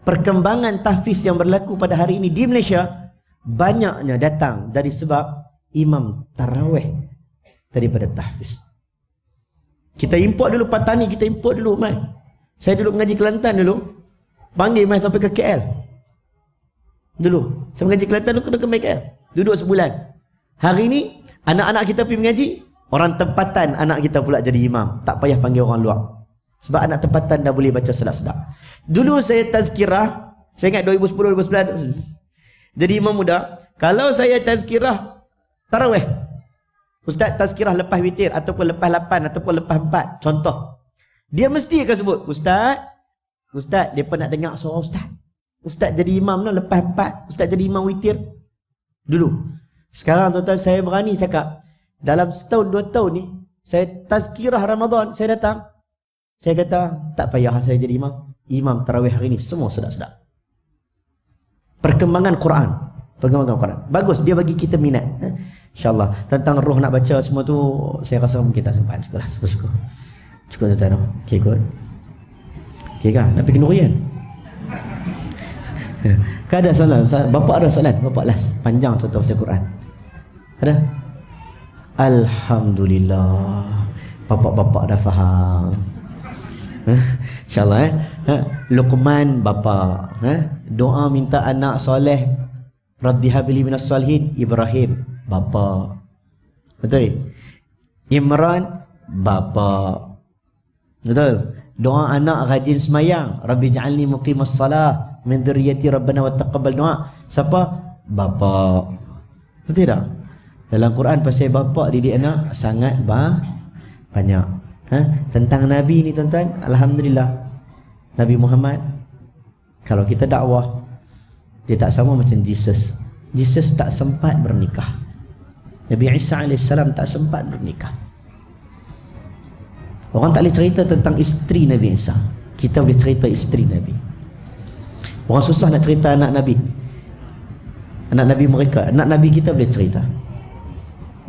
Perkembangan tahfiz yang berlaku pada hari ini di Malaysia Banyaknya datang dari sebab Imam Tarawih Daripada tahfiz Kita import dulu Patani Kita import dulu mai. Saya dulu mengaji Kelantan dulu Panggil mai sampai ke KL Dulu. Saya mengaji Kelantan dulu kena ke KL. Duduk sebulan. Hari ni, anak-anak kita pergi mengaji, Orang tempatan anak kita pula jadi imam. Tak payah panggil orang luar. Sebab anak tempatan dah boleh baca sedap-sedap. Dulu saya tazkirah. Saya ingat 2010-2011. Jadi imam muda. Kalau saya tazkirah tarawih. Ustaz tazkirah lepas witir. Ataupun lepas lapan. Ataupun lepas empat. Contoh. Dia mesti akan sebut. Ustaz. Ustaz. Dia pernah dengar suara Ustaz. Ustaz jadi imam no, lepas empat. Ustaz jadi imam witir. Dulu. Sekarang tuan-tuan saya berani cakap. Dalam setahun dua tahun ni, saya tazkirah Ramadan, saya datang. Saya kata, tak payah saya jadi imam. Imam tarawih hari ni, semua sedap-sedap. Perkembangan Quran. Perkembangan Quran. Bagus, dia bagi kita minat. Eh? InsyaAllah. Tentang roh nak baca semua tu, saya rasa mungkin tak sempat. Cukup lah, suka-suka. Cukup tuan-tuan. Okay, good. Okay kah? Nak pergi Nurian? Kan ada soalan? Bapak ada soalan? Bapak last. Panjang contoh pasal Quran. Ada? Alhamdulillah Bapak-bapak dah faham? InsyaAllah eh? eh? Luqman bapa eh? Doa minta anak soleh Rabbi habili minas salihin Ibrahim bapa Betul? Imran bapa Betul? Doa anak rajin semayang Rabbi ja'alni muqimus salah Min dhuriyati rabbana wa taqabbal doa Siapa? Bapa Betul tak? Dalam Quran pasal bapa didik anak sangat bah, banyak. Ha? Tentang Nabi ni tuan-tuan, Alhamdulillah. Nabi Muhammad, kalau kita dakwah, dia tak sama macam Jesus. Jesus tak sempat bernikah. Nabi Isa AS tak sempat bernikah. Orang tak boleh cerita tentang isteri Nabi Isa. Kita boleh cerita isteri Nabi. Orang susah nak cerita anak Nabi. Anak Nabi mereka. Anak Nabi kita boleh cerita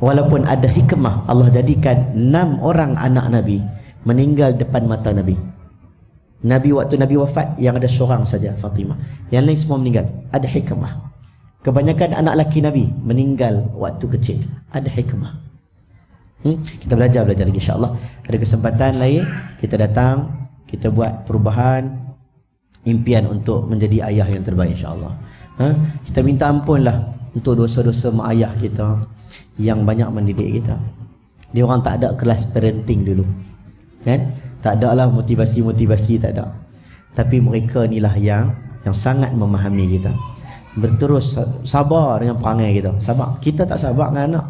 walaupun ada hikmah Allah jadikan enam orang anak Nabi meninggal depan mata Nabi. Nabi waktu Nabi wafat yang ada seorang saja Fatimah. Yang lain semua meninggal. Ada hikmah. Kebanyakan anak laki Nabi meninggal waktu kecil. Ada hikmah. Hmm? kita belajar belajar lagi insyaAllah. Ada kesempatan lain kita datang kita buat perubahan impian untuk menjadi ayah yang terbaik insyaAllah. Ha? kita minta ampun lah untuk dosa-dosa mak ayah kita yang banyak mendidik kita. Dia orang tak ada kelas parenting dulu. Kan? Tak ada lah motivasi-motivasi tak ada. Tapi mereka inilah yang yang sangat memahami kita. Berterus sabar dengan perangai kita. Sabar. Kita tak sabar dengan anak.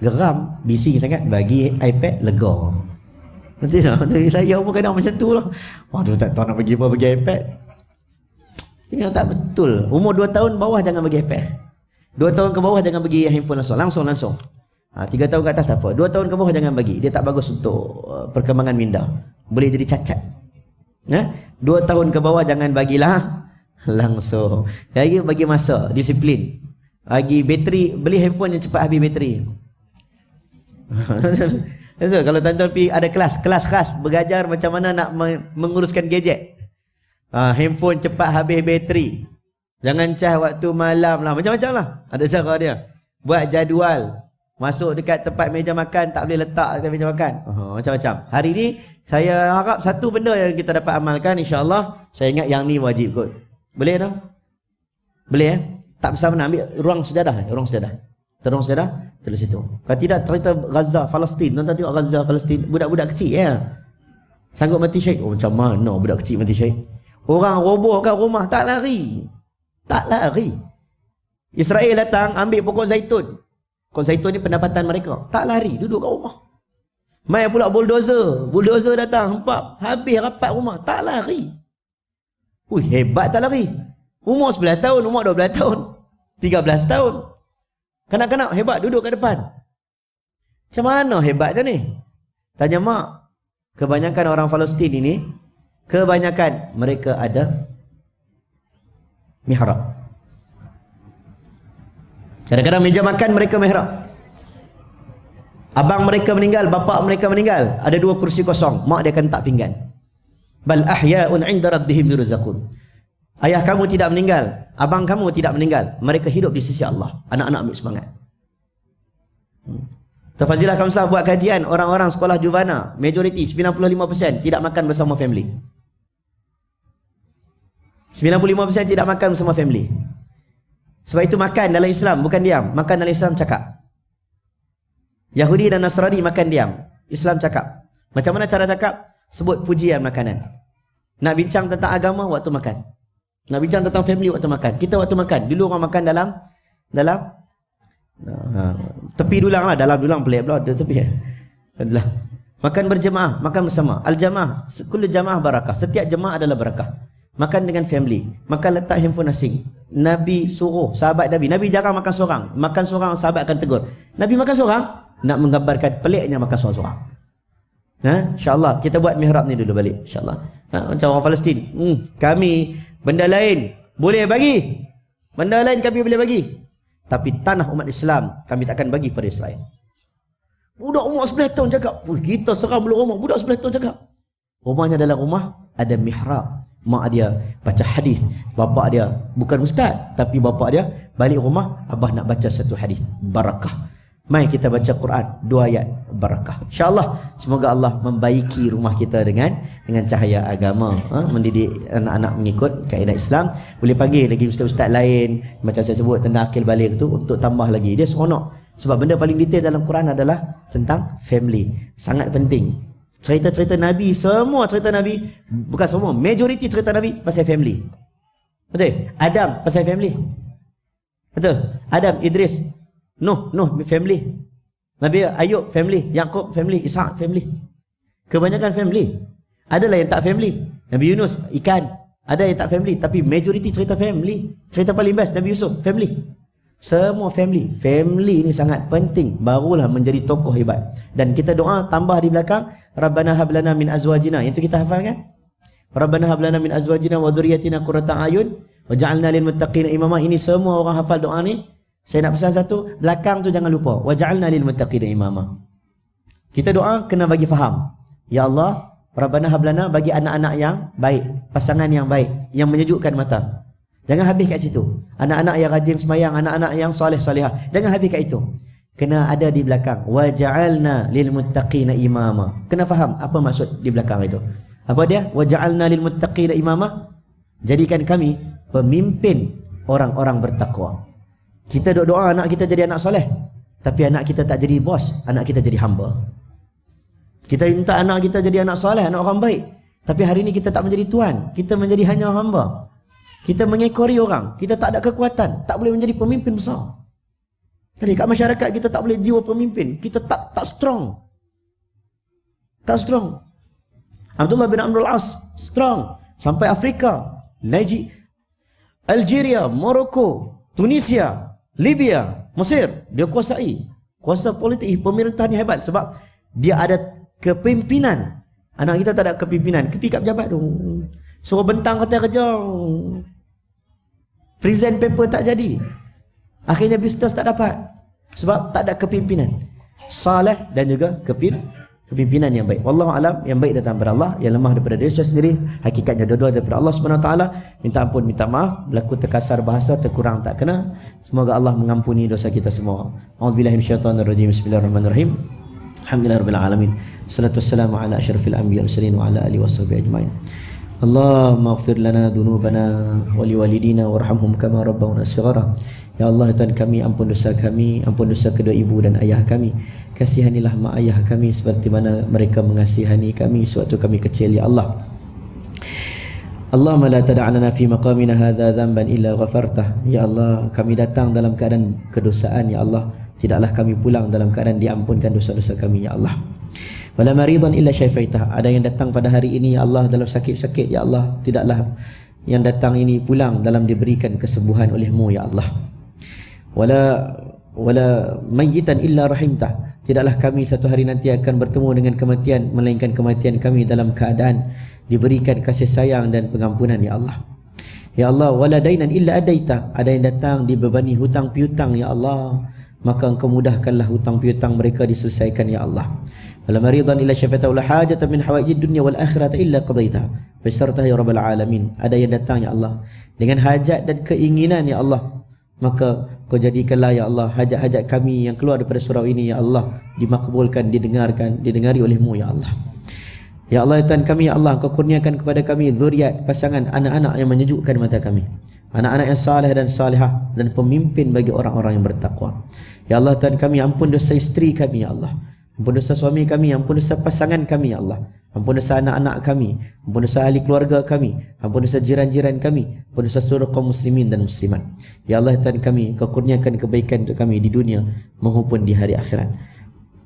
Geram, bising sangat bagi iPad lega. Nanti tak? Nanti saya pun kadang macam tu lah. Waduh tak tahu nak bagi apa bagi iPad. Ini tak betul. Umur 2 tahun bawah jangan bagi iPad. Dua tahun ke bawah jangan bagi handphone langsung. Langsung, langsung. Ha, tiga tahun ke atas tak apa. Dua tahun ke bawah jangan bagi. Dia tak bagus untuk uh, perkembangan minda. Boleh jadi cacat. Ya? Dua tahun ke bawah jangan bagilah langsung. Lagi bagi masa, disiplin. Bagi bateri, beli handphone yang cepat habis bateri. kalau tuan-tuan pergi ada kelas, kelas khas bergajar macam mana nak menguruskan gadget. Ha, handphone cepat habis bateri. Jangan cah waktu malam lah. Macam-macam lah. Ada cara dia. Buat jadual. Masuk dekat tempat meja makan. Tak boleh letak dekat meja makan. Macam-macam. Hari ni saya harap satu benda yang kita dapat amalkan. InsyaAllah. Saya ingat yang ni wajib kot. Boleh tak? Boleh eh? Tak bersama nak ambil ruang sejadah. Ruang sejadah. Terung sejadah. Terus situ. Kalau tidak cerita Gaza, Palestin. Nonton tengok Gaza, Palestin. Budak-budak kecil ya. Sanggup mati syait. Oh macam mana budak kecil mati syait. Orang robohkan rumah. Tak lari. Tak lari. Israel datang ambil pokok zaitun. Pokok zaitun ni pendapatan mereka. Tak lari, duduk kat rumah. Mai pula bulldozer. Bulldozer datang, hempap. Habis rapat rumah. Tak lari. Ui, hebat tak lari. Umur 11 tahun, umur 12 tahun. 13 tahun. Kanak-kanak hebat duduk kat depan. Macam mana hebat macam ni? Tanya mak. Kebanyakan orang Palestin ini, kebanyakan mereka ada mihrab. Kadang-kadang meja makan mereka mihrab. Abang mereka meninggal, bapa mereka meninggal, ada dua kursi kosong, mak dia akan tak pinggan. Bal ahya'un 'inda rabbihim yurzaqun. Ayah kamu tidak meninggal, abang kamu tidak meninggal, mereka hidup di sisi Allah. Anak-anak ambil semangat. Hmm. Tafazilah Kamsah buat kajian orang-orang sekolah Juvana, majoriti 95% tidak makan bersama family. 95% tidak makan bersama family. Sebab itu makan dalam Islam bukan diam. Makan dalam Islam cakap. Yahudi dan Nasrani makan diam. Islam cakap. Macam mana cara cakap? Sebut pujian makanan. Nak bincang tentang agama waktu makan. Nak bincang tentang family waktu makan. Kita waktu makan. Dulu orang makan dalam dalam ha, tepi dulang lah. Dalam dulang pelik pula. Tepi. Adalah. Makan berjemaah. Makan bersama. Al-jamaah. Kullu jamaah barakah. Setiap jemaah adalah barakah. Makan dengan family. Makan letak handphone asing. Nabi suruh sahabat Nabi. Nabi jarang makan seorang. Makan seorang sahabat akan tegur. Nabi makan seorang nak menggambarkan peliknya makan seorang-seorang. Ha? InsyaAllah kita buat mihrab ni dulu balik. InsyaAllah. Ha? Macam orang Palestin. Hmm. Kami benda lain boleh bagi. Benda lain kami boleh bagi. Tapi tanah umat Islam kami takkan bagi pada Israel. Budak umur 11 tahun cakap. Kita serang belum rumah. Budak 11 tahun cakap. Rumahnya dalam rumah ada mihrab. Mak dia baca hadis. Bapak dia bukan ustaz. Tapi bapak dia balik rumah. Abah nak baca satu hadis. Barakah. Mari kita baca Quran dua ayat barakah. Insya-Allah semoga Allah membaiki rumah kita dengan dengan cahaya agama, ha? mendidik anak-anak mengikut kaedah Islam. Boleh panggil lagi ustaz-ustaz lain macam saya sebut tentang akil balik tu untuk tambah lagi. Dia seronok. Sebab benda paling detail dalam Quran adalah tentang family. Sangat penting. Cerita-cerita Nabi, semua cerita Nabi, bukan semua, majoriti cerita Nabi pasal family. Betul? Adam pasal family. Betul? Adam, Idris, Nuh, Nuh family. Nabi Ayub family, Yakub family, Ishak family. Kebanyakan family. Adalah yang tak family. Nabi Yunus ikan. Ada yang tak family tapi majoriti cerita family. Cerita paling best Nabi Yusuf family. Semua family. Family ni sangat penting barulah menjadi tokoh hebat. Dan kita doa tambah di belakang Rabbana hablana min azwajina. Itu kita hafal kan? Rabbana hablana min azwajina wa dhurriyyatina qurrata ayun waj'alna lil muttaqina imama. Ini semua orang hafal doa ni saya nak pesan satu, belakang tu jangan lupa. Waj'alna lil muttaqina imama. Kita doa kena bagi faham. Ya Allah, Rabbana hablana bagi anak-anak yang baik, pasangan yang baik, yang menyejukkan mata. Jangan habis kat situ. Anak-anak yang rajin semayang, anak-anak yang soleh solehah. Jangan habis kat itu. Kena ada di belakang. Waj'alna lil muttaqina imama. Kena faham apa maksud di belakang itu. Apa dia? Waj'alna lil muttaqina imama. Jadikan kami pemimpin orang-orang bertakwa. Kita duk doa anak kita jadi anak soleh. Tapi anak kita tak jadi bos, anak kita jadi hamba. Kita minta anak kita jadi anak soleh, anak orang baik. Tapi hari ini kita tak menjadi tuan, kita menjadi hanya hamba. Kita mengekori orang, kita tak ada kekuatan, tak boleh menjadi pemimpin besar. Jadi kat masyarakat kita tak boleh jiwa pemimpin, kita tak tak strong. Tak strong. Abdullah bin Amrul As strong sampai Afrika, Nigeria, Algeria, Morocco, Tunisia, Libya, Mesir, dia kuasai. Kuasa politik pemerintahan yang hebat sebab dia ada kepimpinan. Anak kita tak ada kepimpinan. Kepi kat pejabat tu. Suruh bentang kata kerja. Present paper tak jadi. Akhirnya bisnes tak dapat. Sebab tak ada kepimpinan. Saleh dan juga kepimpinan kepimpinan yang baik. Wallahu alam yang baik datang daripada Allah, yang lemah daripada diri saya sendiri. Hakikatnya dua-dua daripada Allah Subhanahu taala. Minta ampun, minta maaf, berlaku terkasar bahasa, terkurang tak kena. Semoga Allah mengampuni dosa kita semua. A'udzubillahi minasyaitonir rajim. Bismillahirrahmanirrahim. Alhamdulillahirabbil alamin. Salatu wassalamu ala asyrafil anbiya'i wal mursalin wa ala alihi washabihi ajmain. Ighfir lana dhunubana wa liwalidina warhamhum kama rabbawna shighara. Ya Allah Tuhan kami ampun dosa kami, ampun dosa kedua ibu dan ayah kami. Kasihanilah mak ayah kami seperti mana mereka mengasihani kami sewaktu kami kecil ya Allah. Allahumma la tad'alana fi maqamina hadha dhanban illa ghafartah. Ya Allah, kami datang dalam keadaan kedosaan ya Allah. Tidaklah kami pulang dalam keadaan diampunkan dosa-dosa kami ya Allah. Wala maridan illa syafaitah. Ada yang datang pada hari ini ya Allah dalam sakit-sakit ya Allah, tidaklah yang datang ini pulang dalam diberikan kesembuhan olehmu ya Allah. Wala wala mayyitan illa rahimtah. Tidaklah kami satu hari nanti akan bertemu dengan kematian melainkan kematian kami dalam keadaan diberikan kasih sayang dan pengampunan ya Allah. Ya Allah wala dainan illa adaita ada yang datang dibebani hutang piutang ya Allah maka engkau mudahkanlah hutang piutang mereka diselesaikan ya Allah. Wala maridan illa syafata wala hajatan min hawaijid dunya wal akhirati illa qadaita bisarta ya rabbal alamin. Ada yang datang ya Allah dengan hajat dan keinginan ya Allah. Maka kau jadikanlah ya Allah hajat-hajat kami yang keluar daripada surau ini ya Allah dimakbulkan didengarkan didengari olehmu ya Allah. Ya Allah Tuhan kami ya Allah kau kurniakan kepada kami zuriat pasangan anak-anak yang menyejukkan mata kami anak-anak yang saleh dan salihah dan pemimpin bagi orang-orang yang bertakwa Ya Allah Tuhan kami ampun dosa isteri kami ya Allah. Ampun dosa suami kami, ampun dosa pasangan kami ya Allah. Ampun dosa anak-anak kami, ampun dosa ahli keluarga kami, ampun dosa jiran-jiran kami, ampun dosa seluruh kaum muslimin dan muslimat. Ya Allah Tuhan kami, kau kurniakan kebaikan untuk kami di dunia maupun di hari akhirat.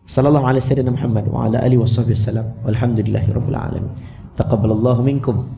Sallallahu alaihi wasallam Muhammad wa ala alihi wasallam. Walhamdulillahirabbil alamin. Taqabbalallahu minkum